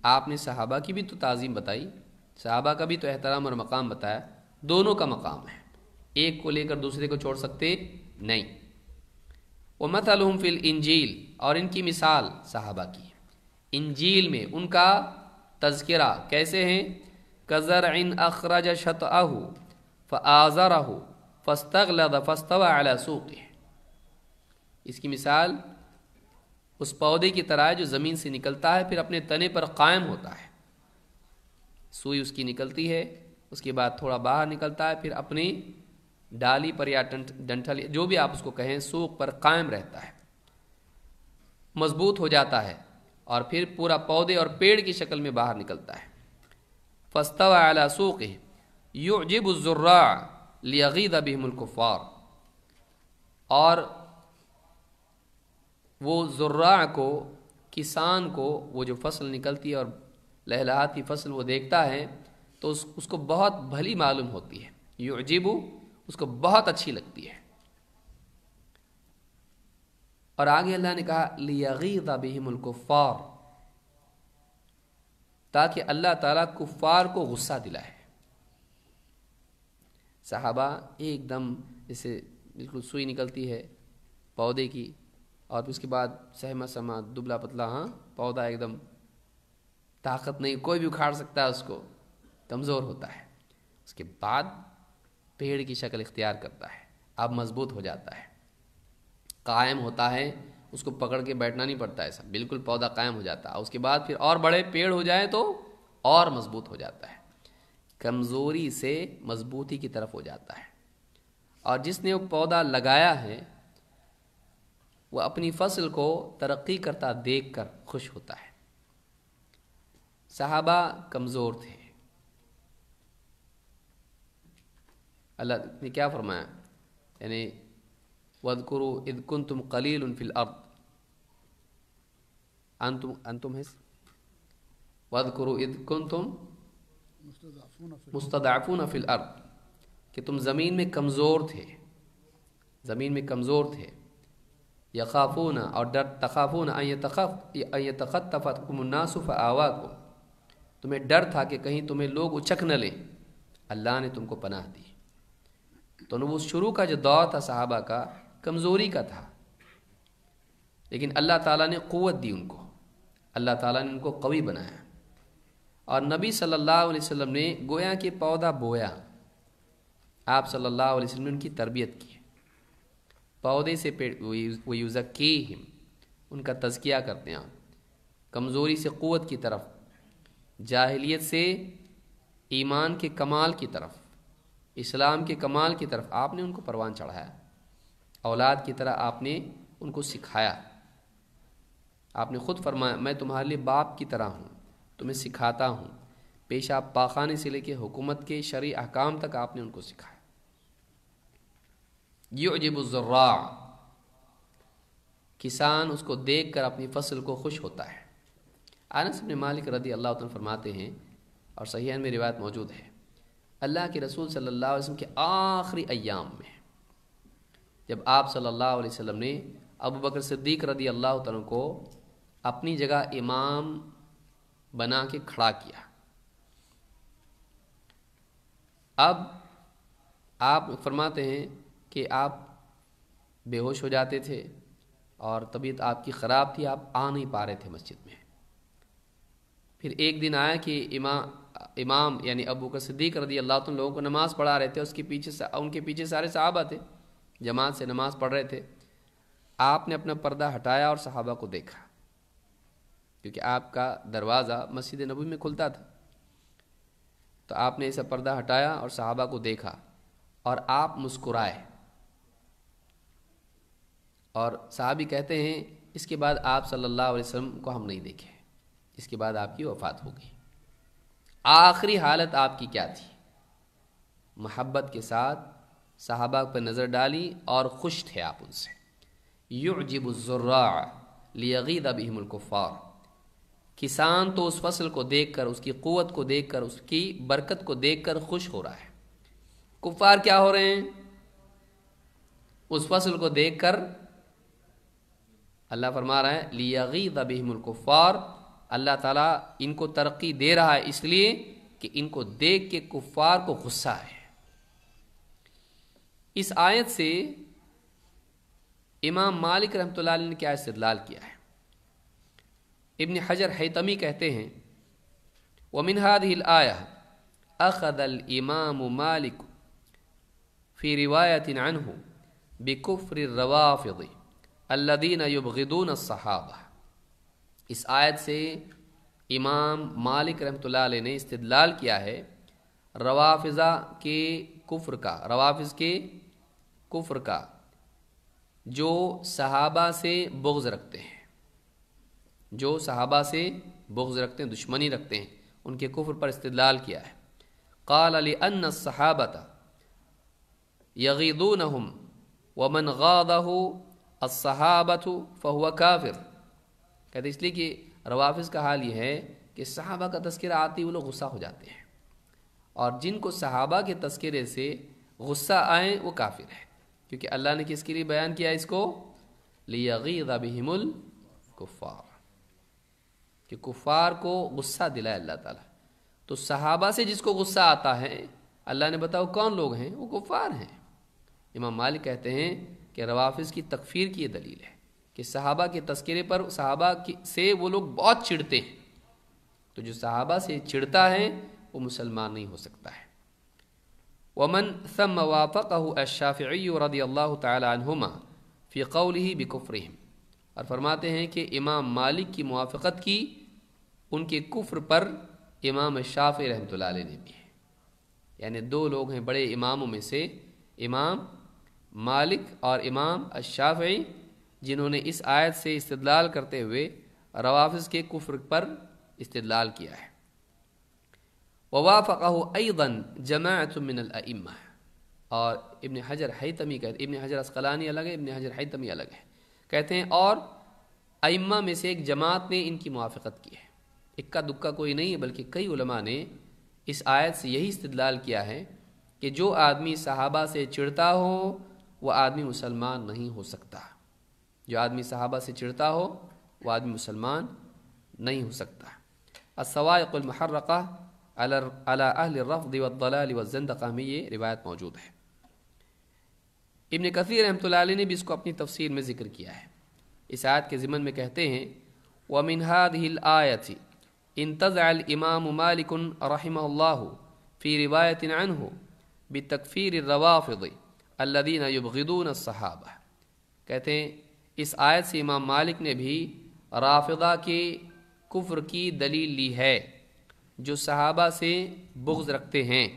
آپ نے صحابہ کی بھی تو تعظیم بتائی، صحابہ کا بھی تو احترام اور مقام بتایا۔ دونوں کا مقام ہے۔ ایک کو لے کر دوسرے کو چھوڑ سکتے نہیں۔ وہ مت فی الانجیل اور ان کی مثال صحابہ کی انجیل میں ان کا تذکرہ کیسے ہیں؟ کزر ان اخراج شت آہو فضر فاستوى على سوقه اس کی مثال اس پودے کی طرح جو زمین سے نکلتا ہے، پھر اپنے تنے پر قائم ہوتا ہے۔ سوئی اس کی نکلتی ہے، اس کے بعد تھوڑا باہر نکلتا ہے، پھر اپنی ڈالی پر یا ڈنٹل جو بھی آپ اس کو کہیں سوکھ پر قائم رہتا ہے۔ مضبوط ہو جاتا ہے اور پھر پورا پودے اور پیڑ کی شکل میں باہر نکلتا ہے۔ فستو اعلیٰ سوق یو جب لیغید بہم الکفار اور وہ ذرا کو، کسان کو، وہ جو فصل نکلتی ہے اور لہلاتی فصل وہ دیکھتا ہے تو اس اس کو بہت بھلی معلوم ہوتی ہے۔ یو اس کو بہت اچھی لگتی ہے۔ اور آگے اللہ نے کہا لیغید بہم الکفار تاکہ اللہ تعالیٰ کفار کو غصہ دلائے۔ صحابہ ایک دم جیسے بالکل سوئی نکلتی ہے پودے کی، اور اس کے بعد سہما سما، دبلا پتلا ہاں پودا ایک دم طاقت نہیں، کوئی بھی اکھاڑ سکتا ہے اس کو، کمزور ہوتا ہے۔ اس کے بعد پیڑ کی شکل اختیار کرتا ہے، اب مضبوط ہو جاتا ہے۔ قائم ہوتا ہے، اس کو پکڑ کے بیٹھنا نہیں پڑتا ایسا، بالکل پودا قائم ہو جاتا۔ ہے اس کے بعد پھر اور بڑے پیڑ ہو جائیں تو اور مضبوط ہو جاتا ہے۔ کمزوری سے مضبوطی کی طرف ہو جاتا ہے۔ اور جس نے وہ پودا لگایا ہے، وہ اپنی فصل کو ترقی کرتا دیکھ کر خوش ہوتا ہے۔ صحابہ کمزور تھے۔ اللہ نے کیا فرمایا؟ یعنی ود کرو اد کن تم کلیل انفل اب انتم ہے ود کرو اد کن تم مستدعفون فی الارض کہ تم زمین میں کمزور تھے، زمین میں کمزور تھے۔ یخافون اور ڈر، تخافون تخت الناصف آوا کو تمہیں ڈر تھا کہ کہیں تمہیں لوگ اچک نہ لیں۔ اللہ نے تم کو پناہ دی۔ تو وہ شروع کا جو دور تھا صحابہ کا، کمزوری کا تھا۔ لیکن اللہ تعالیٰ نے قوت دی ان کو۔ اللہ تعالیٰ نے ان کو قوی بنایا۔ اور نبی صلی اللہ علیہ وسلم نے گویا کہ پودا بویا۔ آپ صلی اللہ علیہ وسلم نے ان کی تربیت کی۔ پودے سے وہ یوزکی ان کا تزکیہ کرتے ہیں کمزوری سے قوت کی طرف، جاہلیت سے ایمان کے کمال کی طرف۔ اسلام کے کمال کی طرف آپ نے ان کو پروان چڑھایا۔ اولاد کی طرح آپ نے ان کو سکھایا۔ آپ نے خود فرمایا، میں تمہارے لیے باپ کی طرح ہوں، تمہیں سکھاتا ہوں۔ پیشہ پاخانے سے لے کے حکومت کے شرعی احکام تک آپ نے ان کو سکھایا۔ یعجب الزراع، کسان اس کو دیکھ کر اپنی فصل کو خوش ہوتا ہے۔ آنس بن مالک رضی اللہ عنہ فرماتے ہیں اور صحیح میں روایت موجود ہے۔ اللہ کے رسول صلی اللہ علیہ وسلم کے آخری ایام میں۔ جب آپ صلی اللہ علیہ وسلم نے ابو بکر صدیق رضی اللہ تعالیٰ کو اپنی جگہ امام بنا کے کھڑا کیا۔ اب آپ فرماتے ہیں کہ آپ بے ہوش ہو جاتے تھے اور طبیعت آپ کی خراب تھی، آپ آ نہیں پا رہے تھے مسجد میں۔ پھر ایک دن آیا کہ امام امام یعنی ابو کا صدیق رضی اللہ عنہ لوگوں کو نماز پڑھا رہے تھے، اس کے پیچھے ان کے پیچھے سارے صحابہ تھے، جماعت سے نماز پڑھ رہے تھے۔ آپ نے اپنا پردہ ہٹایا اور صحابہ کو دیکھا۔ کیونکہ آپ کا دروازہ مسجد نبوی میں کھلتا تھا۔ تو آپ نے اسے پردہ ہٹایا اور صحابہ کو دیکھا اور آپ مسکرائے۔ اور صحابی کہتے ہیں، اس کے بعد آپ صلی اللہ علیہ وسلم کو ہم نہیں دیکھے۔ اس کے بعد آپ کی وفات ہو گئی۔ آخری حالت آپ کی کیا تھی؟ محبت کے ساتھ صحابہ پر نظر ڈالی اور خوش تھے آپ ان سے۔ یعجب الزراع لیغید بہم الکفار۔ کسان تو اس فصل کو دیکھ کر، اس کی قوت کو دیکھ کر، اس کی برکت کو دیکھ کر خوش ہو رہا ہے۔ کفار کیا ہو رہے ہیں؟ اس فصل کو دیکھ کر اللہ فرما رہا ہے لیغید بہم الکفار۔ اللہ تعالیٰ ان کو ترقی دے رہا ہے اس لیے کہ ان کو دیکھ کے کفار کو غصہ ہے۔ اس آیت سے امام مالک رحمۃ اللہ علیہ نے کیا استدلال کیا ہے۔ ابن حجر حیتمی کہتے ہیں وہ منہاد ہل آیا اخد الامام مالک فی روایت عنہ بکفر الروافض الذین یبغضون الصحابہ اس آیت سے امام مالک رحمۃ اللہ علیہ نے استدلال کیا ہے روافضہ کے کفر کا، روافظ کے کفر کا، جو صحابہ سے بغض رکھتے ہیں، جو صحابہ سے بغض رکھتے ہیں، دشمنی رکھتے ہیں، ان کے کفر پر استدلال کیا ہے۔ قال علی ان صحابت یغیدونہم ومن غاضہ الصحابت فہو کافر کہتے اس لیے کہ روافظ کا حال یہ ہے کہ صحابہ کا تذکرہ آتی وہ لوگ غصہ ہو جاتے ہیں۔ اور جن کو صحابہ کے تذکرے سے غصہ آئیں وہ کافر ہے کیونکہ اللہ نے کس کے لیے بیان کیا اس کو؟ لیغیظ بہم الکفار کہ کفار کو غصہ دلائے اللہ تعالیٰ۔ تو صحابہ سے جس کو غصہ آتا ہے، اللہ نے بتاؤ کون لوگ ہیں؟ وہ کفار ہیں۔ امام مالک کہتے ہیں کہ روافظ کی تکفیر کی یہ دلیل ہے۔ کہ صحابہ کے تذکرے پر صحابہ سے وہ لوگ بہت چڑھتے ہیں۔ تو جو صحابہ سے چڑھتا ہے، وہ مسلمان نہیں ہو سکتا ہے۔ ومن ثم وافقه الشافعی رضی اللہ تعالی عنہما فی قوله بکفرہم اور فرماتے ہیں کہ امام مالک کی موافقت کی ان کے کفر پر امام شافعی رحمۃ اللہ علیہ نے بھی ہے۔ یعنی دو لوگ ہیں بڑے اماموں میں سے، امام مالک اور امام الشافعی۔ جنہوں نے اس آیت سے استدلال کرتے ہوئے روافظ کے کفر پر استدلال کیا ہے۔ ووافقہ ایضاً جماعت من الائمہ۔ اور ابن حجر حیتمی کہتے ابن حجر اسقلانی الگ ہے، ابن حجر حیتمی الگ ہے۔ کہتے ہیں، اور ائمہ میں سے ایک جماعت نے ان کی موافقت کی ہے۔ اکا دکا کوئی نہیں ہے، بلکہ کئی علماء نے اس آیت سے یہی استدلال کیا ہے کہ جو آدمی صحابہ سے چڑھتا ہو، وہ آدمی مسلمان نہیں ہو سکتا۔ جو آدمی صحابہ سے چڑھتا ہو وہ آدمی مسلمان نہیں ہو سکتا السوائق المحرقہ علی اہل الرفض والضلال والزندقہ میں یہ روایت موجود ہے ابن کثیر رحمۃ اللہ علیہ نے بھی اس کو اپنی تفسیر میں ذکر کیا ہے اس آیت کے ضمن میں کہتے ہیں وَمِنْ هَذِهِ الْآيَةِ انتزع الامام مالک رحمہ اللہ فی اس آیت سے امام مالک نے بھی رافضہ کے کفر کی دلیل لی ہے، جو صحابہ سے بغض رکھتے ہیں۔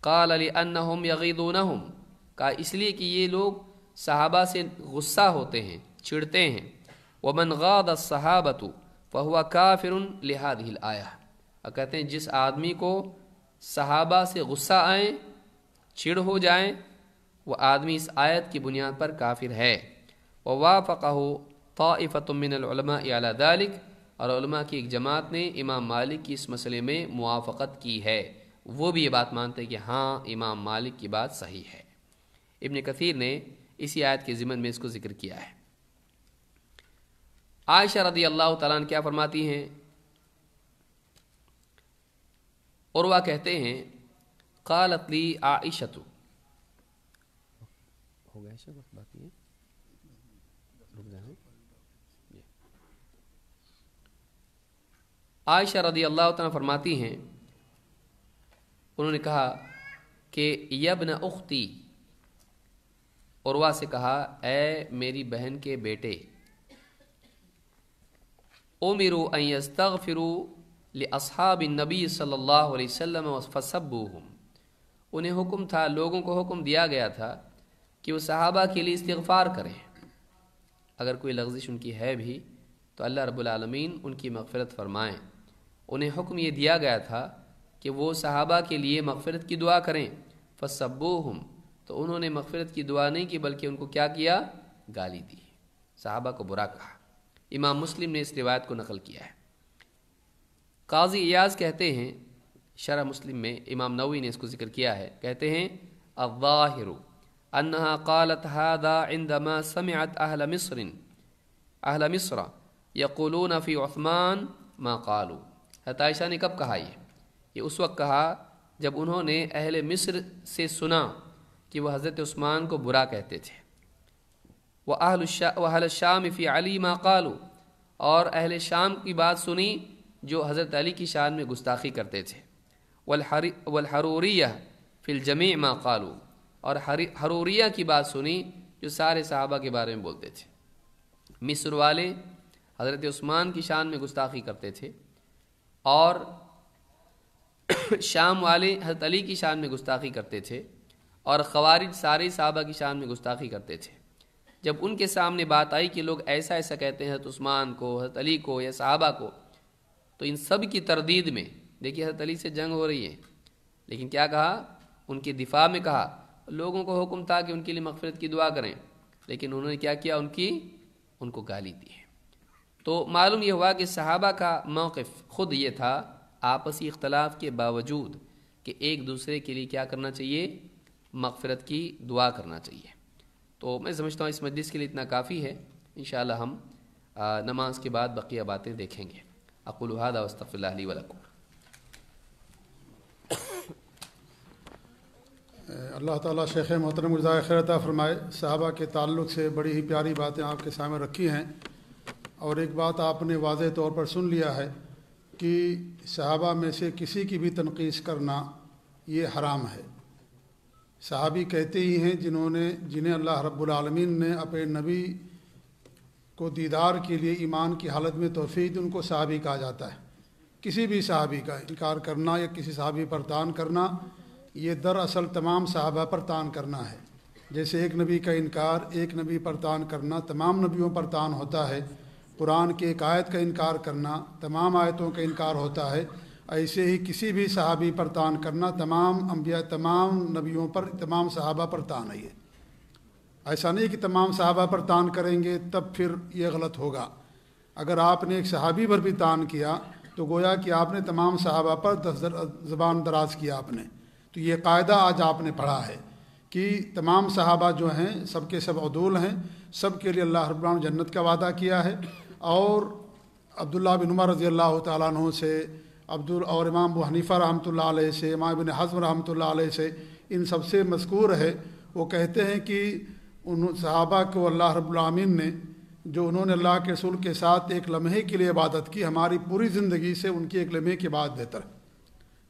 قال علی انہم یغیدونہم کہا اس لیے کہ یہ لوگ صحابہ سے غصہ ہوتے ہیں، چڑھتے ہیں۔ ومن غاد الصحابۃ فہو کافر لہذه الآیہ۔ اور کہتے ہیں جس آدمی کو صحابہ سے غصہ آئیں چڑ ہو جائیں، وہ آدمی اس آیت کی بنیاد پر کافر ہے۔ ووافقہ طائفۃ من العلماء علی ذلك، اور علماء کی ایک جماعت نے امام مالک کی اس مسئلے میں موافقت کی ہے۔ وہ بھی یہ بات مانتے ہیں کہ ہاں امام مالک کی بات صحیح ہے۔ ابن کثیر نے اسی آیت کے ضمن میں اس کو ذکر کیا ہے۔ عائشہ رضی اللہ تعالیٰ نے کیا فرماتی ہیں؟ اور وہ کہتے ہیں، قالت لی عائشتو۔ ہو گیا بات یہ رک جائیں عائشہ رضی اللہ تعالیٰ فرماتی ہیں، انہوں نے کہا کہ یبن اختی عروا سے کہا، اے میری بہن کے بیٹے امرو ان یستغفروا لاصحاب النبی صلی اللہ علیہ وسلم فسبوہم۔ انہیں حکم تھا، لوگوں کو حکم دیا گیا تھا کہ وہ صحابہ کے لیے استغفار کریں۔ اگر کوئی لغزش ان کی ہے بھی، تو اللہ رب العالمین ان کی مغفرت فرمائیں انہیں حکم یہ دیا گیا تھا کہ وہ صحابہ کے لیے مغفرت کی دعا کریں۔ فصبوہم تو انہوں نے مغفرت کی دعا نہیں کی، بلکہ ان کو کیا کیا؟ گالی دی۔ صحابہ کو برا کہا۔ امام مسلم نے اس روایت کو نقل کیا ہے۔ قاضی ایاز کہتے ہیں، شرح مسلم میں امام نوی نے اس کو ذکر کیا ہے۔ کہتے ہیں، الظاہر انہا قالت هذا عندما سمعت اہل مصر۔ اہل مصر یقولون فی عثمان ما قالوا۔ عائشہ نے کب کہا یہ؟ یہ اس وقت کہا جب انہوں نے اہل مصر سے سنا کہ وہ حضرت عثمان کو برا کہتے تھے۔ وہ اہل شام فی علی ما قالو، اور اہل شام کی بات سنی جو حضرت علی کی شان میں گستاخی کرتے تھے۔ والحروریہ فی الجمیع ما قالو، اور حروریہ کی بات سنی جو سارے صحابہ کے بارے میں بولتے تھے۔ مصر والے حضرت عثمان کی شان میں گستاخی کرتے تھے۔ اور شام والے حضرت علی کی شان میں گستاخی کرتے تھے اور خوارج سارے صحابہ کی شان میں گستاخی کرتے تھے۔ جب ان کے سامنے بات آئی کہ لوگ ایسا ایسا کہتے ہیں حضرت عثمان کو، حضرت علی کو یا صحابہ کو، تو ان سب کی تردید میں، دیکھیے حضرت علی سے جنگ ہو رہی ہے۔ لیکن کیا کہا؟ ان کے دفاع میں کہا، لوگوں کو حکم تھا کہ ان کے لیے مغفرت کی دعا کریں۔ لیکن انہوں نے کیا کیا؟ ان کی، ان کو گالی دی ہے۔ تو معلوم یہ ہوا کہ صحابہ کا موقف خود یہ تھا آپسی اختلاف کے باوجود کہ ایک دوسرے کے لیے کیا کرنا چاہیے؟ مغفرت کی دعا کرنا چاہیے۔ تو میں سمجھتا ہوں اس مجلس کے لیے اتنا کافی ہے۔ انشاءاللہ ہم نماز کے بعد بقیہ باتیں دیکھیں گے۔ اقوال وصطف اللہ علیہ ولکم اللہ تعالیٰ شیخ محترم خیرتا فرمائے۔ صحابہ کے تعلق سے بڑی ہی پیاری باتیں آپ کے سامنے رکھی ہیں۔ اور ایک بات آپ نے واضح طور پر سن لیا ہے کہ صحابہ میں سے کسی کی بھی تنقید کرنا یہ حرام ہے۔ صحابی کہتے ہی ہیں جنہوں نے، جنہیں اللہ رب العالمین نے اپنے نبی کو دیدار کے لیے ایمان کی حالت میں توفیق، ان کو صحابی کہا جاتا ہے۔ کسی بھی صحابی کا انکار کرنا یا کسی صحابی پر تان کرنا، یہ دراصل تمام صحابہ پر تان کرنا ہے۔ جیسے ایک نبی کا انکار، ایک نبی پر تان کرنا تمام نبیوں پر تان ہوتا ہے۔ قرآن کے ایک آیت کا انکار کرنا، تمام آیتوں کا انکار ہوتا ہے۔ ایسے ہی کسی بھی صحابی پر تان کرنا، تمام انبیاء، تمام نبیوں پر، تمام صحابہ پر تان ہے ایسا نہیں کہ تمام صحابہ پر تان کریں گے تب پھر یہ غلط ہوگا۔ اگر آپ نے ایک صحابی پر بھی تان کیا، تو گویا کہ آپ نے تمام صحابہ پر زبان دراز کیا آپ نے۔ تو یہ قاعدہ آج آپ نے پڑھا ہے کہ تمام صحابہ جو ہیں، سب کے سب عدول ہیں، سب کے لیے اللہ رب العالمین جنت کا وعدہ کیا ہے۔ اور عبداللہ بن عمر رضی اللہ تعالیٰ عنہ سے، عبد اور امام ابو حنیفہ رحمۃ اللہ علیہ سے، امام بن حضم رحمۃ اللہ علیہ سے ان سب سے مذکور ہے۔ وہ کہتے ہیں کہ ان صحابہ کو اللہ رب العامین نے، جو انہوں نے اللہ کے رسول کے ساتھ ایک لمحے کے لیے عبادت کی، ہماری پوری زندگی سے ان کی ایک لمحے کی بات بہتر ہے۔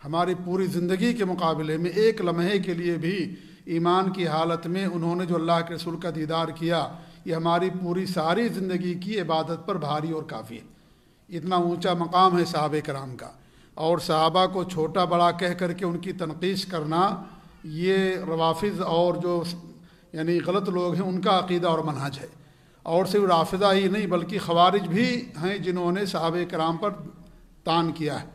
ہماری پوری زندگی کے مقابلے میں ایک لمحے کے لیے بھی ایمان کی حالت میں انہوں نے جو اللہ کے رسول کا دیدار کیا یہ ہماری پوری ساری زندگی کی عبادت پر بھاری اور کافی ہے۔ اتنا اونچا مقام ہے صحابہ کرام کا۔ اور صحابہ کو چھوٹا بڑا کہہ کر کے ان کی تنقید کرنا یہ روافظ اور جو یعنی غلط لوگ ہیں، ان کا عقیدہ اور منحج ہے۔ اور صرف رافضہ ہی نہیں، بلکہ خوارج بھی ہیں جنہوں نے صحابہ کرام پر تان کیا ہے۔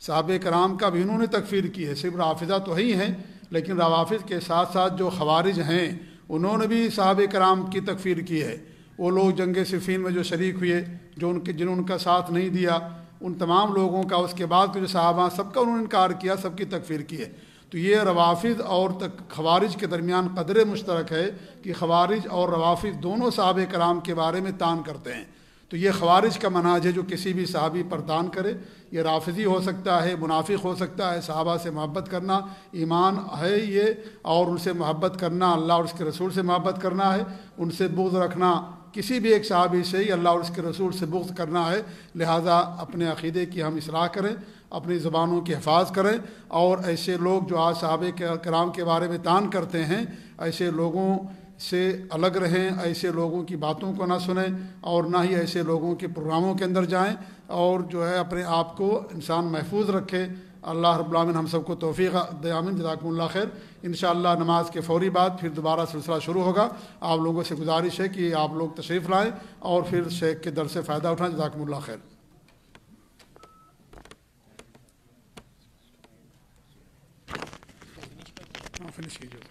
صحابہ کرام کا بھی انہوں نے تکفیر کی ہے۔ صرف رافضہ تو ہی ہیں، لیکن روافظ کے ساتھ ساتھ جو خوارج ہیں انہوں نے بھی صحابہ کرام کی تکفیر کی ہے۔ وہ لوگ جنگ صفین میں جو شریک ہوئے، جو ان کے جنہوں ان کا ساتھ نہیں دیا، ان تمام لوگوں کا، اس کے بعد کے جو صحابہ، سب کا انہوں نے انکار کیا، سب کی تکفیر کی ہے۔ تو یہ روافظ اور خوارج کے درمیان قدر مشترک ہے کہ خوارج اور روافظ دونوں صحابہ کرام کے بارے میں تان کرتے ہیں۔ تو یہ خوارج کا مناج ہے جو کسی بھی صحابی پر تان کرے۔ یہ رافضی ہو سکتا ہے، منافق ہو سکتا ہے، صحابہ سے محبت کرنا ایمان ہے یہ، اور ان سے محبت کرنا اللہ اور اس کے رسول سے محبت کرنا ہے۔ ان سے بغض رکھنا کسی بھی ایک صحابی سے ہی اللہ اور اس کے رسول سے بغض کرنا ہے۔ لہٰذا اپنے عقیدے کی ہم اصلاح کریں، اپنی زبانوں کی حفاظ کریں۔ اور ایسے لوگ جو آج صحابہ کرام کے بارے میں تان کرتے ہیں، ایسے لوگوں سے الگ رہیں، ایسے لوگوں کی باتوں کو نہ سنیں اور نہ ہی ایسے لوگوں کے پروگراموں کے اندر جائیں اور جو ہے اپنے آپ کو انسان محفوظ رکھے۔ اللہ رب العالمین ہم سب کو توفیق دیامن جزاکم اللہ خیر۔ انشاءاللہ نماز کے فوری بعد پھر دوبارہ سلسلہ شروع ہوگا۔ آپ لوگوں سے گزارش ہے کہ آپ لوگ تشریف لائیں اور پھر شیخ کے در سے فائدہ اٹھائیں۔ جزاکم اللہ خیر۔ ہاں، فنش کیجیے۔